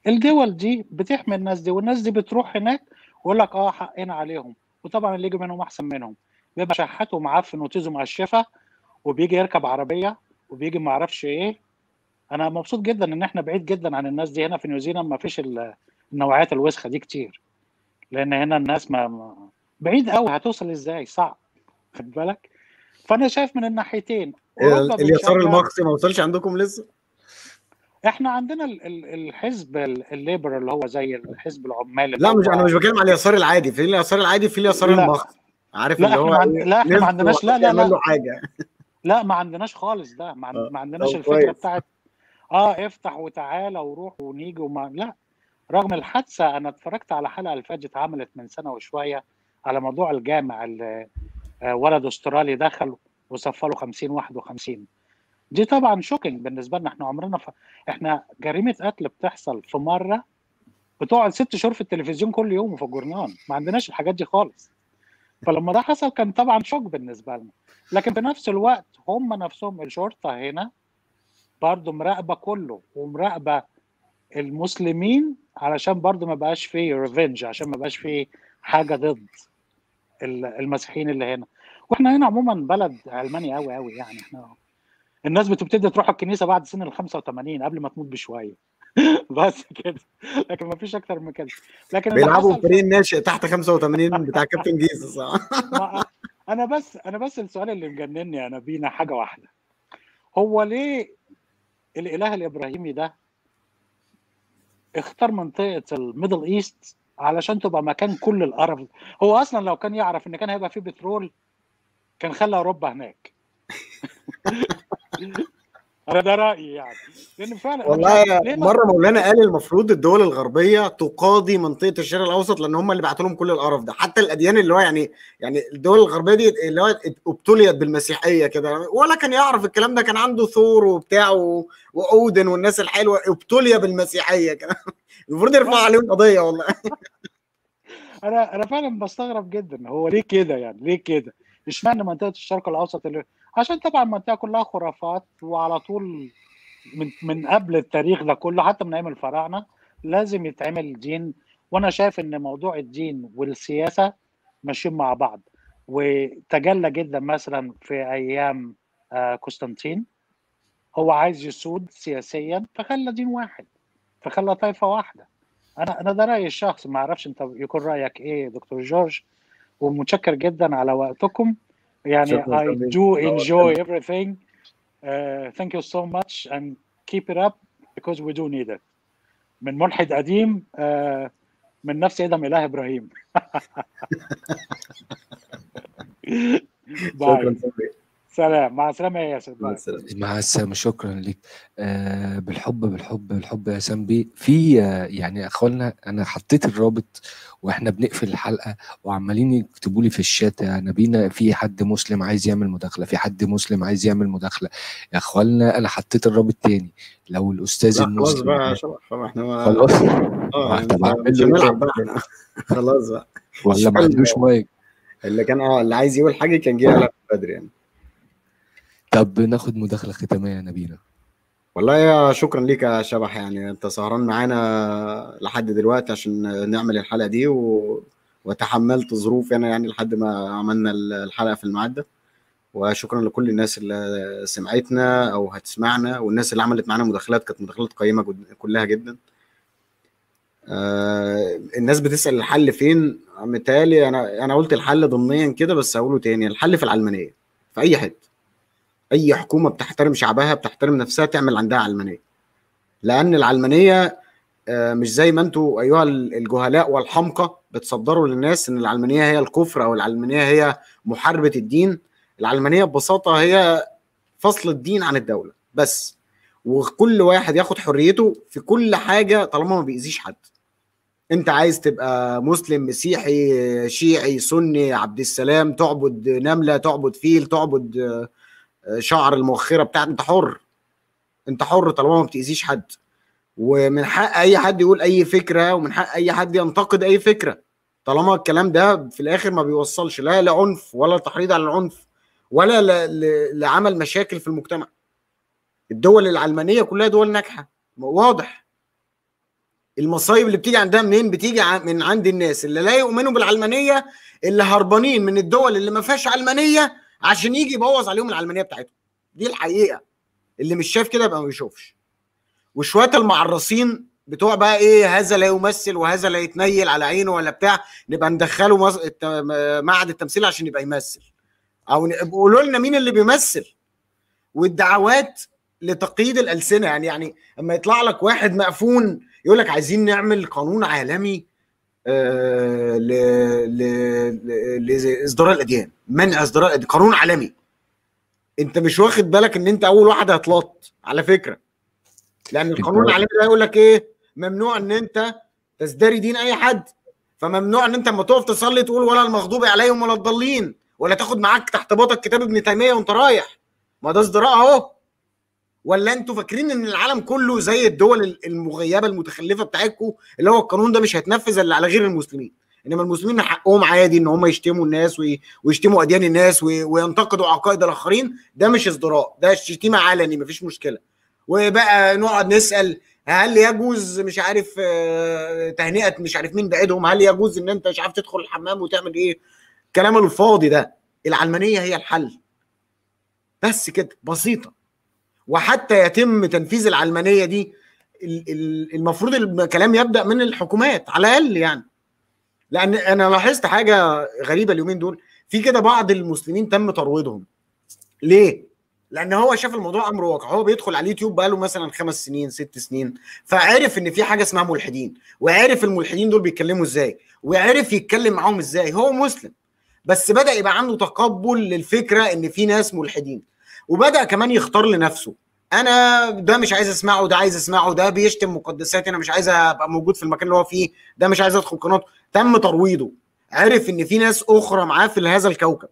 الدول دي بتحمي الناس دي والناس دي بتروح هناك ويقول لك آه حقنا عليهم. وطبعا اللي يجي منهم أحسن منهم. بيبقى شحات ومعفن وطيزه مقشفة وبيجي يركب عربية وبيجي ما أعرفش إيه. أنا مبسوط جدا إن إحنا بعيد جدا عن الناس دي. هنا في نيوزيلاند ما فيش ال- النوعيات الوسخة دي كتير. لأن هنا الناس ما, بعيد قوي هتوصل إزاي؟ صعب. خد بالك؟ فأنا شايف من الناحيتين. أوروبا اليسار الماركسي ما وصلش عندكم لسه؟ إحنا عندنا ال- ال- الحزب ال- ال Labour اللي هو زي الحزب العمال اللي لا مش أنا مش بتكلم على اليسار العادي. في اليسار العادي في اليسار الماركسي عارف اللي هو لا إحنا ما عندناش لا لا لا. حاجة. لا ما عندناش خالص ده. ما, عند... آه ما عندناش الفكرة بتاعت آه افتح وتعالى وروح ونيجي وما لا. رغم الحادثة أنا اتفرجت على حلقة الفجر اتعملت من سنة وشوية على موضوع الجامع اللي آه، ولد أسترالي دخل وصفى له 50 51 دي طبعا shocking بالنسبة لنا. إحنا عمرنا ف... إحنا جريمة قتل بتحصل في مرة بتقعد ست شهور في التلفزيون كل يوم وفي الجورنال. ما عندناش الحاجات دي خالص. فلما ده حصل كان طبعا shock بالنسبة لنا. لكن في نفس الوقت هم نفسهم الشرطة هنا برضه مراقبة كله ومراقبة المسلمين علشان برضه ما بقاش فيه revenge عشان ما بقاش فيه حاجة ضد ال- المسيحيين اللي هنا. وإحنا هنا عموما بلد علماني قوي قوي يعني. إحنا الناس بتبتدي تروح الكنيسة بعد سن ال 85 قبل ما تموت بشوية. <laughs> بس كده. لكن ما فيش أكتر من كده. لكن بيلعبوا فريق الناشئ تحت 85 بتاع كابتن <laughs> صح ما أنا بس أنا بس السؤال اللي مجنني انا بينا حاجة واحدة. هو ليه الإله الإبراهيمي ده اختار منطقة ال Middle East علشان تبقى مكان كل القرف هو أصلا لو كان يعرف إن كان هيبقى فيه بترول كان خلى أوروبا هناك. <laughs> أنا ده رأيي يعني. لأن فعلا والله مرة مولانا قال المفروض الدول الغربية تقاضي منطقة الشرق الأوسط لأن هم اللي بعتوا لهم كل القرف ده. حتى الأديان اللي هو يعني يعني الدول الغربية دي اللي هو ابتليت بالمسيحية كده. ولا كان يعرف الكلام ده كان عنده ثور وبتاع و- وأودن والناس الحلوة ابتلي بالمسيحية كده. المفروض يرفعوا عليهم قضية والله. <laughs> أنا أنا فعلا بستغرب جدا. هو ليه كده يعني؟ ليه كده؟ اشمعنى منطقة الشرق الأوسط اللي عشان طبعا المنطقة كلها خرافات وعلى طول من من قبل التاريخ ده كله حتى من أيام الفراعنة لازم يتعمل دين وأنا شايف إن موضوع الدين والسياسة ماشيين مع بعض. وتجلى جدا مثلا في أيام آه، قسطنطين. هو عايز يسود سياسيا فخلى دين واحد فخلى طائفة واحدة. أنا أنا ده رأيي الشخصي. ما أعرفش أنت يكون رأيك إيه دكتور جورج. ومتشكر جدا على وقتكم. يعني I do enjoy everything uh, thank you so much and keep it up because we do need it من ملحد قديم uh, من نفس آدم اله إبراهيم شكرا صديقي سلام مع السلامة يا ياسر مع السلامة. مع السلامة شكرا لك آه بالحب بالحب بالحب يا سامبي. في آه يعني يا اخوانا أنا حطيت الرابط وإحنا بنقفل الحلقة وعمالين يكتبوا لي في الشات يا نبينا في حد مسلم عايز يعمل مداخلة في حد مسلم عايز يعمل مداخلة. يا اخوانا أنا حطيت الرابط تاني. لو الأستاذ لا خلاص المسلم بقى يا شباب إحنا ما خلاص. آه طب اعمل له إحنا خلاص بقى. ولا ما عندوش مايك. اللي كان آه اللي عايز يقول حاجة كان جه بدري يعني. طب ناخد مداخلة ختامية يا نبينا والله يا شكرا ليك يا شبح يعني أنت سهران معانا لحد دلوقتي عشان نعمل الحلقة دي و... وتحملت ظروف أنا يعني لحد ما عملنا الحلقة في الميعاد ده وشكرا لكل الناس اللي سمعتنا أو هتسمعنا والناس اللي عملت معانا مداخلات كانت مداخلات قيمة جد- كلها جدا. آه الناس بتسأل الحل فين؟ متهيألي أنا أنا قلت الحل ضمنيا كده بس هقوله تاني الحل في العلمانية في أي حتة. أي حكومة بتحترم شعبها بتحترم نفسها تعمل عندها علمانية. لأن العلمانية آه، مش زي ما أنتوا أيها الجهلاء والحمقى بتصدروا للناس إن العلمانية هي الكفر أو العلمانية هي محاربة الدين. العلمانية ببساطة هي فصل الدين عن الدولة بس. وكل واحد ياخد حريته في كل حاجة طالما ما بيأذيش حد. انت عايز تبقى مسلم مسيحي شيعي سني عبد السلام تعبد نملة تعبد فيل تعبد شعر المؤخرة بتاعت انت حر. انت حر طالما ما بتأذيش حد. ومن حق أي حد يقول أي فكرة ومن حق أي حد ينتقد أي فكرة. طالما الكلام ده في الآخر ما بيوصلش لا لعنف ولا تحريض على العنف ولا. لعمل مشاكل في المجتمع. الدول العلمانية كلها دول ناجحة. واضح. المصايب اللي بتيجي عندها منين؟ بتيجي من عند الناس اللي لا يؤمنوا بالعلمانية اللي هربانين من الدول اللي ما فيهاش علمانية عشان يجي يبوظ عليهم العلمانية بتاعتهم دي الحقيقة اللي مش شايف كده يبقى ما بيشوفش وشوية المعرصين بتوع بقى إيه هذا لا يمثل وهذا لا يتنيل على عينه ولا بتاع نبقى ندخله. الت... معهد التمثيل عشان يبقى يمثل أو قولوا لنا مين اللي بيمثل والدعوات لتقييد الألسنة يعني يعني أما يطلع لك واحد مقفون يقول لك عايزين نعمل قانون عالمي. لاصدار الأديان. منع إصدار الأديان. قانون عالمي. أنت مش واخد بالك إن أنت أول واحد هتلط على فكرة. لأن القانون العالمي ده يقول لك إيه؟ ممنوع إن أنت تزدري دين أي حد. فممنوع إن أنت لما تقف تصلي تقول ولا المغضوب عليهم ولا الضالين ولا تاخد معاك تحت باطك كتاب ابن تيمية وأنت رايح. ما ده ازدراء أهو. ولا أنتوا فاكرين ان العالم كله زي الدول المغيبة المتخلفة بتاعتكم اللي هو القانون ده مش هيتنفذ إلا على غير المسلمين؟ إنما المسلمين حقهم عادي إن هم يشتموا الناس وي- ويشتموا أديان الناس وي- وينتقدوا عقائد الآخرين. ده مش ازدراء ده شتيمه علني مفيش مشكلة. وبقى نقعد نسأل هل يجوز مش عارف آه، تهنئة مش عارف مين بعيدهم هل يجوز إن أنت مش عارف تدخل الحمام وتعمل إيه؟ الكلام الفاضي ده العلمانية هي الحل. بس كده بسيطة. وحتى يتم تنفيذ العلمانية دي ال- ال- المفروض الكلام يبدأ من الحكومات على الأقل يعني. لأن أنا لاحظت حاجة غريبة اليومين دول في كده بعض المسلمين تم ترويضهم. ليه؟ لأن هو شاف الموضوع أمر واقع. هو بيدخل على اليوتيوب بقاله مثلا خمس سنين ست سنين فعرف إن في حاجة اسمها ملحدين وعرف الملحدين دول بيتكلموا إزاي وعرف يتكلم معاهم إزاي. هو مسلم بس بدأ يبقى عنده تقبل للفكرة إن في ناس ملحدين. وبدأ كمان يختار لنفسه. أنا ده مش عايز أسمعه ده عايز أسمعه ده بيشتم مقدساتي أنا مش عايز أبقى موجود في المكان اللي هو فيه ده مش عايز أدخل قناته. تم ترويضه. عرف إن في ناس أخرى معاه في هذا الكوكب.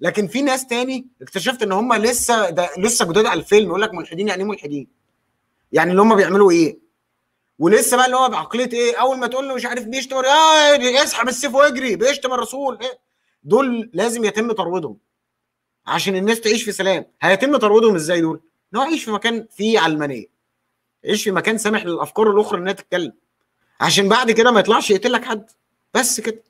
لكن في ناس تاني اكتشفت إن هم لسه ده لسه جداد على الفيلم يقول لك ملحدين يعني إيه ملحدين؟ يعني اللي هم بيعملوا إيه؟ ولسه بقى اللي هو بعقلية إيه؟ أول ما تقول له مش عارف بيشتم آه اسحب السيف واجري بيشتم الرسول. إيه؟ دول لازم يتم ترويضهم. عشان الناس تعيش في سلام. هيتم ترويضهم إزاي دول؟ إن هو يعيش في مكان فيه علمانية. يعيش في مكان سامح للأفكار الأخرى إنها تتكلم. عشان بعد كده ما يطلعش يقتلك حد. بس كده.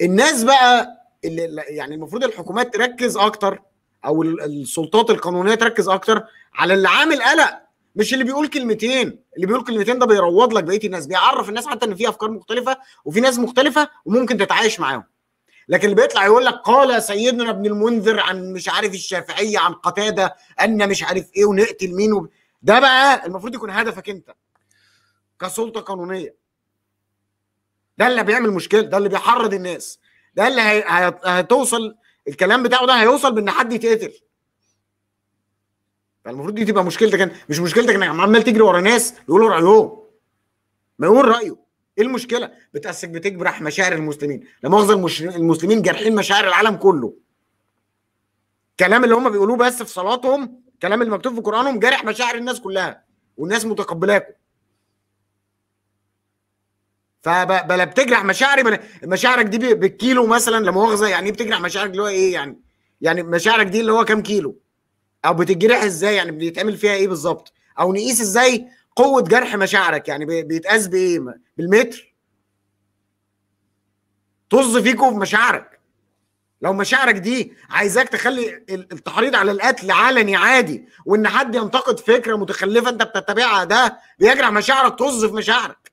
الناس بقى اللي يعني المفروض الحكومات تركز أكتر أو ال- السلطات القانونية تركز أكتر على اللي عامل قلق. مش اللي بيقول كلمتين. اللي بيقول كلمتين ده بيروض لك بقية الناس. بيعرف الناس حتى إن في أفكار مختلفة وفي ناس مختلفة وممكن تتعايش معاهم. لكن اللي بيطلع يقول لك قال سيدنا ابن المنذر عن مش عارف الشافعية عن قتادة أن مش عارف إيه ونقتل مين وب... ده بقى المفروض يكون هدفك أنت كسلطة قانونية. ده اللي بيعمل مشكلة ده اللي بيحرض الناس ده اللي هي... هتوصل الكلام بتاعه ده هيوصل بإن حد يتقتل. فالمفروض دي تبقى مشكلتك مش مشكلتك إنك عمال تجري ورا ناس يقولوا رأيهم ما يقول رأيه. إيه المشكلة؟ بتأسك بتجرح مشاعر المسلمين. لا مؤاخذة. المسلمين جارحين مشاعر العالم كله. الكلام اللي هم بيقولوه بس في صلاتهم الكلام اللي مكتوب في قرآنهم جارح مشاعر الناس كلها والناس متقبلاكم. فبلا بتجرح مشاعري مشاعرك دي بالكيلو مثلا لا مؤاخذة يعني إيه بتجرح مشاعرك اللي هو إيه يعني؟ يعني مشاعرك دي اللي هو كام كيلو؟ أو بتجرح إزاي؟ يعني بيتعمل فيها إيه بالظبط؟ أو نقيس إزاي قوة جرح مشاعرك يعني بي- بيتقاس بإيه؟ بالمتر. طز فيكوا في مشاعرك. لو مشاعرك دي عايزاك تخلي ال- التحريض على القتل علني عادي وإن حد ينتقد فكرة متخلفة أنت بتتبعها ده بيجرح مشاعرك طز في مشاعرك.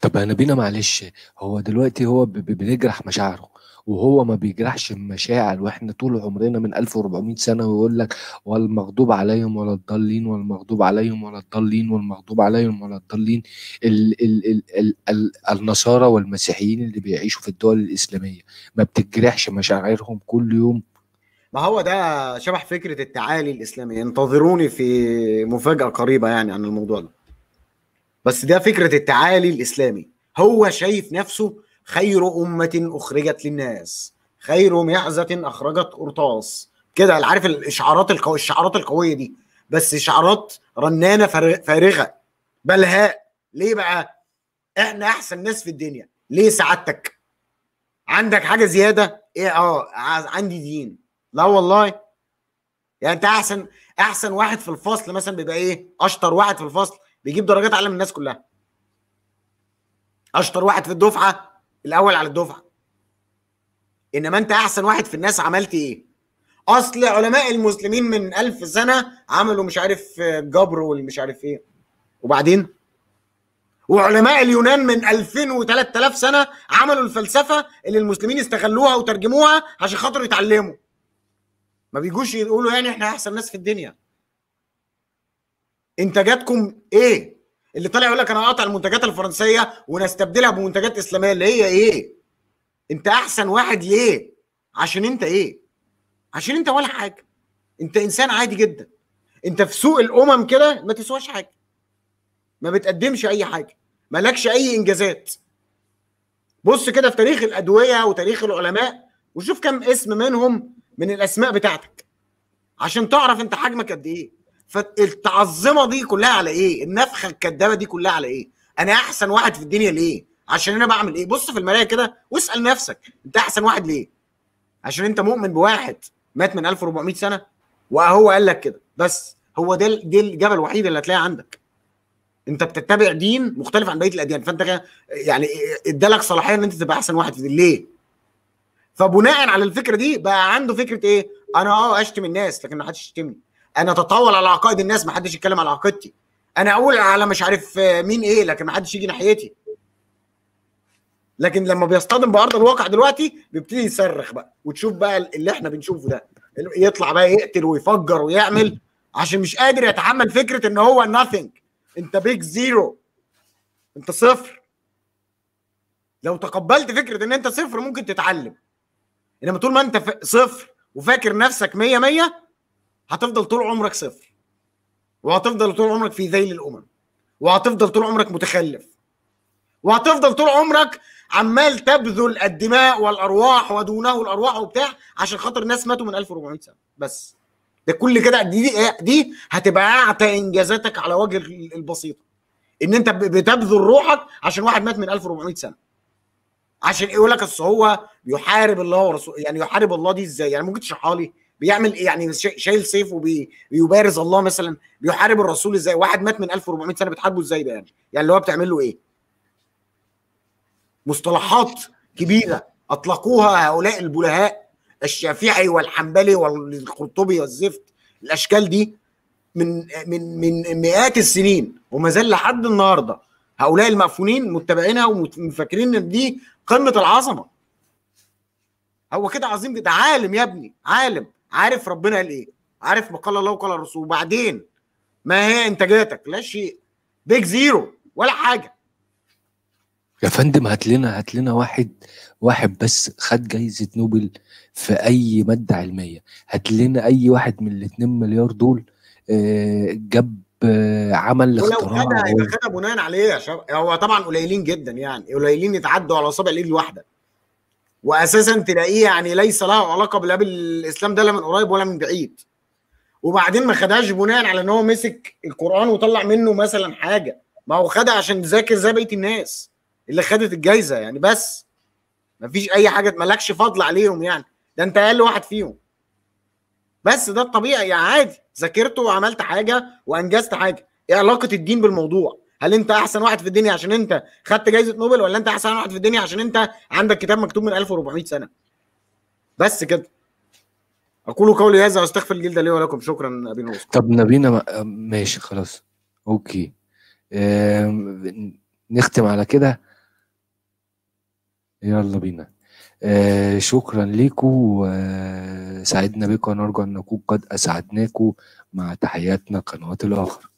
طب انا بينا معلش هو دلوقتي هو ب- ب- بنجرح مشاعره. وهو ما بيجرحش المشاعر وإحنا طول عمرنا من 1400 سنة ويقول لك والمغضوب عليهم ولا الضالين والمغضوب عليهم ولا الضالين والمغضوب عليهم ولا الضالين. ال ال ال ال ال النصارى والمسيحيين اللي بيعيشوا في الدول الإسلامية ما بتجرحش مشاعرهم كل يوم. ما هو ده شبه فكرة التعالي الإسلامي. انتظروني في مفاجأة قريبة يعني عن الموضوع ده. بس ده فكرة التعالي الإسلامي. هو شايف نفسه خير أمة أخرجت للناس خير معزة أخرجت قرطاس. كده عارف الاشعارات القو... الشعارات القوية دي. بس اشعارات رنانة فار- فارغة. بلهاء ليه بقى؟ إحنا أحسن ناس في الدنيا. ليه سعادتك؟ عندك حاجة زيادة؟ إيه آه ع- عندي دين. لا والله. يعني أنت أحسن أحسن واحد في الفصل مثلا بيبقى إيه؟ أشطر واحد في الفصل بيجيب درجات أعلى من الناس كلها. أشطر واحد في الدفعة الأول على الدفعة. إنما أنت أحسن واحد في الناس عملت إيه؟ أصل علماء المسلمين من ألف سنة عملوا مش عارف جبر والمش عارف إيه. وبعدين؟ وعلماء اليونان من 2000 و3000 سنة عملوا الفلسفة اللي المسلمين استغلوها وترجموها عشان خاطر يتعلموا. ما بيجوش يقولوا يعني إحنا أحسن ناس في الدنيا. انتاجاتكم إيه؟ اللي طالع يقول لك أنا اقطع المنتجات الفرنسية ونستبدلها بمنتجات إسلامية اللي هي إيه؟ أنت أحسن واحد ليه؟ عشان أنت إيه؟ عشان أنت ولا حاجة. أنت إنسان عادي جدا. أنت في سوق الأمم كده ما تسواش حاجة. ما بتقدمش أي حاجة. مالكش أي إنجازات. بص كده في تاريخ الأدوية وتاريخ العلماء وشوف كم اسم منهم من الأسماء بتاعتك. عشان تعرف أنت حجمك قد إيه. فالتعظمة دي كلها على إيه؟ النفخة الكدابة دي كلها على إيه؟ أنا أحسن واحد في الدنيا ليه؟ عشان أنا بعمل إيه؟ بص في المراية كده واسأل نفسك أنت أحسن واحد ليه؟ عشان أنت مؤمن بواحد مات من 1400 سنة وهو قال لك كده بس هو ده دي الاجابه الوحيده اللي هتلاقيها عندك. أنت بتتبع دين مختلف عن بقية الأديان فأنت يعني إدالك صلاحية إن أنت تبقى أحسن واحد في ليه؟ فبناء على الفكرة دي بقى عنده فكرة إيه؟ أنا آه أشتم الناس لكن ما حدش يشتمني. أنا اتطاول على عقائد الناس ما حدش يتكلم على عقيدتي. أنا أقول على مش عارف مين إيه لكن ما حدش يجي ناحيتي. لكن لما بيصطدم بأرض الواقع دلوقتي بيبتدي يصرخ بقى وتشوف بقى اللي إحنا بنشوفه ده. يطلع بقى يقتل ويفجر ويعمل عشان مش قادر يتحمل فكرة إن هو nothing. أنت big zero أنت صفر. لو تقبلت فكرة إن أنت صفر ممكن تتعلم. إنما طول ما أنت صفر وفاكر نفسك مية مية هتفضل طول عمرك صفر. وهتفضل طول عمرك في ذيل الأمم. وهتفضل طول عمرك متخلف. وهتفضل طول عمرك عمال تبذل الدماء والأرواح ودونه الأرواح وبتاع عشان خاطر ناس ماتوا من 1400 سنة. بس. ده كل كده دي دي هتبقى أعتى إنجازاتك على وجه البسيطة. إن أنت بتبذل روحك عشان واحد مات من 1400 سنة. عشان يقول لك أصل هو بيحارب الله ورسوله يعني يحارب الله دي إزاي؟ يعني ممكن تشرحها لي؟ بيعمل إيه؟ يعني شا- شايل سيف وبيبارز الله مثلا بيحارب الرسول إزاي؟ واحد مات من 1400 سنة بتحاربه إزاي ده يعني يعني اللي هو بتعمل له إيه؟ مصطلحات كبيرة أطلقوها هؤلاء البلهاء الشافعي والحنبلي والقرطبي والزفت الأشكال دي من من من مئات السنين وما زال لحد النهارده. هؤلاء المأفونين متبعينها ومفكرين إن دي قمة العظمة. هو كده عظيم جدا. عالم يا ابني عالم. عارف ربنا قال إيه؟ عارف ما قال الله وقال الرسول. وبعدين ما هي انتاجاتك لا شيء. big zero ولا حاجة. يا فندم هات لنا هات لنا واحد واحد بس خد جايزة نوبل في أي مادة علمية. هات لنا أي واحد من الاتنين مليار دول آه، جاب آه، عمل ولو اختراع خدها أو- يبقى خدها بناء عليه يا شباب. هو طبعا قليلين جدا يعني. قليلين يتعدوا على اصابع الإيد الواحده واساسا تلاقيه يعني ليس له علاقة لا بالاسلام ده لا من قريب ولا من بعيد. وبعدين ما خدهاش بناء على إن هو مسك القرآن وطلع منه مثلا حاجة. ما هو خدها عشان ذاكر زي بقيه الناس اللي خدت الجايزة يعني بس. ما فيش أي حاجة مالكش فضل عليهم يعني. ده أنت أقل واحد فيهم. بس ده الطبيعي يعني عادي. ذاكرت وعملت حاجة وأنجزت حاجة. إيه علاقة الدين بالموضوع؟ هل انت احسن واحد في الدنيا عشان انت خدت جايزة نوبل ولا انت احسن واحد في الدنيا عشان انت عندك كتاب مكتوب من 1400 سنة؟ بس كده. أقول قولي هذا واستغفر الجلد لي ولكم. شكرا أبي نوس طب نبينا ما- ماشي خلاص. أوكي. آم، نختم على كده. يلا بينا. آه شكرا لكم وسعدنا بكم ونرجو أن نكون قد أسعدناكم مع تحياتنا قنوات الآخر.